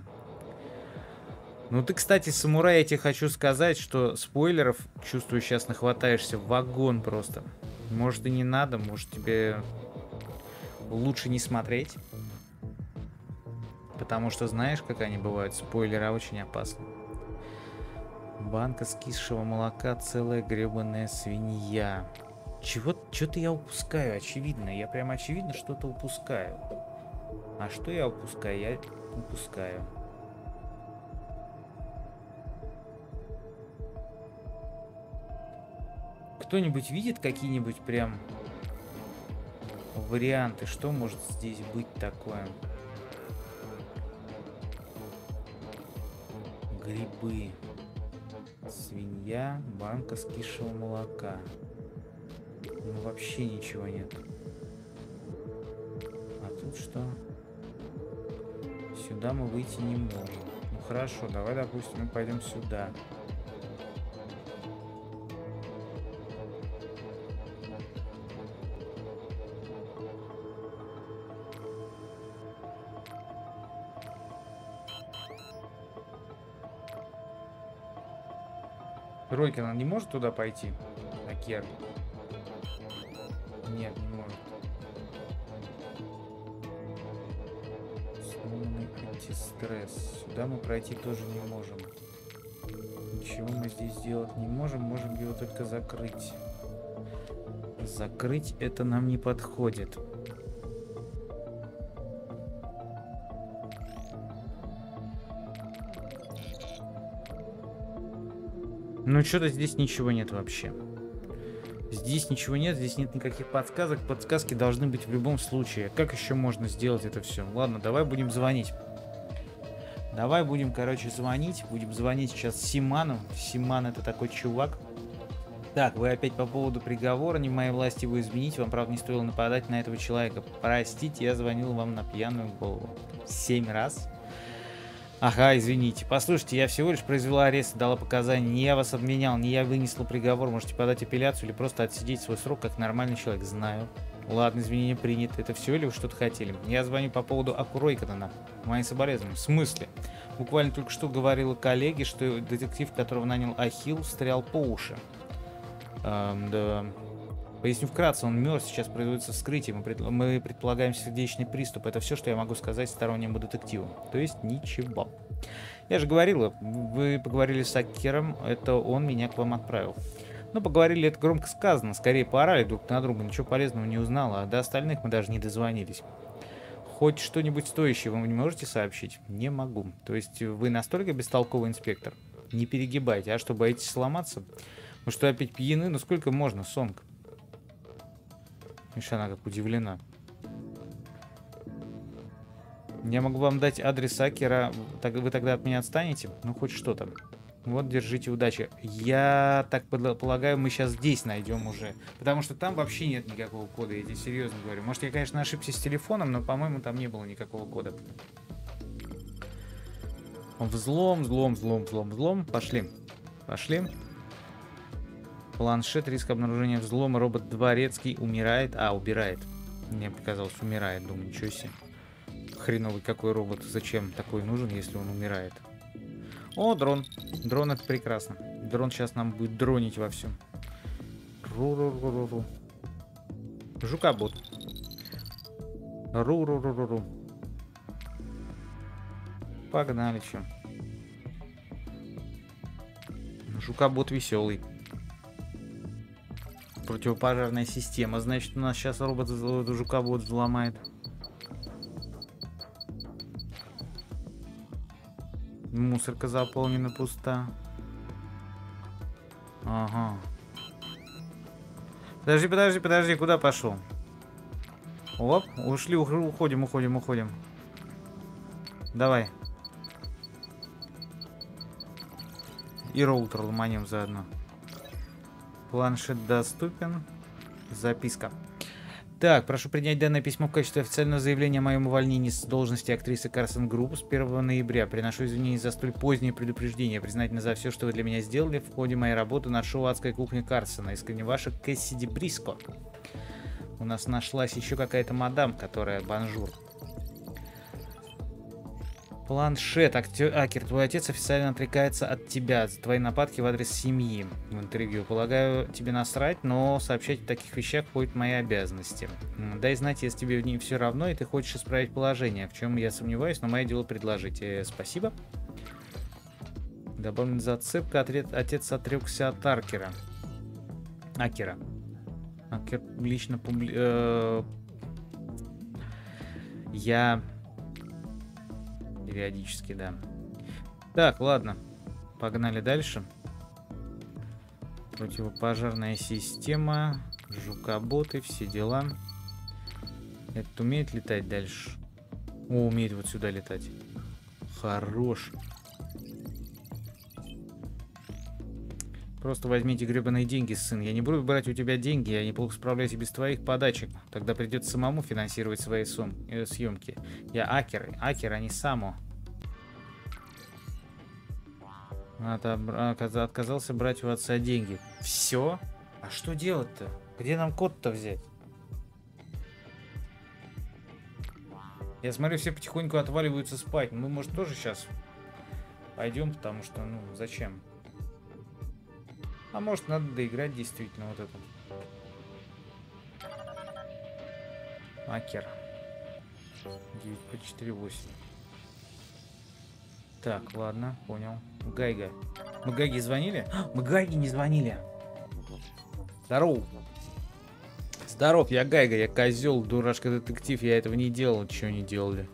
Ну ты, кстати, самурай, я тебе хочу сказать, что спойлеров, чувствую, сейчас нахватаешься в вагон просто. Может и не надо, может тебе лучше не смотреть. Потому что знаешь, как они бывают, спойлеры очень опасны. Банка скисшего молока, целая гребаная свинья. Чего, что-то я упускаю, очевидно. Я прям очевидно что-то упускаю. А что я упускаю? Я упускаю. Кто-нибудь видит какие-нибудь прям варианты? Что может здесь быть такое? Грибы. Свинья, банка скисшего молока. Ну вообще ничего нет. А тут что? Сюда мы выйти не можем. Ну хорошо, давай, допустим, мы пойдем сюда. Ройкин, не может туда пойти? Акер? Нет, не может. Сломанный антистресс. Сюда мы пройти тоже не можем. Ничего мы здесь сделать не можем. Можем его только закрыть. Закрыть это нам не подходит. Ну, что-то здесь ничего нет вообще. Здесь ничего нет, здесь нет никаких подсказок. Подсказки должны быть в любом случае. Как еще можно сделать это все? Ладно, давай будем звонить. Давай будем, короче, звонить. Будем звонить сейчас Симану. Симан это такой чувак. Так, вы опять по поводу приговора. Не в моей власти его изменить. Вам, правда, не стоило нападать на этого человека. Простите, я звонил вам на пьяную голову. Семь раз. Ага, извините. Послушайте, я всего лишь произвела арест дала показания. Не я вас обменял, не я вынесла приговор. Можете подать апелляцию или просто отсидеть свой срок, как нормальный человек. Знаю. Ладно, извинения приняты. Это все или вы что-то хотели? Я звоню по поводу Акуройкана. Мои соболезнования. В смысле? Буквально только что говорила коллеге, что детектив, которого нанял Ахилл, стрелял по уши. Эм, да. Поясню вкратце, он мертв, сейчас производится вскрытие, мы, пред... мы предполагаем сердечный приступ. Это все, что я могу сказать стороннему детективу. То есть ничего. Я же говорил, вы поговорили с Акером, это он меня к вам отправил. Но поговорили, это громко сказано, скорее поорали друг на друга, ничего полезного не узнала, а до остальных мы даже не дозвонились. Хоть что-нибудь стоящее вы не можете сообщить? Не могу. То есть вы настолько бестолковый инспектор? Не перегибайте. А что, боитесь сломаться? Вы что, опять пьяны? Ну сколько можно, Сонг? Видишь, она как удивлена. Я могу вам дать адрес Акера. Так, вы тогда от меня отстанете? Ну, хоть что-то. Вот, держите удачи. Я так полагаю, мы сейчас здесь найдем уже. Потому что там вообще нет никакого кода, я тебе серьезно говорю. Может, я, конечно, ошибся с телефоном, но, по-моему, там не было никакого кода. Взлом, взлом, взлом, взлом, взлом. Пошли. Пошли. Планшет, риск обнаружения взлома, робот дворецкий умирает. А, убирает. Мне показалось, умирает. Думаю, ничего себе. Хреновый какой робот. Зачем такой нужен, если он умирает? О, дрон. Дрон это прекрасно. Дрон сейчас нам будет дронить во всем. Ру-ру-ру-ру-ру. Жукобот. Ру-ру-ру-ру-ру. Погнали, чё. Жукобот веселый противопожарная система. Значит, у нас сейчас робот жука вот взломает. Мусорка заполнена пуста. Ага. Подожди, подожди, подожди, куда пошел? Оп, ушли, уходим, уходим, уходим. Давай. И роутер ломанем заодно. Планшет доступен. Записка. Так, прошу принять данное письмо в качестве официального заявления о моем увольнении с должности актрисы Карсон Групп с 1 ноября. Приношу извинения за столь позднее предупреждение. Признательно за все, что вы для меня сделали в ходе моей работы на шоу «Адская кухня Карсона». Искренне ваша Кэссиди Бриско. У нас нашлась еще какая-то мадам, которая бонжур. Планшет. Актер, Акер, твой отец официально отрекается от тебя за твои нападки в адрес семьи в интервью. Полагаю, тебе насрать, но сообщать о таких вещах в мои обязанности. Дай знать, если тебе в ней все равно, и ты хочешь исправить положение, в чем я сомневаюсь, но мое дело предложить. Э, спасибо. Добавлена зацепка. Отец отрекся от Аркера. Акера. Акер лично публи... Э, я Периодически, да. Так, ладно. Погнали дальше. Противопожарная система, жукоботы, все дела. Этот умеет летать дальше? О, умеет вот сюда летать. Хорош. Просто возьмите гребаные деньги, сын. Я не буду брать у тебя деньги, я неплохо справляюсь и без твоих подачек. Тогда придется самому финансировать свои сум э, съемки. Я акер, акер, а не само. Отказался брать у отца деньги. Все? А что делать-то? Где нам код-то взять? Я смотрю, все потихоньку отваливаются спать. Мы, может, тоже сейчас пойдем, потому что, ну, зачем? А может, надо доиграть действительно вот это. Акер. 9 по 4, 8. Так, ладно, понял. Гайга. Мы Гайге звонили? Мы Гайге не звонили. Здоров. Здоров, я Гайга, я козел, дурашка-детектив, я этого не делал, чего не делали.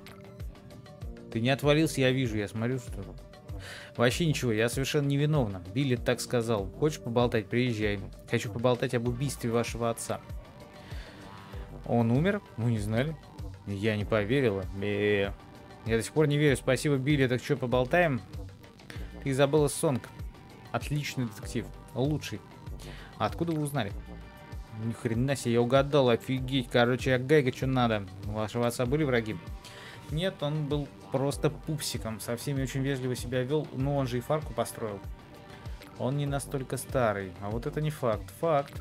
Ты не отвалился, я вижу, я смотрю, что... Вообще ничего, я совершенно невиновна. Билли так сказал. Хочешь поболтать, приезжай. Хочу поболтать об убийстве вашего отца. Он умер? Мы не знали. Я не поверила. Бе. Я до сих пор не верю. Спасибо, Билли. Так что, поболтаем? Ты забыла Сонг. Отличный детектив. Лучший. А откуда вы узнали? Ни хрена себе, я угадал, офигеть. Короче, я Гайга, что надо. У вашего отца были враги? Нет, он был просто пупсиком. Со всеми очень вежливо себя вел, но он же и фарку построил. Он не настолько старый. А вот это не факт. Факт.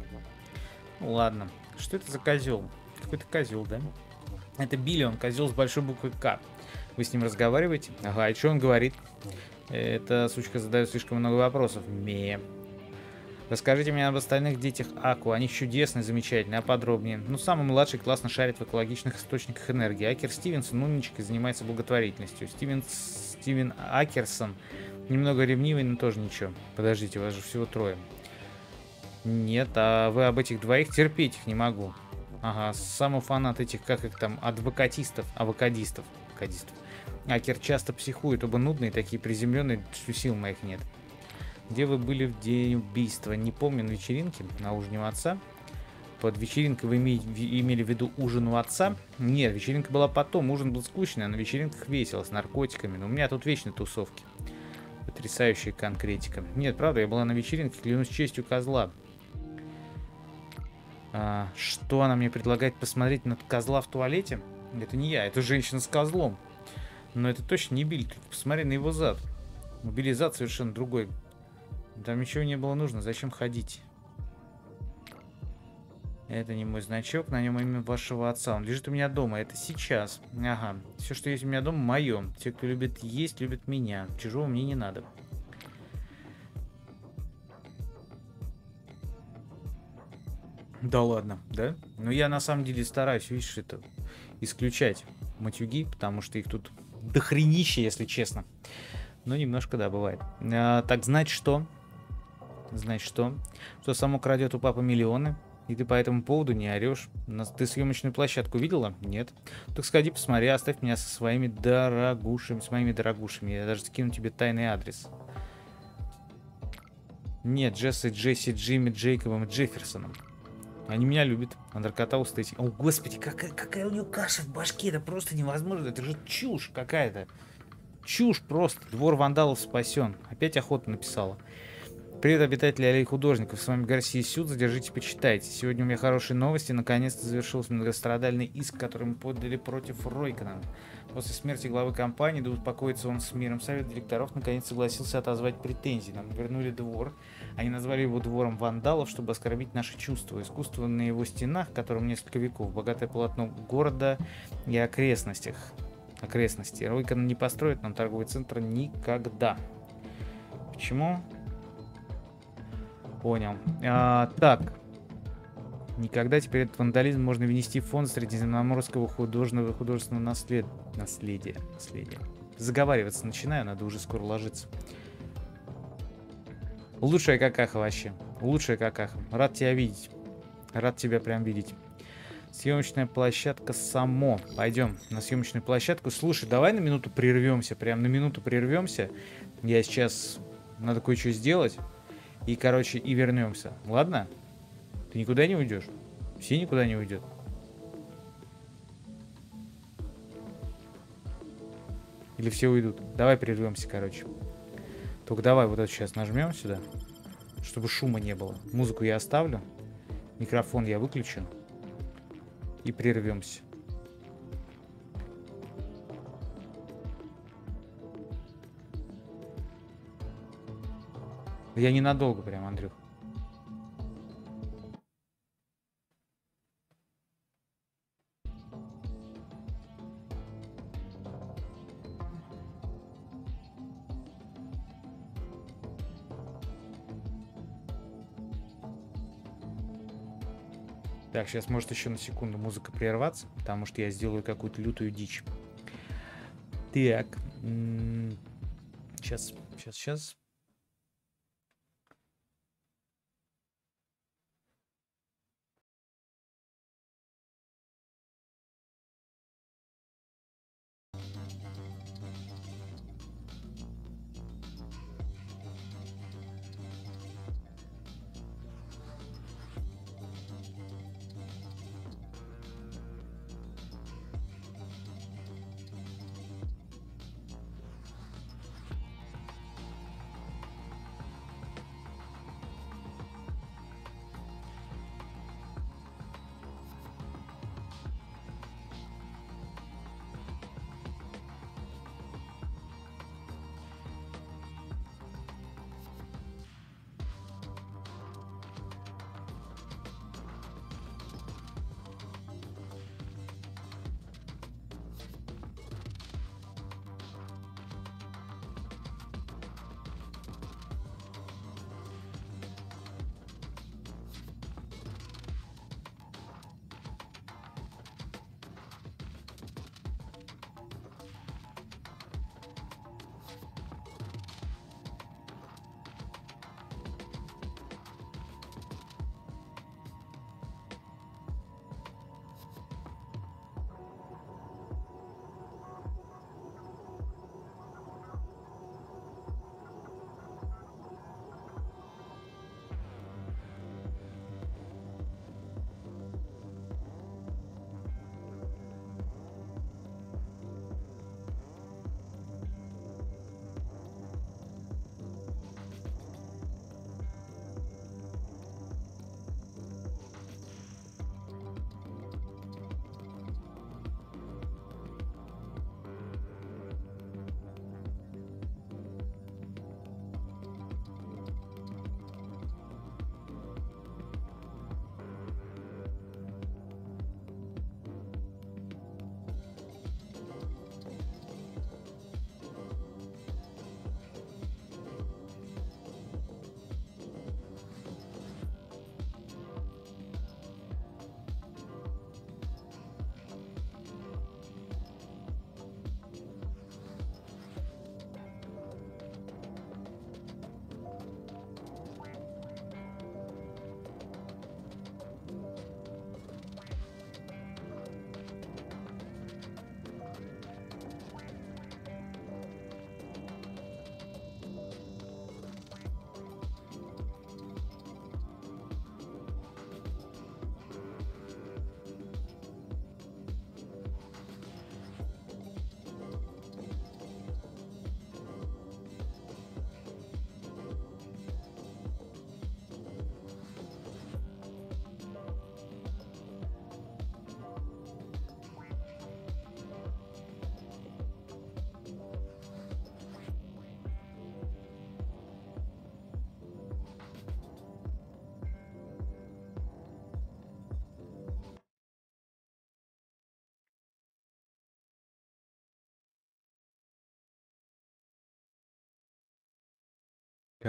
Ну ладно. Что это за козел? Какой-то козел, да? Это Билли, он козел с большой буквы К. Вы с ним разговариваете? Ага, и что он говорит? Эта сучка задает слишком много вопросов. Ме. Расскажите мне об остальных детях Аку. Они чудесные, замечательные, а подробнее. Ну, самый младший классно шарит в экологичных источниках энергии. Акер Стивенсон умничек занимается благотворительностью. Стивен... Стивен Акерсон немного ревнивый, но тоже ничего. Подождите, вас же всего трое. Нет, а вы об этих двоих терпеть их не могу. Ага, самый фанат этих, как их там, адвокатистов, авокадистов. Авокадистов. Акер часто психует, оба нудные, такие приземленные, что сил моих нет. Где вы были в день убийства? Не помню, на вечеринке, на ужине у отца. Под вечеринкой вы имели в виду ужин у отца? Нет, вечеринка была потом, ужин был скучный, а на вечеринках весело, с наркотиками. Но у меня тут вечно тусовки. Потрясающая конкретика. Нет, правда, я была на вечеринке, клянусь честью козла. А, что она мне предлагает посмотреть на козла в туалете? Это не я, это женщина с козлом. Но это точно не Биль, посмотри на его зад. Мобилизат совершенно другой. Там ничего не было нужно, зачем ходить? Это не мой значок, на нем имя вашего отца. Он лежит у меня дома, это сейчас. Ага, все, что есть у меня дома, мое. Те, кто любит есть, любят меня. Чужого мне не надо. Да ладно, да? Ну я на самом деле стараюсь, видишь, это исключать матюги, потому что их тут дохренище, если честно. Но немножко, да, бывает. А, так, знать что? Знать что? Что само крадет у папы миллионы, и ты по этому поводу не орешь. Ты съемочную площадку видела? Нет. Так сходи, посмотри, оставь меня со своими дорогушами, с моими дорогушами. Я даже скину тебе тайный адрес. Нет, Джесси, Джесси, Джимми, Джейкобом и Джефферсоном. Они меня любят. А наркота. О, господи, какая, какая у него каша в башке. Это просто невозможно. Это же чушь какая-то. Чушь просто. Двор вандалов спасен. Опять охота написала. Привет, обитатели аллеи художников. С вами Гарсия Сюд. Задержите, почитайте. Сегодня у меня хорошие новости. Наконец-то завершился многострадальный иск, который мы подали против Ройкона. После смерти главы компании, да успокоится он с миром, совет директоров наконец согласился отозвать претензии. Нам вернули двор. Они назвали его двором вандалов, чтобы оскорбить наши чувства. Искусство на его стенах, которым несколько веков, богатое полотно города и окрестностях. Окрестности. Ройкон не построит нам торговый центр никогда. Почему? Понял. А, так, Никогда теперь этот вандализм можно внести в фонд средиземноморского художественного художественного наслед... наследия. наследия. Заговариваться начинаю, надо уже скоро ложиться. Лучшая какаха вообще. Лучшая какаха. Рад тебя видеть. Рад тебя прям видеть. Съемочная площадка само. Пойдем на съемочную площадку. Слушай, давай на минуту прервемся. Прям на минуту прервемся. Я сейчас надо кое-что сделать. И, короче, и вернемся. Ладно? Ты никуда не уйдешь? Все никуда не уйдет. Или все уйдут? Давай прервемся, короче. Только давай вот это сейчас нажмем сюда, чтобы шума не было. Музыку я оставлю. Микрофон я выключу. И прервемся. Я ненадолго прям, Андрюх. Так, сейчас может еще на секунду музыка прерваться, потому что я сделаю какую-то лютую дичь. Так. Сейчас, сейчас, сейчас.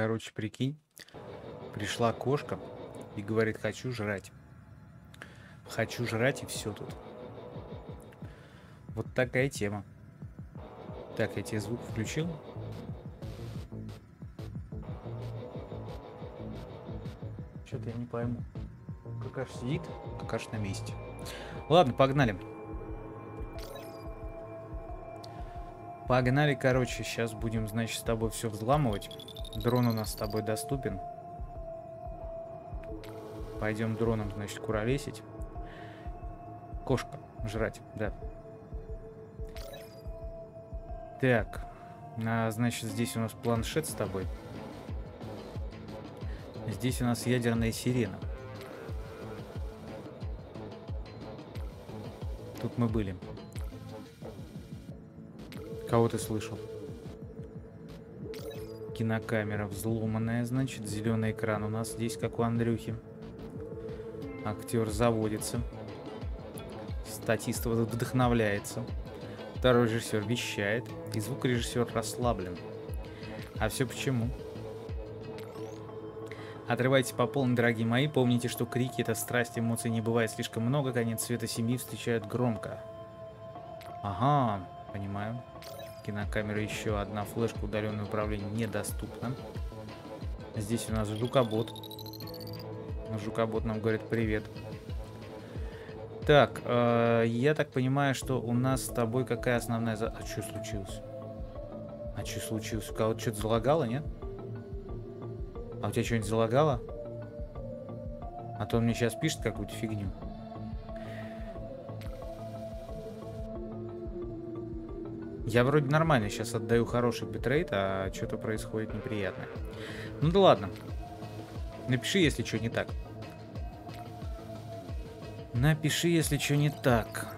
Короче, прикинь, пришла кошка и говорит, хочу жрать. Хочу жрать и все тут. Вот такая тема. Так, я тебе звук включил. Что-то я не пойму. Какаш сидит, какаш на месте. Ладно, погнали. Погнали, короче, сейчас будем, значит, с тобой все взламывать. Дрон у нас с тобой доступен. Пойдем дроном, значит, куролесить. Кошка жрать, да. Так, а, значит, здесь у нас планшет с тобой. Здесь у нас ядерная сирена. Тут мы были. Кого ты слышал? Кинокамера взломанная, значит, зеленый экран у нас здесь, как у Андрюхи. Актер заводится. Статист вдохновляется. Второй режиссер вещает. И звукорежиссер расслаблен. А все почему? Отрывайтесь по полной, дорогие мои. Помните, что крики — это страсть, эмоций не бывает слишком много. Конец света семьи встречают громко. Ага, понимаю. Кинокамера еще одна. Флешка удаленное управление недоступна. Здесь у нас жукобот. Жукобот нам говорит привет. Так, э, я так понимаю, что у нас с тобой какая основная... За... А что случилось? А что случилось? У кого-то что-то залагало, нет? А у тебя что-нибудь залагало? А то он мне сейчас пишет какую-то фигню. Я вроде нормально сейчас отдаю хороший битрейт, а что-то происходит неприятное. Ну да ладно. Напиши, если что не так. Напиши, если что не так.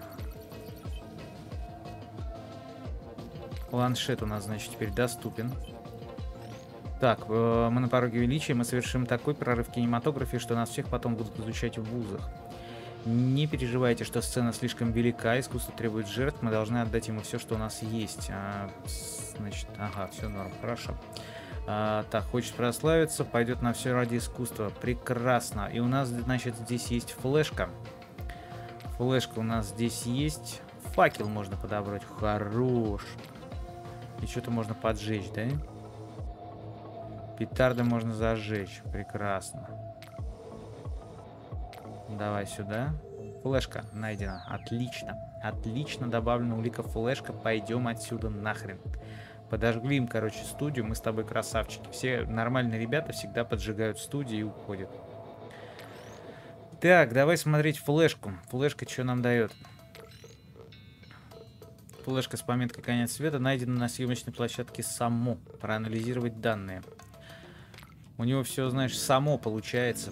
Планшет у нас, значит, теперь доступен. Так, э, мы на пороге величия, мы совершим такой прорыв в кинематографе, что нас всех потом будут изучать в вузах. Не переживайте, что сцена слишком велика, искусство требует жертв, мы должны отдать ему все, что у нас есть. А, значит, ага, все норм, хорошо. А, так, хочет прославиться, пойдет на все ради искусства. Прекрасно. И у нас, значит, здесь есть флешка. Флешка у нас здесь есть. Факел можно подобрать. Хорош. И что-то можно поджечь, да? Петарды можно зажечь. Прекрасно. Давай сюда. Флешка найдена. Отлично. Отлично добавлена улика флешка. Пойдем отсюда нахрен. Подожгли им, короче, студию. Мы с тобой красавчики. Все нормальные ребята всегда поджигают студию и уходят. Так, давай смотреть флешку. Флешка что нам дает? Флешка с пометкой «Конец света» найдена на съемочной площадке само. Проанализировать данные. У него все, знаешь, само получается.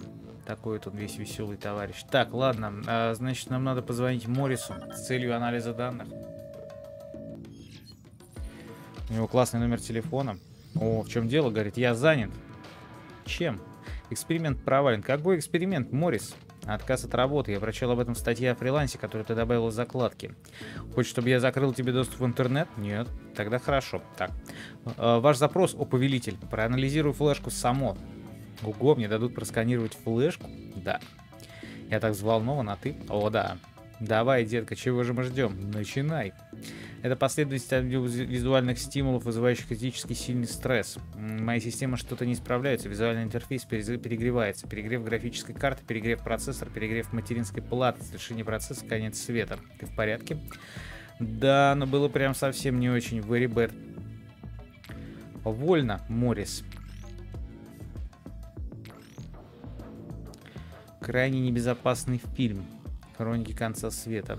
Такой вот он весь веселый товарищ. Так, ладно. А, значит, нам надо позвонить Морису с целью анализа данных. У него классный номер телефона. О, в чем дело, говорит, я занят. Чем? Эксперимент провален. Какой эксперимент, Морис? Отказ от работы. Я прочел об этом в статье о фрилансе, которую ты добавил в закладки. Хочешь, чтобы я закрыл тебе доступ в интернет? Нет. Тогда хорошо. Так. Э, ваш запрос, о повелитель. Проанализирую флешку само. Ого, мне дадут просканировать флешку? Да. Я так взволнован, а ты? О, да. Давай, детка, чего же мы ждем? Начинай. Это последовательность визуальных стимулов, вызывающих физически сильный стресс. Моя система что-то не справляется, визуальный интерфейс перегревается. Перегрев графической карты, перегрев процессора, перегрев материнской платы, завершение процесса, конец света. Ты в порядке? Да, но было прям совсем не очень. Very bad. Вольно, Моррис. Крайне небезопасный фильм. Хроники конца света.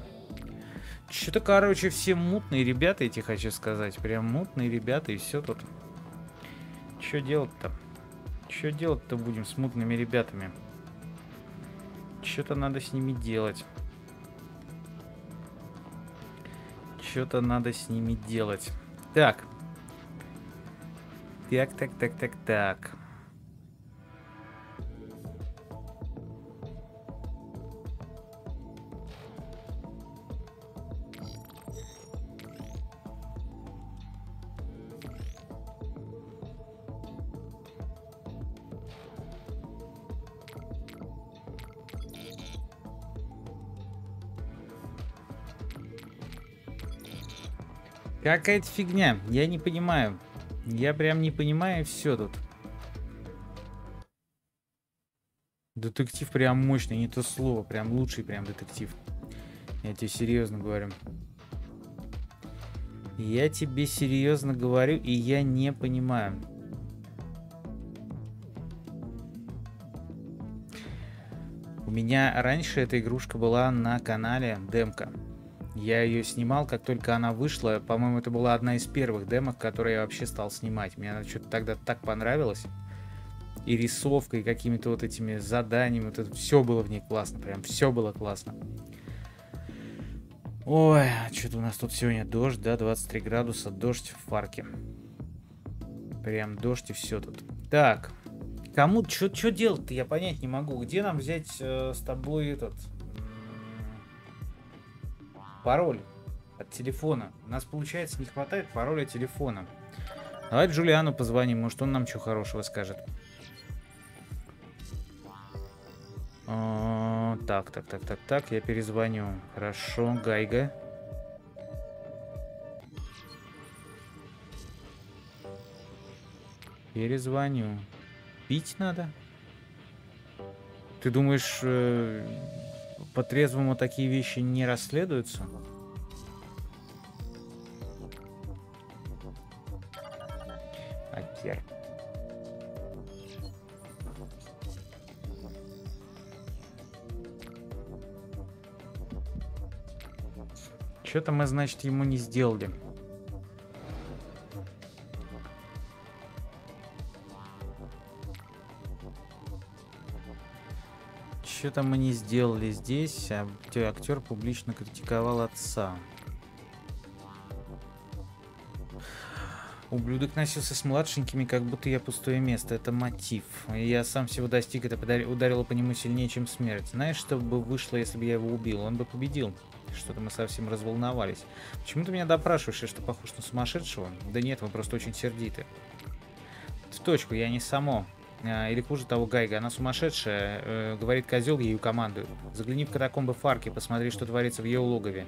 Что-то, короче, все мутные ребята, эти хочу сказать. Прям мутные ребята, и все тут. Что делать-то? Что делать-то будем с мутными ребятами? Что-то надо с ними делать. Что-то надо с ними делать. Так. Так, так, так, так, так. Какая-то фигня. Я не понимаю. Я прям не понимаю все тут. Детектив прям мощный, не то слово. Прям лучший прям детектив. Я тебе серьезно говорю. Я тебе серьезно говорю, и я не понимаю. У меня раньше эта игрушка была на канале Демка. Я ее снимал, как только она вышла. По-моему, это была одна из первых демок, которые я вообще стал снимать. Мне она что-то тогда так понравилось. И рисовка, и какими-то вот этими заданиями. Вот это все было в ней классно. Прям все было классно. Ой, что-то у нас тут сегодня дождь, да, 23 градуса, дождь в парке. Прям дождь и все тут. Так, кому, что делать-то, я понять не могу. Где нам взять э, с тобой этот пароль от телефона? У нас, получается, не хватает пароля телефона. Давай Джулиану позвоним, может он нам что хорошего скажет. А, так, так, так, так, так, я перезвоню. Хорошо, Гайга. Перезвоню. Пить надо? Ты думаешь, э, по-трезвому такие вещи не расследуются? Акер. Что-то мы, значит, ему не сделали. Что-то мы не сделали здесь, а актер публично критиковал отца. Ублюдок носился с младшенькими, как будто я пустое место. Это мотив. Я сам всего достиг, это ударило по нему сильнее, чем смерть. Знаешь, что бы вышло, если бы я его убил? Он бы победил. Что-то мы совсем разволновались. Почему ты меня допрашиваешь, что похож на сумасшедшего? Да нет, вы просто очень сердиты. В точку, я не само. А, или хуже того, Гайга, она сумасшедшая, э, говорит козел, ею командует. Загляни в катакомбы Фарки, посмотри, что творится в ее логове.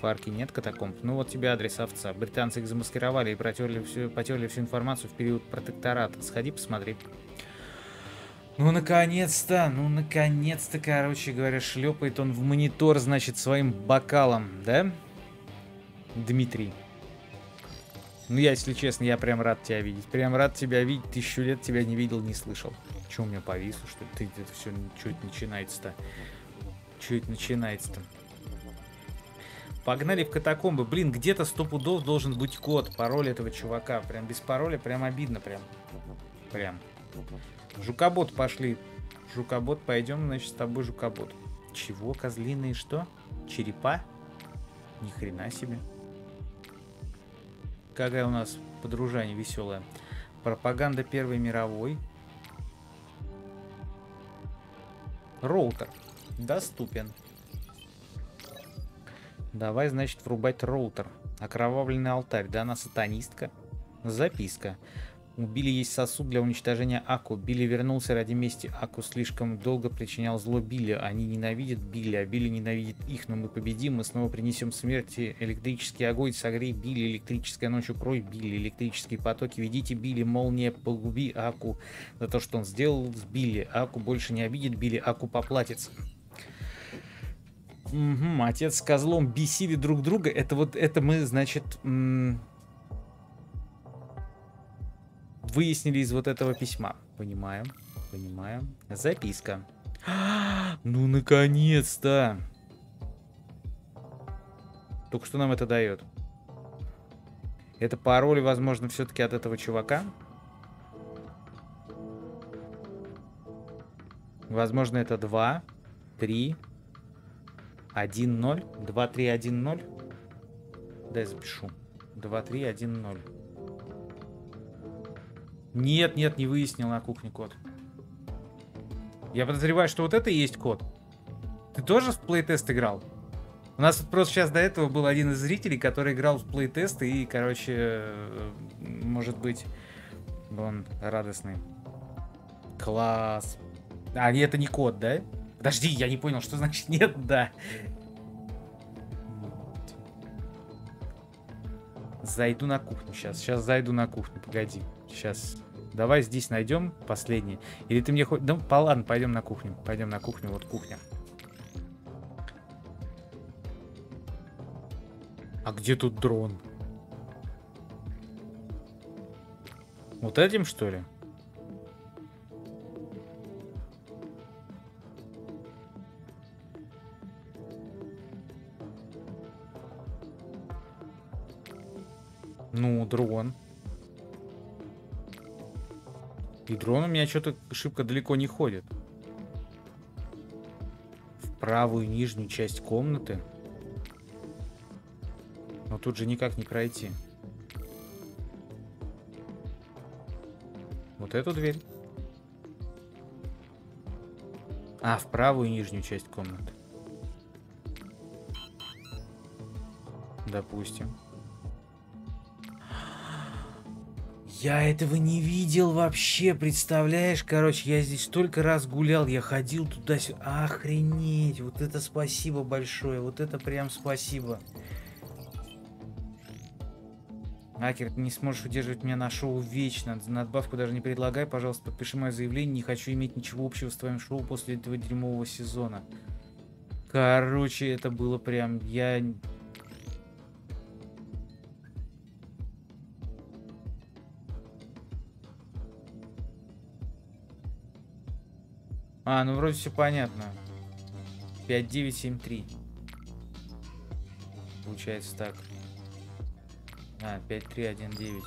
Фарки нет катакомб. Ну вот тебе адрес овца. Британцы их замаскировали и протерли всю, потерли всю информацию в период протектората. Сходи, посмотри. Ну, наконец-то, ну, наконец-то, короче говоря, шлепает он в монитор, значит, своим бокалом, да? Дмитрий. Ну, я, если честно, я прям рад тебя видеть. Прям рад тебя видеть. Тысячу лет тебя не видел, не слышал. Че у меня повисло, что? Ты это все, это начинается-то? Это начинается-то? Погнали в катакомбы. Блин, где-то сто пудов должен быть код, пароль этого чувака. Прям без пароля, прям обидно, прям. Прям. Жукобот пошли. Жукобот, пойдем, значит, с тобой жукобот. Чего? Козлиные что? Черепа? Ни хрена себе. Какая у нас подружание веселая. Пропаганда Первой мировой. Роутер. Доступен. Давай, значит, врубать роутер. Окровавленный алтарь. Да, она сатанистка. Записка. У Билли есть сосуд для уничтожения Аку. Билли вернулся ради мести. Аку слишком долго причинял зло Билли. Они ненавидят Билли, а Билли ненавидит их. Но мы победим, мы снова принесем смерти. Электрический огонь, согрей Билли. Электрическая ночь, укрой Билли. Электрические потоки, ведите Билли. Молния, погуби Аку за то, что он сделал с Билли. Аку больше не обидит Билли, Аку поплатится. Угу, отец с козлом бесили друг друга. Это вот, это мы, значит, выяснили из вот этого письма. Понимаем, понимаем. Записка. [gasps] Ну, наконец-то! Только что нам это дает? Это пароль, возможно, все-таки от этого чувака? Возможно, это 2, 3, 1, 0. 2, 3, 1, 0. Дай запишу. 2, 3, 1, 0. Нет, нет, не выяснил на кухне код. Я подозреваю, что вот это и есть код. Ты тоже в плейтест играл? У нас вот просто сейчас до этого был один из зрителей, который играл в плейтест и, короче, э, может быть, он радостный. Класс. А, это не код, да? Подожди, я не понял, что значит нет, [laughs] да. Зайду на кухню сейчас. Сейчас зайду на кухню. Погоди. Сейчас. Давай здесь найдем последний. Или ты мне хоть... Да, по ладно, пойдем на кухню. Пойдем на кухню. Вот кухня. А где тут дрон? Вот этим, что ли? Ну, дрон. И дрон у меня что-то шибко далеко не ходит. В правую нижнюю часть комнаты. Но тут же никак не пройти. Вот эту дверь. А, в правую нижнюю часть комнаты. Допустим. Я этого не видел вообще, представляешь? Короче, я здесь столько раз гулял, я ходил туда-сюда. Охренеть, вот это спасибо большое, вот это прям спасибо. Акер, ты не сможешь удерживать меня на шоу вечно. Надбавку даже не предлагай, пожалуйста, подпиши мое заявление. Не хочу иметь ничего общего с твоим шоу после этого дерьмового сезона. Короче, это было прям... Я А, ну вроде все понятно. 5973. Получается так. А, 5319.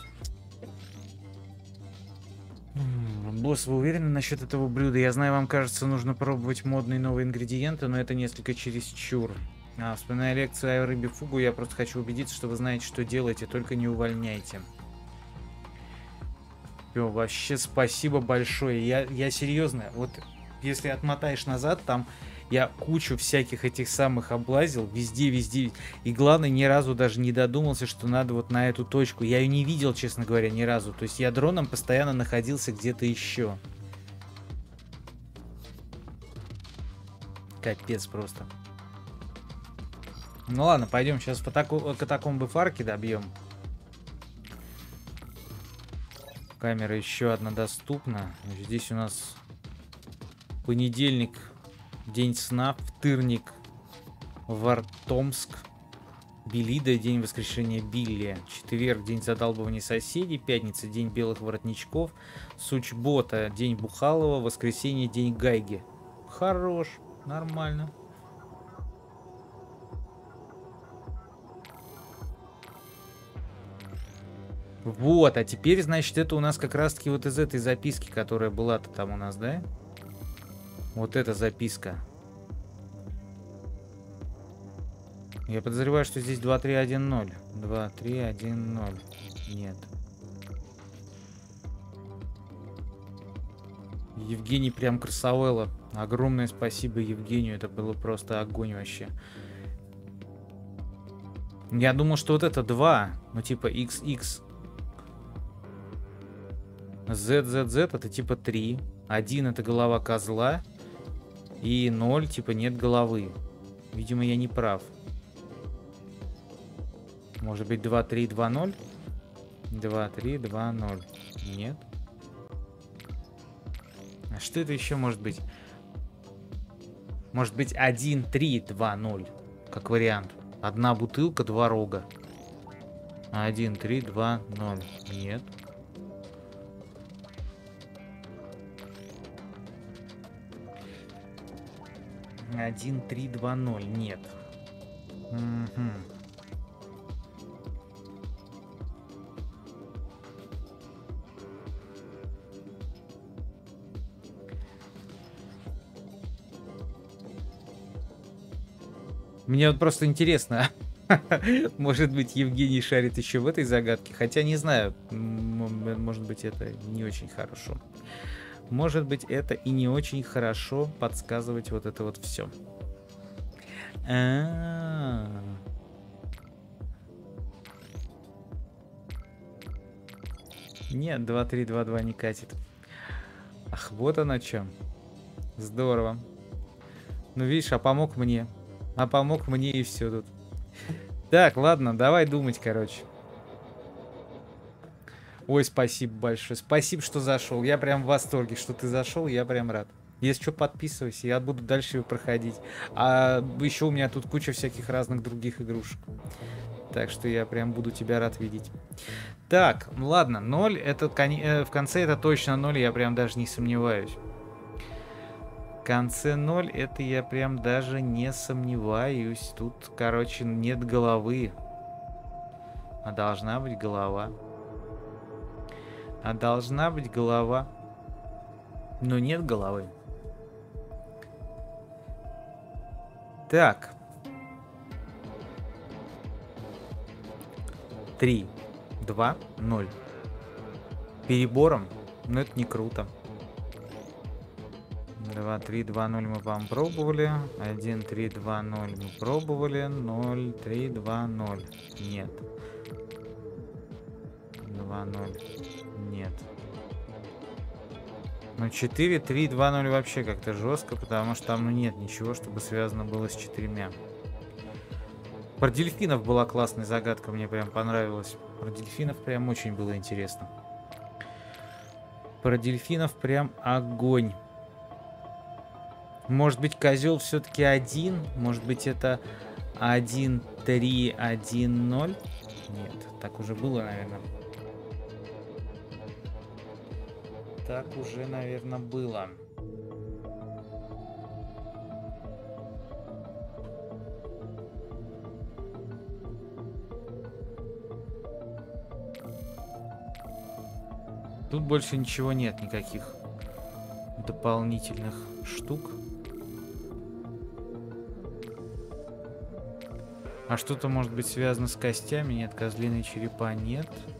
Босс, вы уверены насчет этого блюда? Я знаю, вам кажется, нужно пробовать модные новые ингредиенты, но это несколько чересчур. А, вспоминая лекцию о рыбе фугу, я просто хочу убедиться, что вы знаете, что делаете, только не увольняйте. Все, вообще спасибо большое. Я, я серьезно, вот если отмотаешь назад, там я кучу всяких этих самых облазил, везде, везде. И главное, ни разу даже не додумался, что надо вот на эту точку. Я ее не видел, честно говоря, ни разу. То есть я дроном постоянно находился где-то еще. Капец просто. Ну ладно, пойдем сейчас катакомбы фарки добьем. Камера еще одна доступна. Здесь у нас Понедельник, день сна, вторник, Вартомск, Белида, день воскрешения Билли, четверг, день задалбывания соседей, пятница, день белых воротничков, Сучбота, день Бухалова, воскресенье, день Гайги. Хорош, нормально. Вот, а теперь, значит, это у нас как раз-таки вот из этой записки, которая была-то там у нас, да? Вот эта записка. Я подозреваю, что здесь 2310. 2310. Нет. Евгений прям красавелла. Огромное спасибо Евгению. Это было просто огонь вообще. Я думал, что вот это 2. Ну типа XX. ZZZ это типа 3. 1 это голова козла. И 0, типа, нет головы. Видимо, я не прав. Может быть, 2, 3, 2, 0? 2, 3, 2, 0. Нет. А что это еще может быть? Может быть, 1, 3, 2, 0. Как вариант. Одна бутылка, два рога. 1, 3, 2, 0. Нет. 1320, нет. Угу. Мне вот просто интересно, [laughs] может быть, Евгений шарит еще в этой загадке, хотя не знаю, может быть, это не очень хорошо. Может быть, это и не очень хорошо подсказывать вот это вот все. А -а -а. Нет, 2-3-2-2 не катит. Ах, вот оно чем. Здорово. Ну, видишь, а помог мне. А помог мне и все тут. Так, ладно, давай думать, короче. Ой, спасибо большое. Спасибо, что зашел. Я прям в восторге, что ты зашел. Я прям рад. Если что, подписывайся, я буду дальше его проходить. А еще у меня тут куча всяких разных других игрушек. Так что я прям буду тебя рад видеть. Так, ну ладно, 0 это э, в конце это точно 0, я прям даже не сомневаюсь. В конце 0 это я прям даже не сомневаюсь. Тут, короче, нет головы. А должна быть голова. А должна быть голова. Но нет головы. Так. Три, два, ноль. Перебором? Но это не круто. 2, 3, 2, 0 мы вам пробовали. 1, 3, 2, 0 мы пробовали. 0, 3, 2, 0. Нет. 2, 0. Нет. Ну 4, 3, 2, 0 вообще как-то жестко, потому что там ну, нет ничего, чтобы связано было с четырьмя. Про дельфинов была классная загадка, мне прям понравилась. Про дельфинов прям очень было интересно. Про дельфинов прям огонь. Может быть, козел все-таки один? Может быть, это 1, 3, 1, 0? Нет, так уже было, наверное. Так уже, наверное, было. Тут больше ничего нет, никаких дополнительных штук. А что-то может быть связано с костями? Нет, козлиные черепа нет. Нет.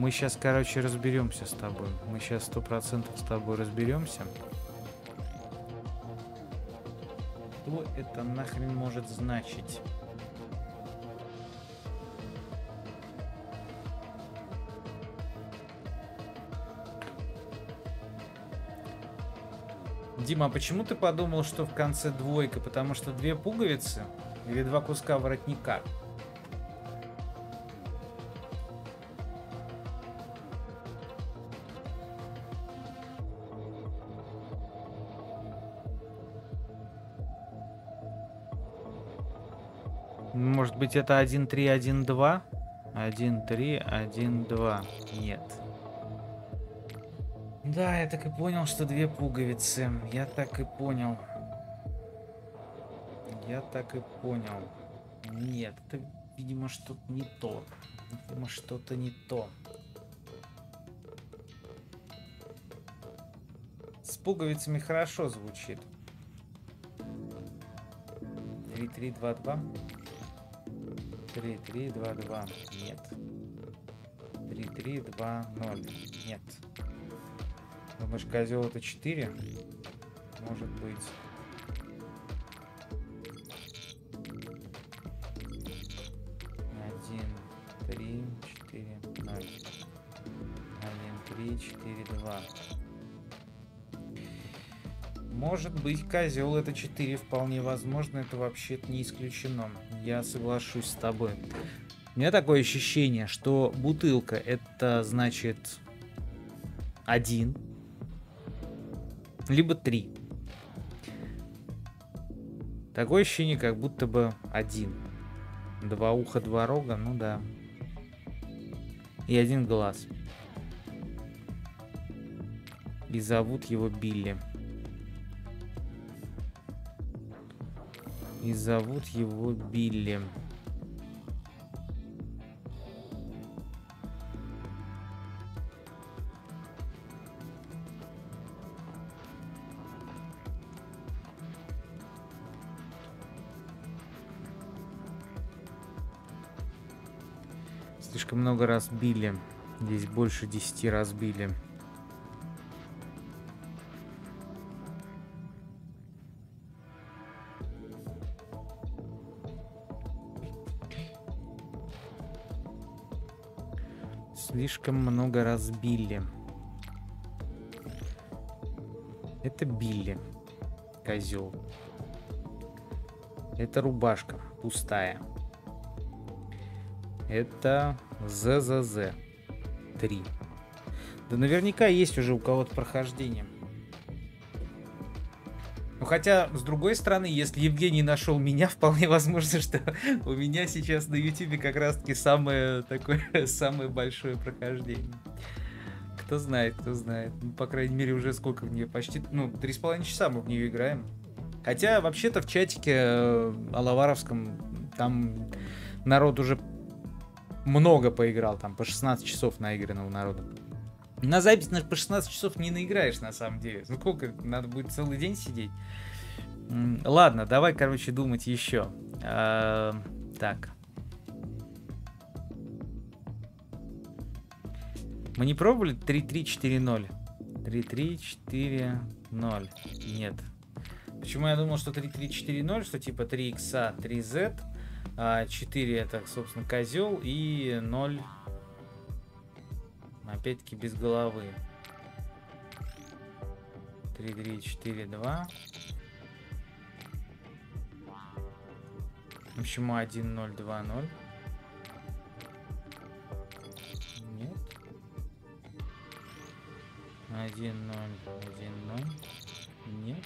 Мы сейчас, короче, разберемся с тобой. Мы сейчас сто процентов с тобой разберемся. Что это нахрен может значить? Дима, а почему ты подумал, что в конце двойка? Потому что две пуговицы или два куска воротника? Может быть это 1, 3, 1, 2? 1, 3, 1, 2. Нет. Да, я так и понял, что две пуговицы. Я так и понял. Я так и понял. Нет, это, видимо, что-то не то. Видимо, что-то не то. С пуговицами хорошо звучит. 3, 3, 2, 2. 3, 3, 2, 2. Нет. 3, 3, 2, 0. Нет. Думаешь, козел это 4? Может быть. Может быть, козел это 4, вполне возможно, это вообще не исключено. Я соглашусь с тобой. У меня такое ощущение, что бутылка это значит один, либо три. Такое ощущение, как будто бы один. Два уха, два рога, ну да. И один глаз. И зовут его Билли. И зовут его Билли. Слишком много раз били. Здесь больше 10 раз били. Слишком много раз били. Это Билли. Козел. Это рубашка пустая. Это ЗЗЗ 3. Да наверняка есть уже у кого-то прохождение. Хотя, с другой стороны, если Евгений нашел меня, [laughs] вполне возможно, что у меня сейчас на Ютубе как раз-таки самое такое, [laughs] самое большое прохождение. Кто знает, кто знает. Ну, по крайней мере, уже сколько в нее? Почти, ну, три с половиной часа мы в нее играем. Хотя, вообще-то, в чатике э, Алаваровском там народ уже много поиграл, там по 16 часов наигранного народа. На запись по 16 часов не наиграешь, на самом деле. Ну сколько, надо будет целый день сидеть. Ладно, давай, короче, думать еще. А, так. Мы не пробовали 3-3-4-0? 3-3-4-0. Нет. Почему я думал, что 3-3-4-0, что типа 3 икса, 3z, 4 это, собственно, козел и 0 Опять-таки без головы. 3, 3, 4, 2. Почему 1, 0, 2, 0? Нет. 1, 0, 1, 0. Нет.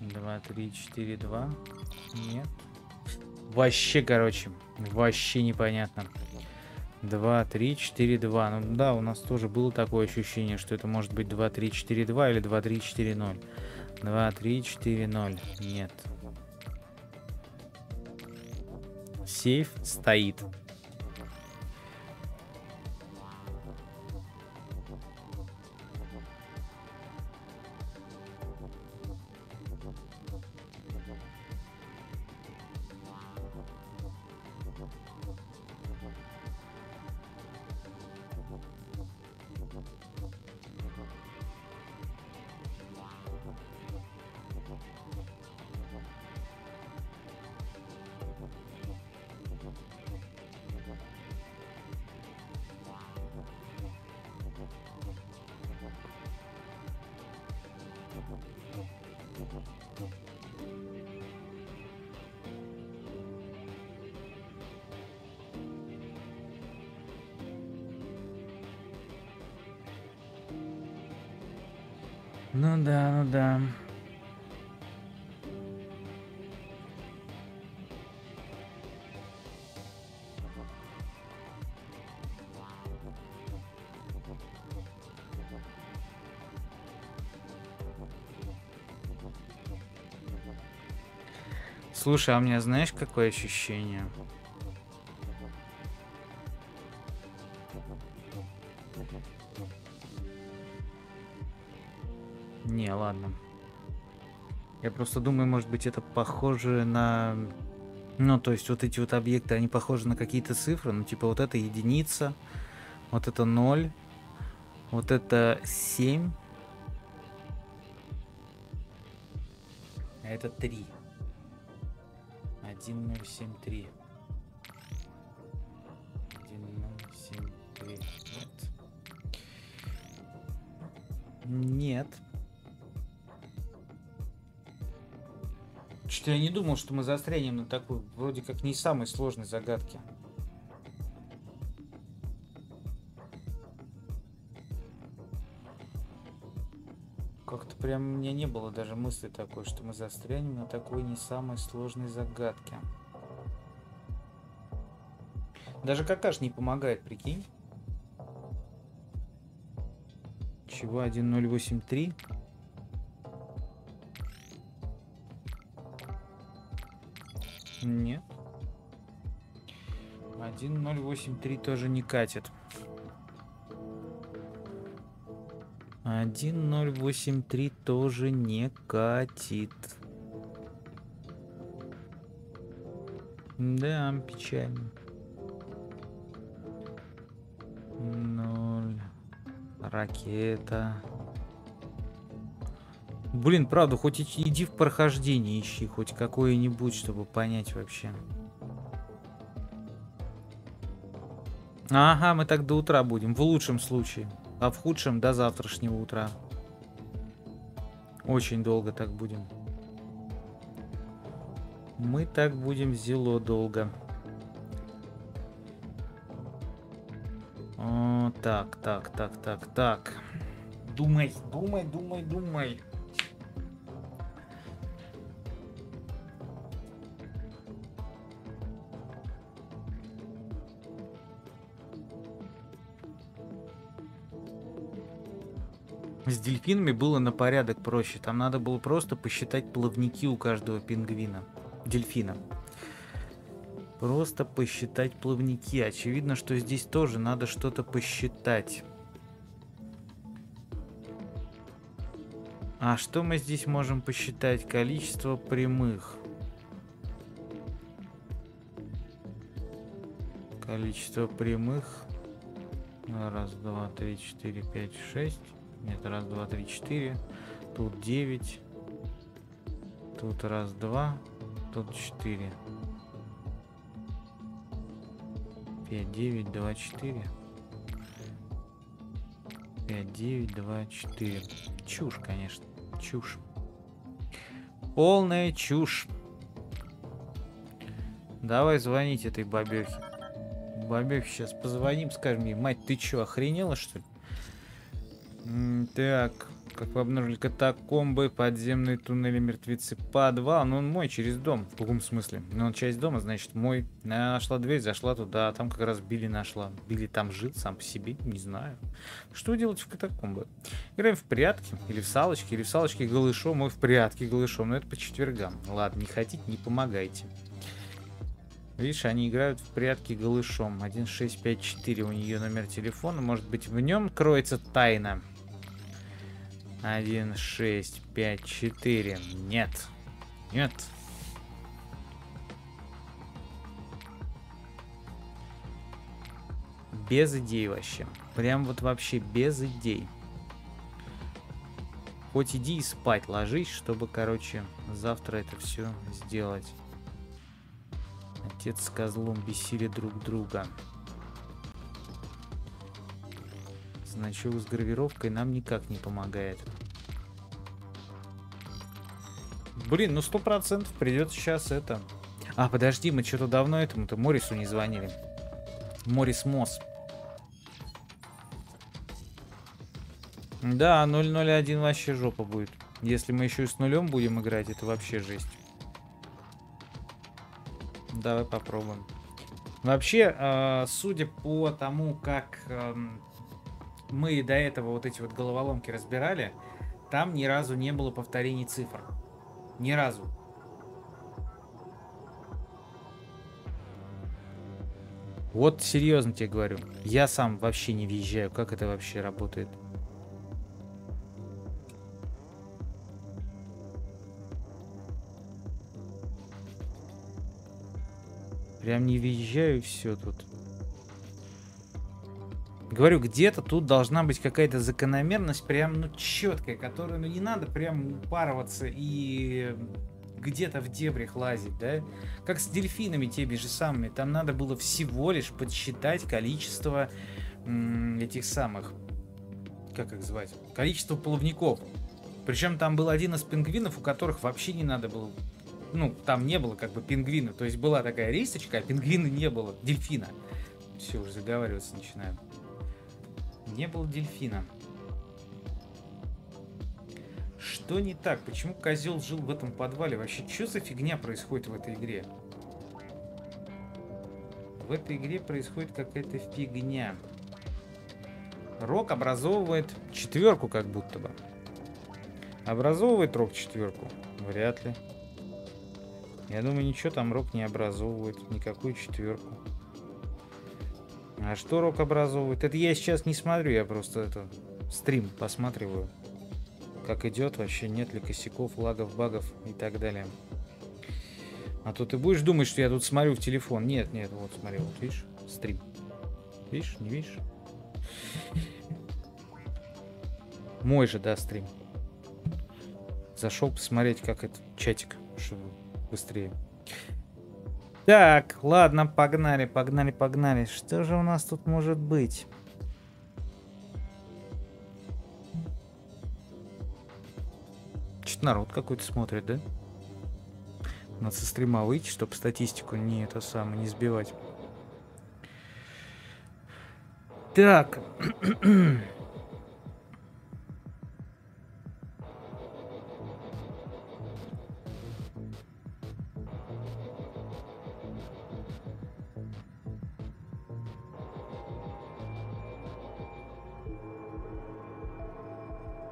Два, три, четыре, два. Нет. Вообще, короче, вообще непонятно. 2, 3, 4, 2. Ну да, у нас тоже было такое ощущение, что это может быть 2, 3, 4, 2 или 2, 3, 4, 0. 2, 3, 4, 0. Нет. Сейф стоит. Слушай, а у меня знаешь, какое ощущение? Не, ладно. Я просто думаю, может быть, это похоже на... Ну, то есть вот эти вот объекты, они похожи на какие-то цифры. Ну, типа вот это единица, вот это 0, вот это 7, а это 3. 1073. 1073. Нет. Нет. Что я не думал, что мы застрянем на такой, вроде как не самой сложной загадке. Прям у меня не было даже мысли такой, что мы застрянем на такой не самой сложной загадке. Даже какаш не помогает, прикинь. Чего 1083? Нет. 1083 тоже не катит. 1083 тоже не катит. Да, печально. Ноль. Ракета. Блин, правда, хоть иди в прохождение ищи, хоть какое-нибудь, чтобы понять вообще. Ага, мы так до утра будем, в лучшем случае. А в худшем до завтрашнего утра. Очень долго так будем. Мы так будем зело долго. О, так, так, так, так, так. Думай, думай, думай, думай. Дельфинами было на порядок проще. Там надо было просто посчитать плавники у каждого пингвина. Дельфина. Просто посчитать плавники. Очевидно, что здесь тоже надо что-то посчитать. А что мы здесь можем посчитать? Количество прямых. Количество прямых. Раз, два, три, четыре, пять, шесть. Нет, раз, два, три, четыре. Тут девять. Тут раз, два. Тут четыре. Пять, девять, два, четыре. Пять, девять, два, четыре. Чушь, конечно. Чушь. Полная чушь. Давай звонить этой бабехе. Бабехе сейчас позвоним, скажем ей, мать, ты чё, охренела, что ли? Так, как вы обнаружили катакомбы, подземные туннели, мертвецы, подвал. Ну, он мой через дом. В каком смысле? Ну, он часть дома, значит, мой. Нашла дверь, зашла туда, а там как раз Билли нашла. Билли там жил сам по себе, не знаю. Что делать в катакомбы? Играем в прятки, или в салочки, или в салочки голышом, мой в прятки голышом. Но это по четвергам. Ладно, не хотите, не помогайте. Видишь, они играют в прятки голышом. 1654 у нее номер телефона. Может быть, в нем кроется тайна. Один, шесть, пять, четыре. Нет. Нет. Без идей вообще. Прям вот вообще без идей. Хоть иди и спать ложись, чтобы, короче, завтра это все сделать. Отец с козлом бесили друг друга. Значок с гравировкой нам никак не помогает. Блин, ну сто процентов придется сейчас это. А, подожди, мы что-то давно этому-то Морису не звонили. Морис Мосс. Да, 001 вообще жопа будет. Если мы еще и с нулем будем играть, это вообще жесть. Давай попробуем. Вообще, э, судя по тому, как э, мы до этого вот эти вот головоломки разбирали, там ни разу не было повторений цифр. Ни разу. Вот серьезно тебе говорю. Я сам вообще не въезжаю. Как это вообще работает? Прям не въезжаю все тут. Говорю, где-то тут должна быть какая-то закономерность, прям, ну, четкая, которую, ну, не надо прям упарываться и где-то в дебрях лазить, да? Как с дельфинами теми же самыми. Там надо было всего лишь подсчитать количество этих самых, как их звать, количество плавников. Причем там был один из пингвинов, у которых вообще не надо было, ну, там не было как бы пингвина. То есть была такая рисочка, а пингвина не было, дельфина. Все, уже заговариваться начинаю. Не было дельфина. Что не так? Почему козел жил в этом подвале? Вообще, что за фигня происходит в этой игре? В этой игре происходит какая-то фигня. Рок образовывает четверку, как будто бы. Образовывает рок четверку? Вряд ли. Я думаю, ничего там рок не образовывает. Никакую четверку. А что рок образовывает? Это я сейчас не смотрю, я просто это стрим посматриваю. Как идет, вообще нет ли косяков, лагов, багов и так далее. А то ты будешь думать, что я тут смотрю в телефон. Нет, нет, вот смотри, вот видишь, стрим. Видишь, не видишь? Мой же, да, стрим. Зашел посмотреть, как этот чатик, чтобы быстрее. Так, ладно, погнали, погнали, погнали. Что же у нас тут может быть? значит, народ какой-то смотрит, да? Надо со стрима выйти, чтобы статистику не это самое, не сбивать. Так. [clears throat]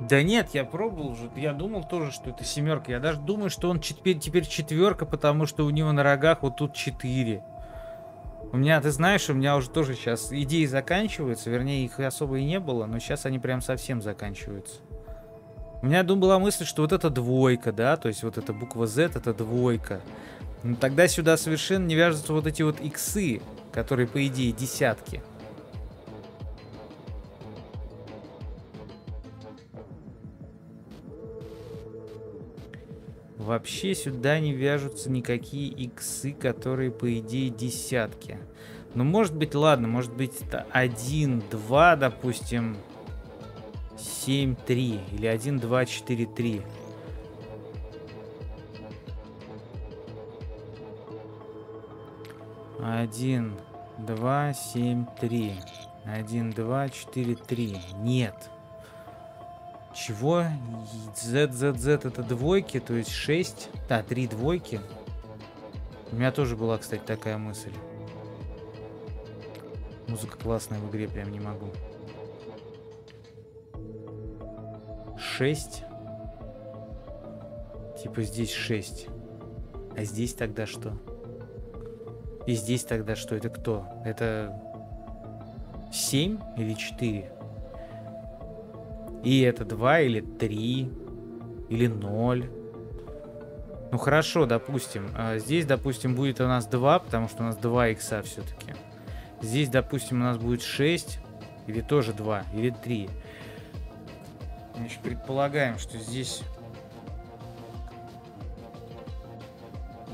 Да нет, я пробовал уже. Я думал тоже, что это семерка. Я даже думаю, что он теперь, теперь четверка, потому что у него на рогах вот тут четыре. У меня, ты знаешь, у меня уже тоже сейчас идеи заканчиваются. Вернее, их особо и не было, но сейчас они прям совсем заканчиваются. У меня была мысль, что вот это двойка, да, то есть вот эта буква Z это двойка. Но тогда сюда совершенно не вяжутся вот эти вот иксы, которые, по идее, десятки. Вообще сюда не вяжутся никакие иксы, которые по идее десятки. Ну, может быть, ладно, может быть, это 1, 2, допустим, 7, 3. Или 1, 2, 4, 3. Один, два, семь, три. Один, два, четыре, три. Нет. Чего? ZZZ это двойки, то есть 6. Да, 3 двойки. У меня тоже была, кстати, такая мысль. Музыка классная в игре, прям не могу. 6. Типа здесь 6. А здесь тогда что? И здесь тогда что? Это кто? Это 7 или 4? И это 2 или 3 или 0. Ну хорошо, допустим. А здесь, допустим, будет у нас 2, потому что у нас 2 икса все-таки. Здесь, допустим, у нас будет 6. Или тоже 2, или 3. Значит, предполагаем, что здесь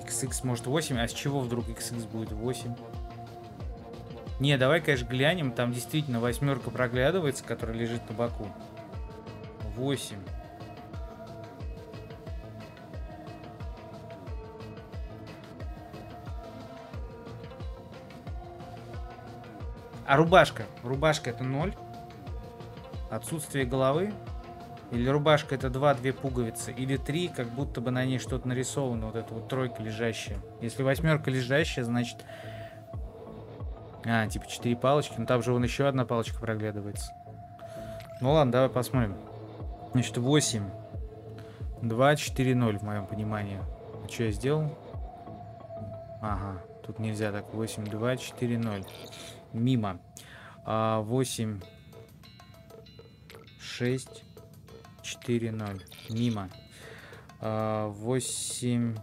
XX может 8. А с чего вдруг XX будет 8? Не, давай, конечно, глянем. Там действительно восьмерка проглядывается, которая лежит на боку восемь. А рубашка? Рубашка это ноль. Отсутствие головы? Или рубашка это два, две пуговицы? Или три, как будто бы на ней что-то нарисовано, вот эта вот тройка лежащая. Если восьмерка лежащая, значит... А, типа четыре палочки. Ну там же вон еще одна палочка проглядывается. Ну ладно, давай посмотрим. Значит, 8. 2, 4, 0 в моем понимании. А что я сделал? Ага, тут нельзя так. 8, 2, 4, 0. Мимо. А, 8, 6, 4, 0. Мимо. А, 8...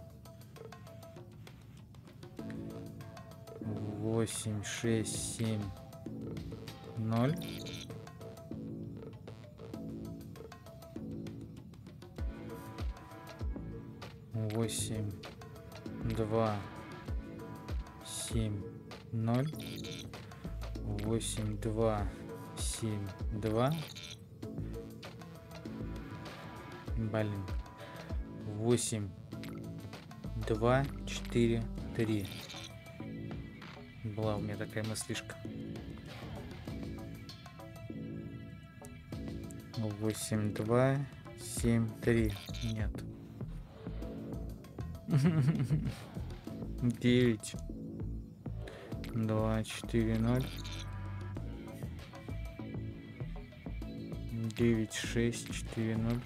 8, 6, 7, 0. Восемь, два, семь, ноль, восемь, два, семь, два. Блин. Восемь, два, четыре, три. Была у меня такая мыслишка. Восемь, два, семь, три. Нет. Девять. Два, четыре, ноль. Девять, шесть, четыре, ноль.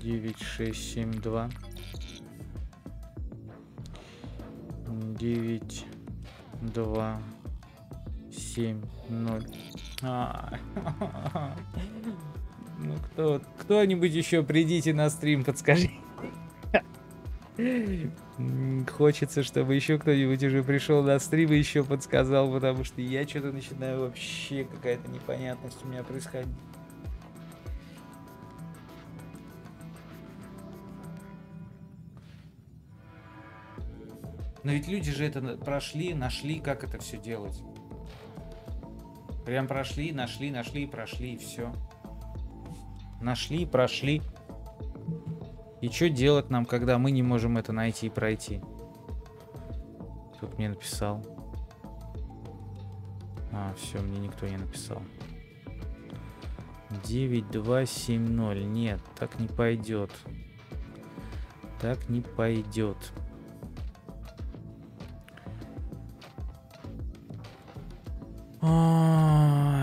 Девять, шесть, семь, два. Девять, два, семь, ноль. [laughs] Ну кто, кто-нибудь еще придите на стрим, подскажи. Хочется, чтобы еще кто-нибудь уже пришел на стрим и еще подсказал, потому что я что-то начинаю вообще какая-то непонятность у меня происходить. Но ведь люди же это прошли, нашли, как это все делать. Прям прошли, нашли, нашли, прошли и все. Нашли прошли. И что делать нам, когда мы не можем это найти и пройти? Тут мне написал. А, все, мне никто не написал. 9270. Нет, так не пойдет. Так не пойдет. А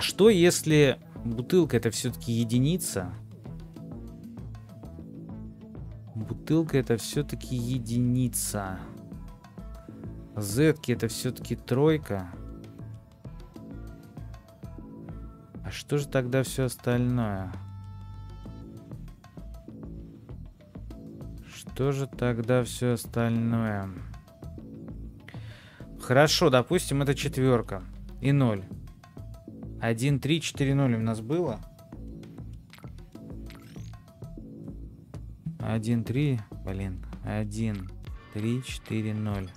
что если бутылка это все-таки единица? Бутылка это все-таки единица. Зетки это все-таки тройка. А что же тогда все остальное? Что же тогда все остальное? Хорошо, допустим, это четверка. И ноль. Один, три, четыре, ноль у нас было. Один, три, блин. Один, три, четыре, ноль.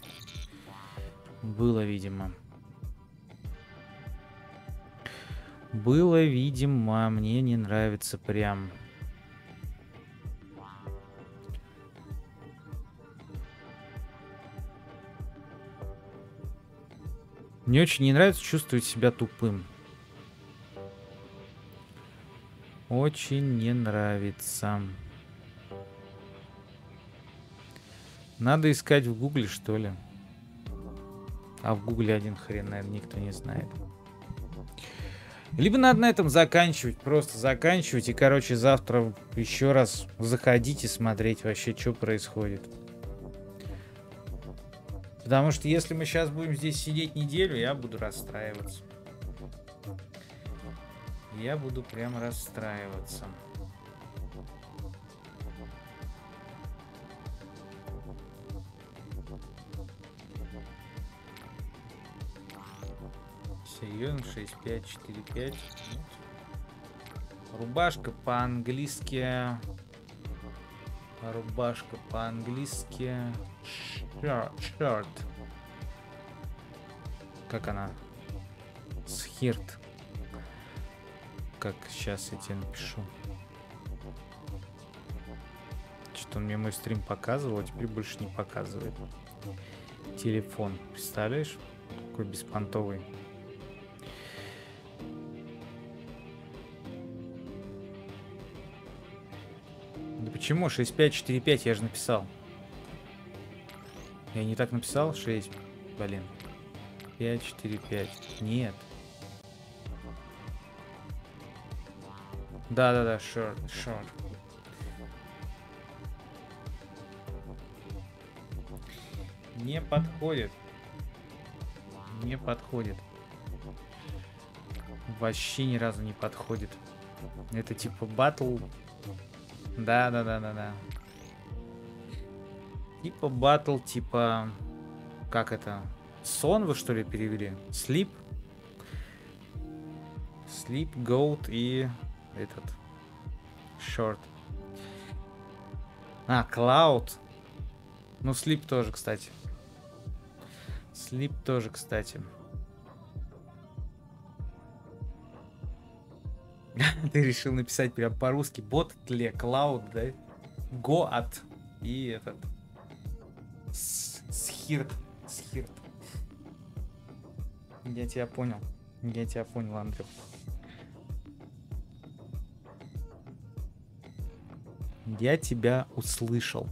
Было, видимо. Было, видимо. Мне не нравится прям. Мне очень не нравится чувствовать себя тупым. Очень не нравится. Надо искать в гугле, что ли. А в гугле один хрен, наверное, никто не знает. Либо надо на этом заканчивать, просто заканчивать. И, короче, завтра еще раз заходите смотреть вообще, что происходит. Потому что если мы сейчас будем здесь сидеть неделю, я буду расстраиваться. Я буду прям расстраиваться. Серьезно, 6, 5, 4, 5. Рубашка по-английски. Рубашка по-английски. Shirt. Как она? Схирт. Как сейчас я тебе напишу. Что-то он мне мой стрим показывал, а теперь больше не показывает. Телефон. Представляешь? Какой беспонтовый. Да почему? 6545 я же написал. Я не так написал? 6. Блин. 5, 4, 5. Нет. Да-да-да, short, short. Не подходит. Не подходит. Вообще ни разу не подходит. Это типа батл. Да-да-да-да-да. Типа батл, типа... Как это? Сон вы что ли перевели? Sleep? Sleep, Goat и этот... Short. А, Cloud. Ну, Sleep тоже, кстати. Sleep тоже, кстати. [laughs] Ты решил написать прям по-русски. Бот тле, Cloud, да? От и этот Схирт. Схирт. Я тебя понял. Я тебя понял, Андрюх. Я тебя услышал.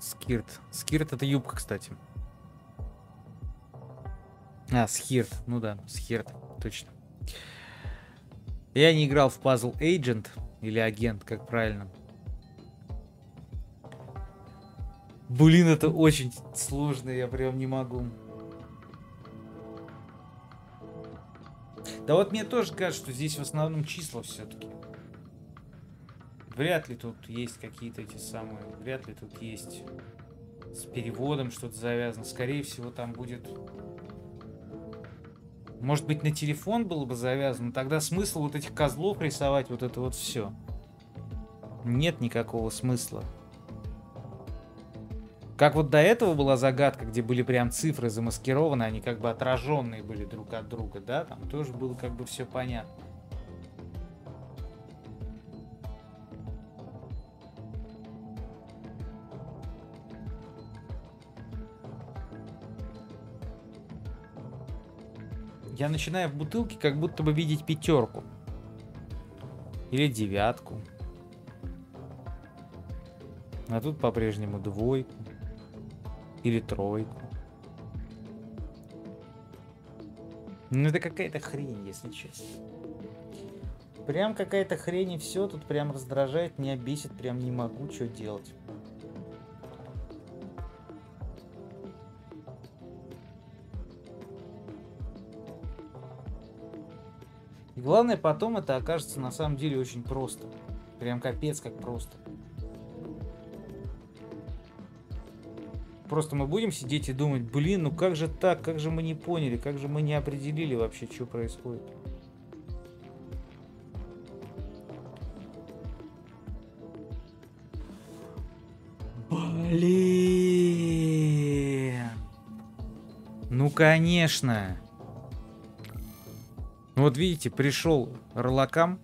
Скирт. Скирт это юбка, кстати. А, схирт. Ну да, схирт. Точно. Я не играл в Puzzle Agent. Или агент, как правильно. Блин, это очень сложно, я прям не могу. Да вот мне тоже кажется, что здесь в основном числа все-таки. Вряд ли тут есть какие-то эти самые... Вряд ли тут есть с переводом что-то завязано. Скорее всего, там будет... Может быть, на телефон было бы завязано. Тогда смысл вот этих козлов рисовать, вот это вот все. Нет никакого смысла. Как вот до этого была загадка, где были прям цифры замаскированы, они как бы отраженные были друг от друга, да, там тоже было как бы все понятно. Я начинаю в бутылке как будто бы видеть пятерку. Или девятку. А тут по-прежнему двойку. Или тройку. Ну это какая-то хрень, если честно. Прям какая-то хрень и все. Тут прям раздражает, меня бесит, прям не могу что делать. И главное, потом это окажется на самом деле очень просто. Прям капец как просто. Просто мы будем сидеть и думать, блин, ну как же так, как же мы не поняли, как же мы не определили вообще, что происходит. Блин. Ну, конечно. Ну вот видите, пришел Ролокам.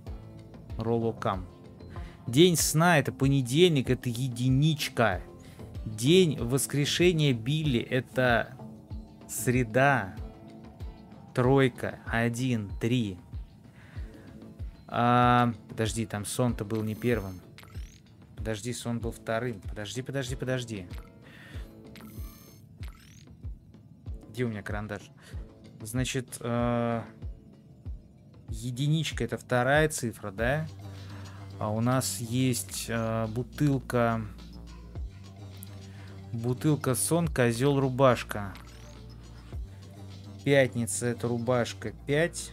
Ролокам. День сна это понедельник, это единичка. День воскрешения Билли это среда. Тройка. Один, три. А, подожди, там сон-то был не первым. Подожди, сон был вторым. Подожди, подожди, подожди. Где у меня карандаш? Значит, э, единичка это вторая цифра, да? А у нас есть э, бутылка... Бутылка сон, козел, рубашка. Пятница это рубашка 5.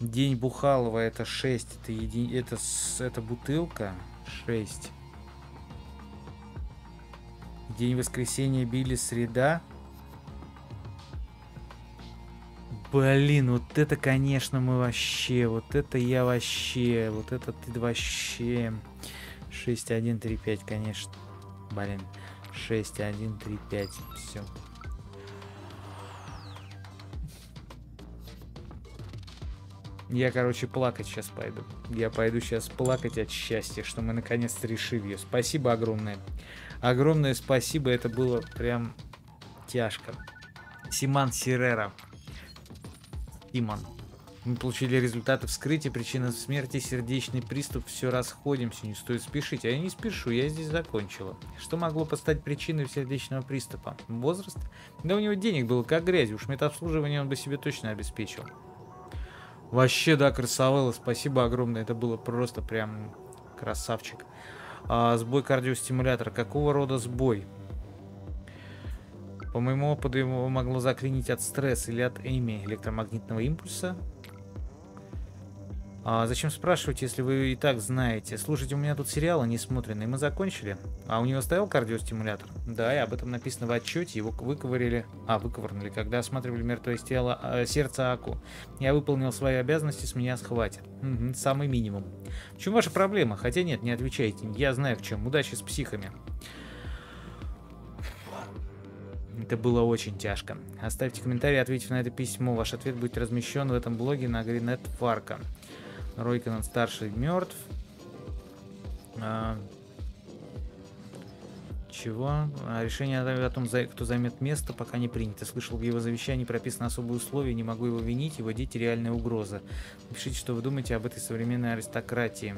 День Бухалова это 6. Это, еди... это, это бутылка 6. День воскресенья Билли среда Блин, вот это, конечно, мы вообще, вот это я вообще, вот это ты вообще. 6, 1, 3, 5, конечно. Блин, 6, 1, 3, 5, все. Я, короче, плакать сейчас пойду. Я пойду сейчас плакать от счастья, что мы наконец-то решили ее. Спасибо огромное. Огромное спасибо, это было прям тяжко. Симан Сирера. Иман. Мы получили результаты вскрытия, причина смерти, сердечный приступ, все расходимся, не стоит спешить. А я не спешу, я здесь закончила. Что могло постать причиной сердечного приступа? Возраст? Да у него денег было как грязи, уж медобслуживание он бы себе точно обеспечил. Вообще, да, красавелла, спасибо огромное, это было просто прям красавчик. А, сбой кардиостимулятора, какого рода сбой? По моему опыту его могло заклинить от стресса или от эми электромагнитного импульса. А зачем спрашивать, если вы и так знаете? Слушайте, у меня тут сериалы не смотрены, мы закончили. А у него стоял кардиостимулятор? Да, и об этом написано в отчете, его выковырили, а, выковырнули, когда осматривали мертвое тело, э, сердце Аку. Я выполнил свои обязанности, с меня схватит. Угу, самый минимум. В чем ваша проблема? Хотя нет, не отвечайте, я знаю в чем. Удачи с психами. Это было очень тяжко. Оставьте комментарий, ответив на это письмо. Ваш ответ будет размещен в этом блоге на Гринет Фарка. Ройконен старший мертв. А... Чего? А решение о том, кто займет место, пока не принято. Слышал, в его завещании прописано особые условия, не могу его винить, его дети реальная угроза. Пишите, что вы думаете об этой современной аристократии.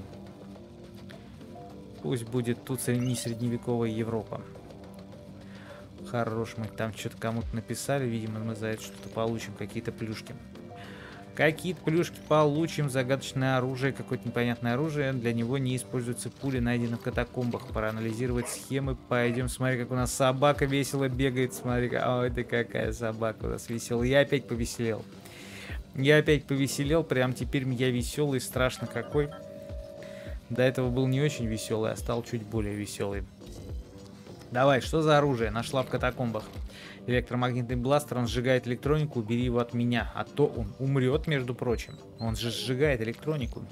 Пусть будет тут не средневековая Европа. Хорош, мы там что-то кому-то написали, видимо, мы за это что-то получим, какие-то плюшки. Какие-то плюшки получим, загадочное оружие, какое-то непонятное оружие, для него не используются пули, найденные в катакомбах. Пора анализировать схемы, пойдем, смотри, как у нас собака весело бегает, смотри, ой, ты какая собака у нас веселая. Я опять повеселел. Я опять повеселел, прям теперь я веселый, страшно какой. До этого был не очень веселый, а стал чуть более веселый. Давай, что за оружие? Нашла в катакомбах. Электромагнитный бластер, он сжигает электронику, убери его от меня. А то он умрет, между прочим. Он же сжигает электронику.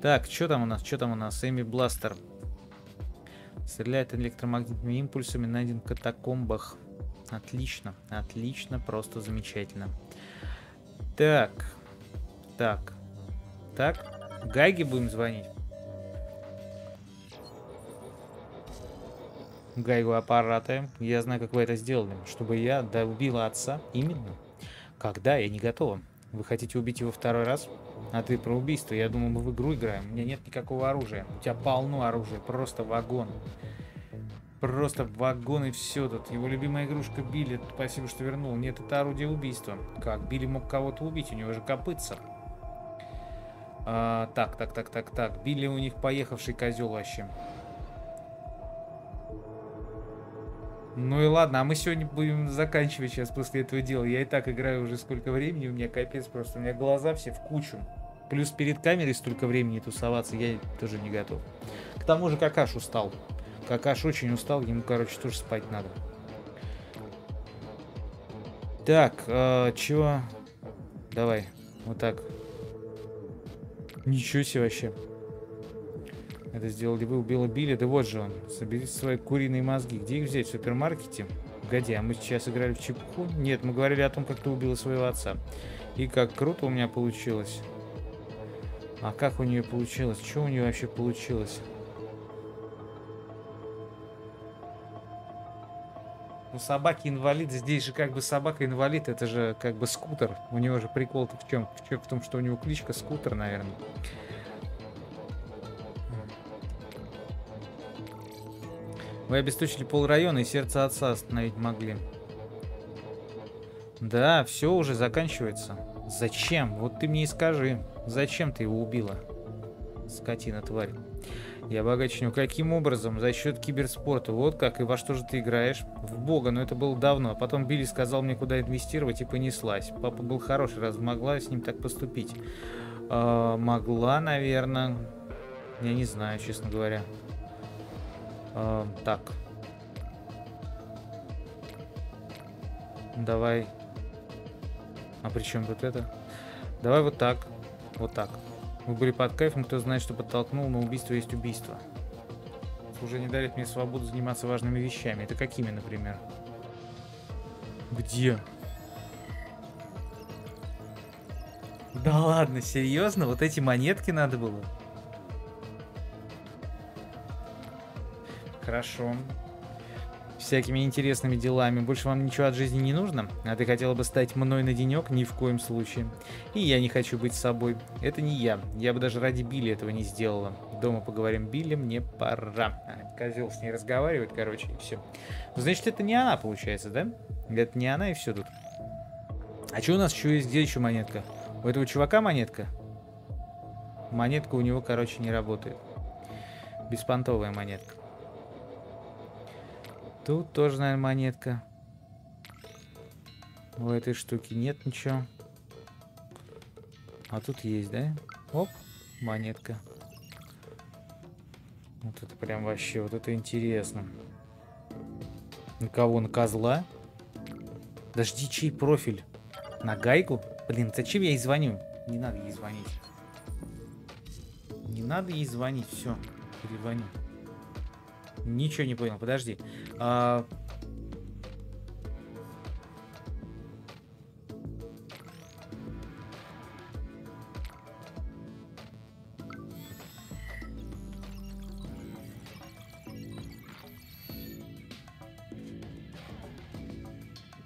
Так, что там у нас? Что там у нас? Эми Бластер. Стреляет электромагнитными импульсами, найден в катакомбах. Отлично, отлично, просто замечательно. Так, так, так. Гайги будем звонить. Гайгу аппараты. Я знаю, как вы это сделали. Чтобы я добила отца. Именно. Когда? Я не готова. Вы хотите убить его второй раз? А ты про убийство. Я думаю, мы в игру играем. У меня нет никакого оружия. У тебя полно оружия. Просто вагон. Просто вагон и все тут. Его любимая игрушка Билли. Спасибо, что вернул. Нет, это орудие убийства. Как? Билли мог кого-то убить. У него же копытца. А, так, так, так, так, так. Билли у них поехавший козел вообще. Ну и ладно, а мы сегодня будем заканчивать сейчас после этого дела. Я и так играю уже сколько времени, у меня капец просто. У меня глаза все в кучу. Плюс перед камерой столько времени тусоваться я тоже не готов. К тому же Какаш устал. Какаш очень устал, ему, короче, тоже спать надо. Так, э, чего? Давай, вот так. Ничего себе вообще. Это сделали вы, убила Билли, да вот же он. Соберите свои куриные мозги. Где их взять? В супермаркете? Погоди, а мы сейчас играли в чепуху? Нет, мы говорили о том, как ты убила своего отца. И как круто у меня получилось. А как у нее получилось? Что у нее вообще получилось? Ну, собаки инвалид, здесь же как бы собака инвалид, это же как бы скутер. У него же прикол-то в чем? В том, что у него кличка скутер, наверное. Вы обесточили пол района и сердце отца остановить могли. Да, все уже заканчивается. Зачем? Вот ты мне и скажи. Зачем ты его убила? Скотина, тварь. Я богаче. Каким образом? За счет киберспорта. Вот как. И во что же ты играешь? В бога, но это было давно. Потом Билли сказал мне, куда инвестировать, и понеслась. Папа был хороший, раз могла с ним так поступить. А, могла, наверное. Я не знаю, честно говоря. Э, так. Давай. А при чем тут это? Давай вот так. Вот так. Вы были под кайфом, кто знает, что подтолкнул, но убийство есть убийство. Уже не дарит мне свободу заниматься важными вещами. Это какими, например? Где? Да ладно, серьезно? Вот эти монетки надо было? Хорошо. Всякими интересными делами. Больше вам ничего от жизни не нужно? А ты хотела бы стать мной на денек? Ни в коем случае. И я не хочу быть собой. Это не я. Я бы даже ради Билли этого не сделала. Дома поговорим, Билли, мне пора. А, козел с ней разговаривает, короче, и все. Ну, значит, это не она, получается, да? Это не она, и все тут. А что у нас еще есть? Где еще монетка? У этого чувака монетка? Монетка у него, короче, не работает. Беспонтовая монетка. Тут тоже, наверное, монетка. У этой штуки нет ничего. А тут есть, да? Оп, монетка. Вот это прям вообще, вот это интересно. На кого? На козла? Дожди, чей профиль? На гайку? Блин, зачем я ей звоню? Не надо ей звонить. Не надо ей звонить, все, перезвоню. Ничего не понял, подожди. А...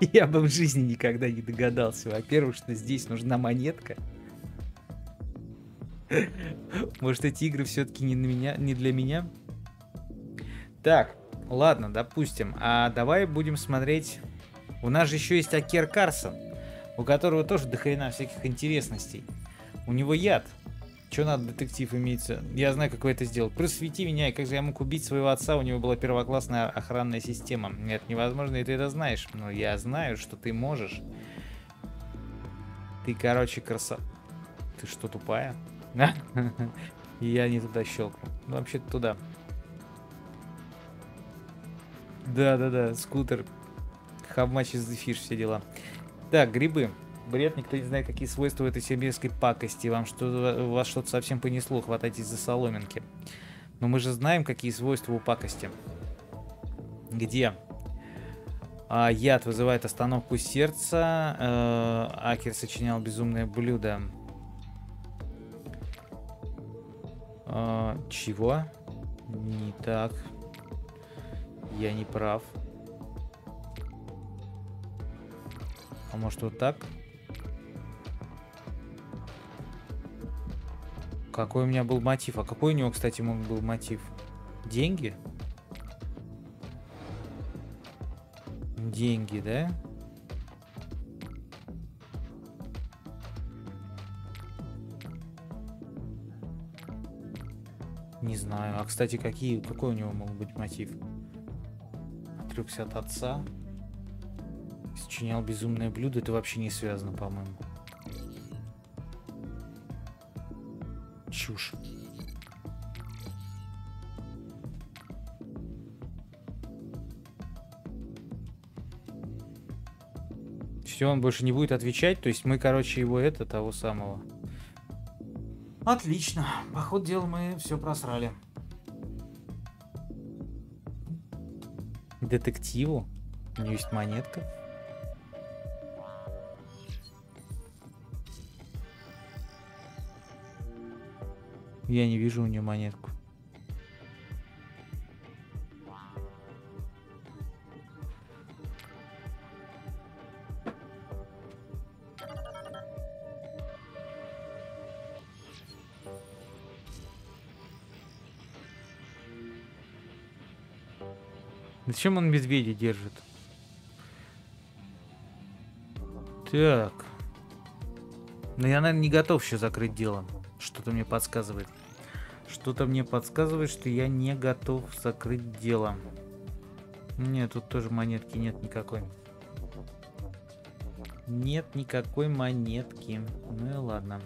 [laughs] Я бы в жизни никогда не догадался. Во-первых, что здесь нужна монетка. [laughs] Может, эти игры все-таки не, на меня, не для меня? Так, ладно, допустим. А давай будем смотреть... У нас же еще есть Акер Карсон, у которого тоже дохрена всяких интересностей. У него яд. Че надо, детектив имеется? Я знаю, как вы это сделал. Просвети меня, и как же я мог убить своего отца? У него была первоклассная охранная система. Нет, невозможно, и ты это знаешь. Но я знаю, что ты можешь. Ты, короче, краса... Ты что, тупая? [laughs] Я не туда щелкнул. Ну, вообще-то туда. Да-да-да, скутер. Is the fish, все дела. Так, грибы. Бред, никто не знает, какие свойства этой сибирской пакости. Вам что, вас что-то совсем понесло, хватайтесь за соломинки. Но мы же знаем, какие свойства у пакости. Где? А, яд вызывает остановку сердца. Э, Акер сочинял безумное блюдо. А, чего? Не так. Я не прав. А может вот так? Какой у меня был мотив? А какой у него, кстати, мог был мотив? Деньги? Деньги, да? Не знаю. А, кстати, какие, какой у него мог быть мотив? Отрекся от отца. Сочинял безумное блюдо. Это вообще не связано, по-моему. Чушь. Все, он больше не будет отвечать. То есть мы, короче, его это, того самого. Отлично. По ходу дела мы все просрали. Детективу? У него есть монетка. Я не вижу у нее монетку. Зачем он медведя держит? Так. Но я, наверное, не готов еще закрыть дело. Что-то мне подсказывает. Что-то мне подсказывает, что я не готов закрыть дело. Нет, тут тоже монетки нет никакой. Нет никакой монетки. Ну и ладно.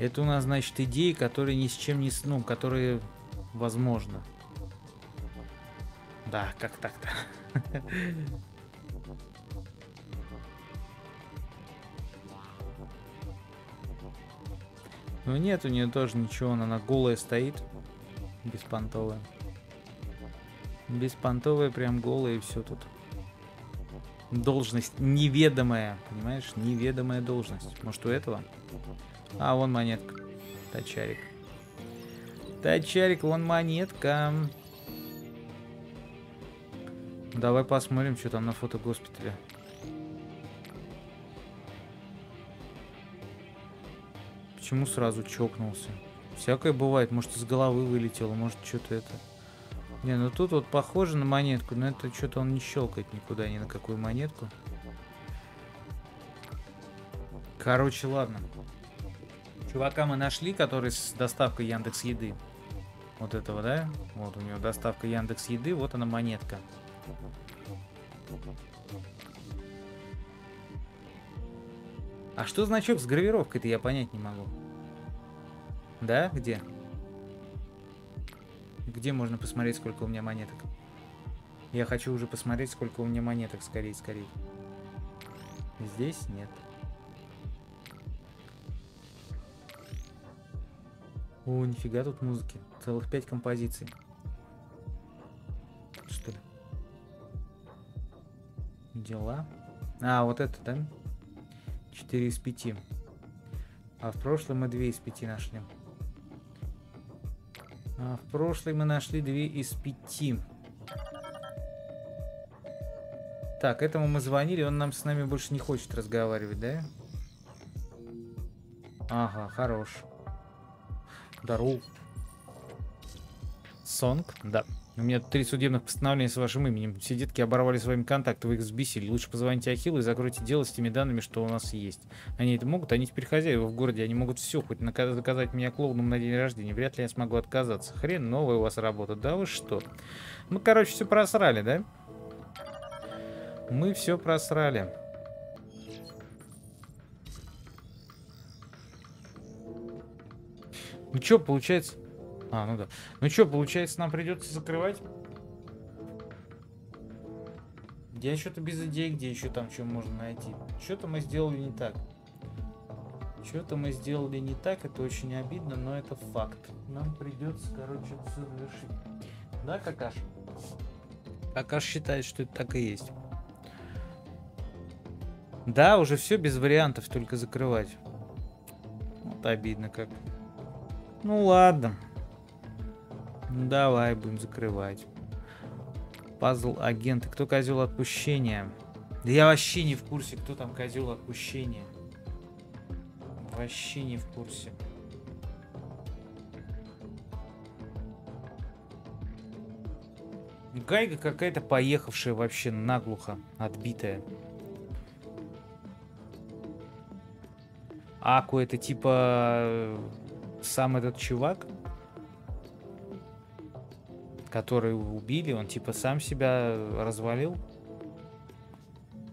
Это у нас, значит, идеи, которые ни с чем не... Ну, которые возможно. Да, как так-то? Ну нет, у нее тоже ничего, она голая стоит. Беспонтовая. Беспонтовая, прям голая и все тут. Должность неведомая, понимаешь? Неведомая должность. Может у этого? А, вон монетка. Тачарик. Тачарик, вон монетка. Давай посмотрим, что там на фото госпиталя. Почему сразу чокнулся? Всякое бывает. Может, из головы вылетело, может, что-то это... Не, ну тут вот похоже на монетку, но это что-то он не щелкает никуда, ни на какую монетку. Короче, ладно. Чувака мы нашли, который с доставкой Яндекс Еды. Вот этого, да? Вот у него доставка Яндекс Еды, вот она монетка. А что значок с гравировкой-то я понять не могу. Да? Где? Где можно посмотреть, сколько у меня монеток? Я хочу уже посмотреть, сколько у меня монеток. Скорее, скорее. Здесь нет. О, нифига тут музыки. Целых пять композиций. Что ли? Дела. А, вот это, да? 4 из 5. А в прошлом мы 2 из 5 нашли. А в прошлом мы нашли 2 из 5. Так, этому мы звонили, он нам с нами больше не хочет разговаривать, да? Ага, хорош. Здорово. Сонг? Да. У меня три судебных постановления с вашим именем. Все детки оборвали с вами контакты, вы их взбесили. Лучше позвоните Ахиллу и закройте дело с теми данными, что у нас есть. Они это могут, они теперь хозяева в городе, они могут все, хоть заказать меня клоуном на день рождения. Вряд ли я смогу отказаться. Хрен новая у вас работа, да вы что? Мы, короче, все просрали, да? Мы все просрали. Ну что, получается... А, ну да. Ну что, получается, нам придется закрывать? Я что-то без идей, где еще там что можно найти. Что-то мы сделали не так. Что-то мы сделали не так, это очень обидно, но это факт. Нам придется, короче, завершить. Да, Какаш? Какаш считает, что это так и есть. Да, уже все без вариантов, только закрывать. Вот обидно как. Ну ладно. Давай, будем закрывать. Пазл агенты. Кто козел отпущения? Да я вообще не в курсе, кто там козел отпущения. Вообще не в курсе. Гайга какая-то поехавшая вообще наглухо, отбитая. Аку это типа э, сам этот чувак, который убили, он типа сам себя развалил.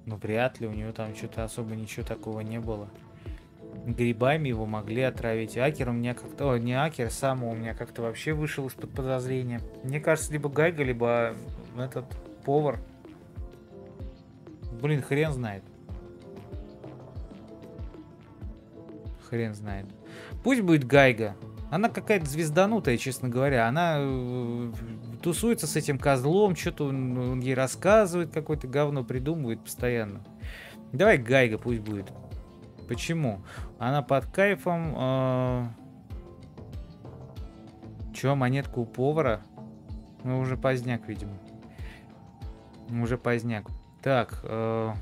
Ну вряд ли, у него там что-то особо ничего такого не было. Грибами его могли отравить. Акер у меня как-то... О, не Акер, сам у меня как-то вообще вышел из-под подозрения. Мне кажется, либо Гайга, либо этот повар. Блин, хрен знает. Хрен знает. Пусть будет Гайга. Она какая-то звезданутая, честно говоря. Она э, тусуется с этим козлом, что-то он, он ей рассказывает, какое-то говно придумывает постоянно. Давай Гайга пусть будет. Почему? Она под кайфом. Э... Че, монетку у повара? Ну, уже поздняк, видимо. Уже поздняк. Так, э...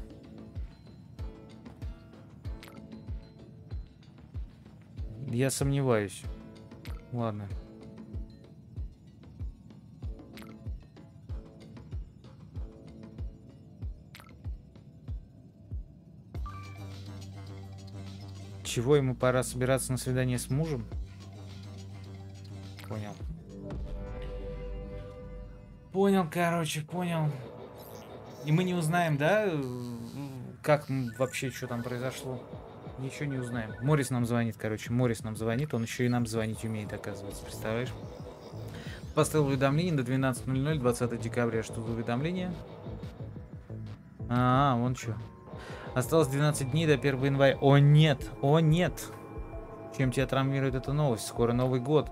Я сомневаюсь. Ладно. Чего ему пора собираться на свидание с мужем? Понял. Понял, короче, понял. И мы не узнаем, да, как вообще, что там произошло? Ничего не узнаем. Морис нам звонит, короче. Морис нам звонит. Он еще и нам звонить умеет, оказывается. Представляешь? Поставил уведомление до 12.00, 20 декабря. Что за уведомление? А, -а вон что. Осталось 12 дней до 1 января. О нет, о нет. Чем тебя травмирует эта новость? Скоро Новый год.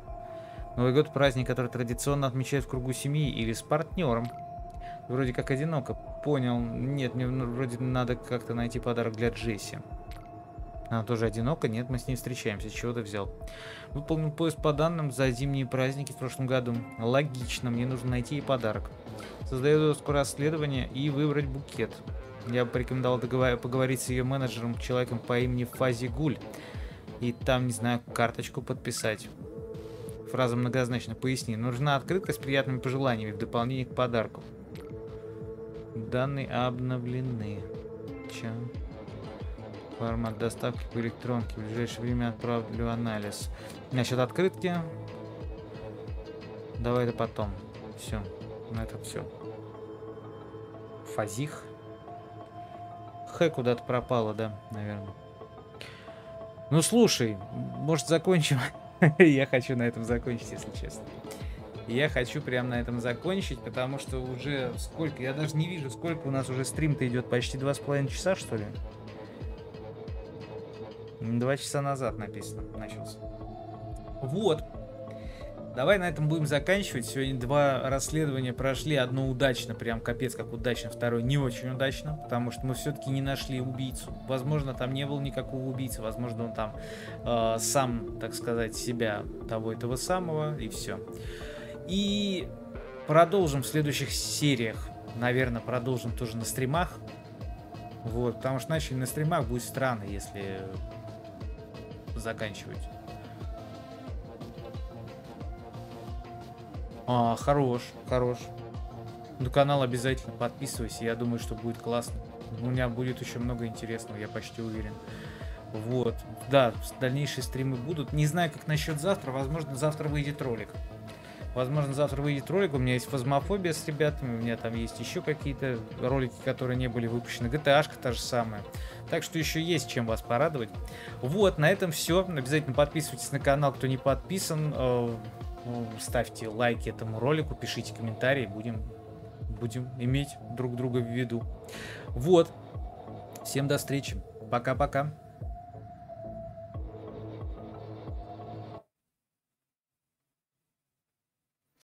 Новый год праздник, который традиционно отмечают в кругу семьи или с партнером. Вроде как одиноко. Понял. Нет, мне вроде надо как-то найти подарок для Джесси. Она тоже одинока? Нет, мы с ней встречаемся. Чего ты взял? Выполнил поезд по данным за зимние праздники в прошлом году. Логично, мне нужно найти ей подарок. Создаю доску расследования и выбрать букет. Я бы порекомендовал поговорить с ее менеджером, человеком по имени Фази Гуль. И там, не знаю, карточку подписать. Фраза многозначно. Поясни. Нужна открытка с приятными пожеланиями в дополнение к подарку. Данные обновлены. Чем? Формат доставки по электронке. В ближайшее время отправлю анализ. Насчет открытки. Давай это потом. Все. На это все. Фазих. Х куда-то пропала, да, наверное. Ну слушай, может закончим? [laughs] Я хочу на этом закончить, если честно. Я хочу прям на этом закончить, потому что уже сколько, я даже не вижу, сколько у нас уже стрим-то идет, почти два с половиной часа, что ли? Два часа назад написано, начался. Вот. Давай на этом будем заканчивать. Сегодня два расследования прошли. Одно удачно, прям капец как удачно, второе не очень удачно, потому что мы все-таки не нашли убийцу. Возможно, там не было никакого убийцы, возможно, он там э, сам, так сказать, себя того этого самого, и все. И продолжим в следующих сериях. Наверное, продолжим тоже на стримах. Вот, потому что начали на стримах будет странно, если заканчивать. А, хорош, хорош. На канал обязательно подписывайся, я думаю, что будет классно. У меня будет еще много интересного, я почти уверен. Вот, да, дальнейшие стримы будут. Не знаю, как насчет завтра, возможно, завтра выйдет ролик. Возможно, завтра выйдет ролик. У меня есть фазмофобия с ребятами, у меня там есть еще какие-то ролики, которые не были выпущены. GTA та же самая. Так что еще есть чем вас порадовать. Вот, на этом все. Обязательно подписывайтесь на канал, кто не подписан. Э, ставьте лайки этому ролику, пишите комментарии, будем, будем иметь друг друга в виду. Вот. Всем до встречи. Пока-пока.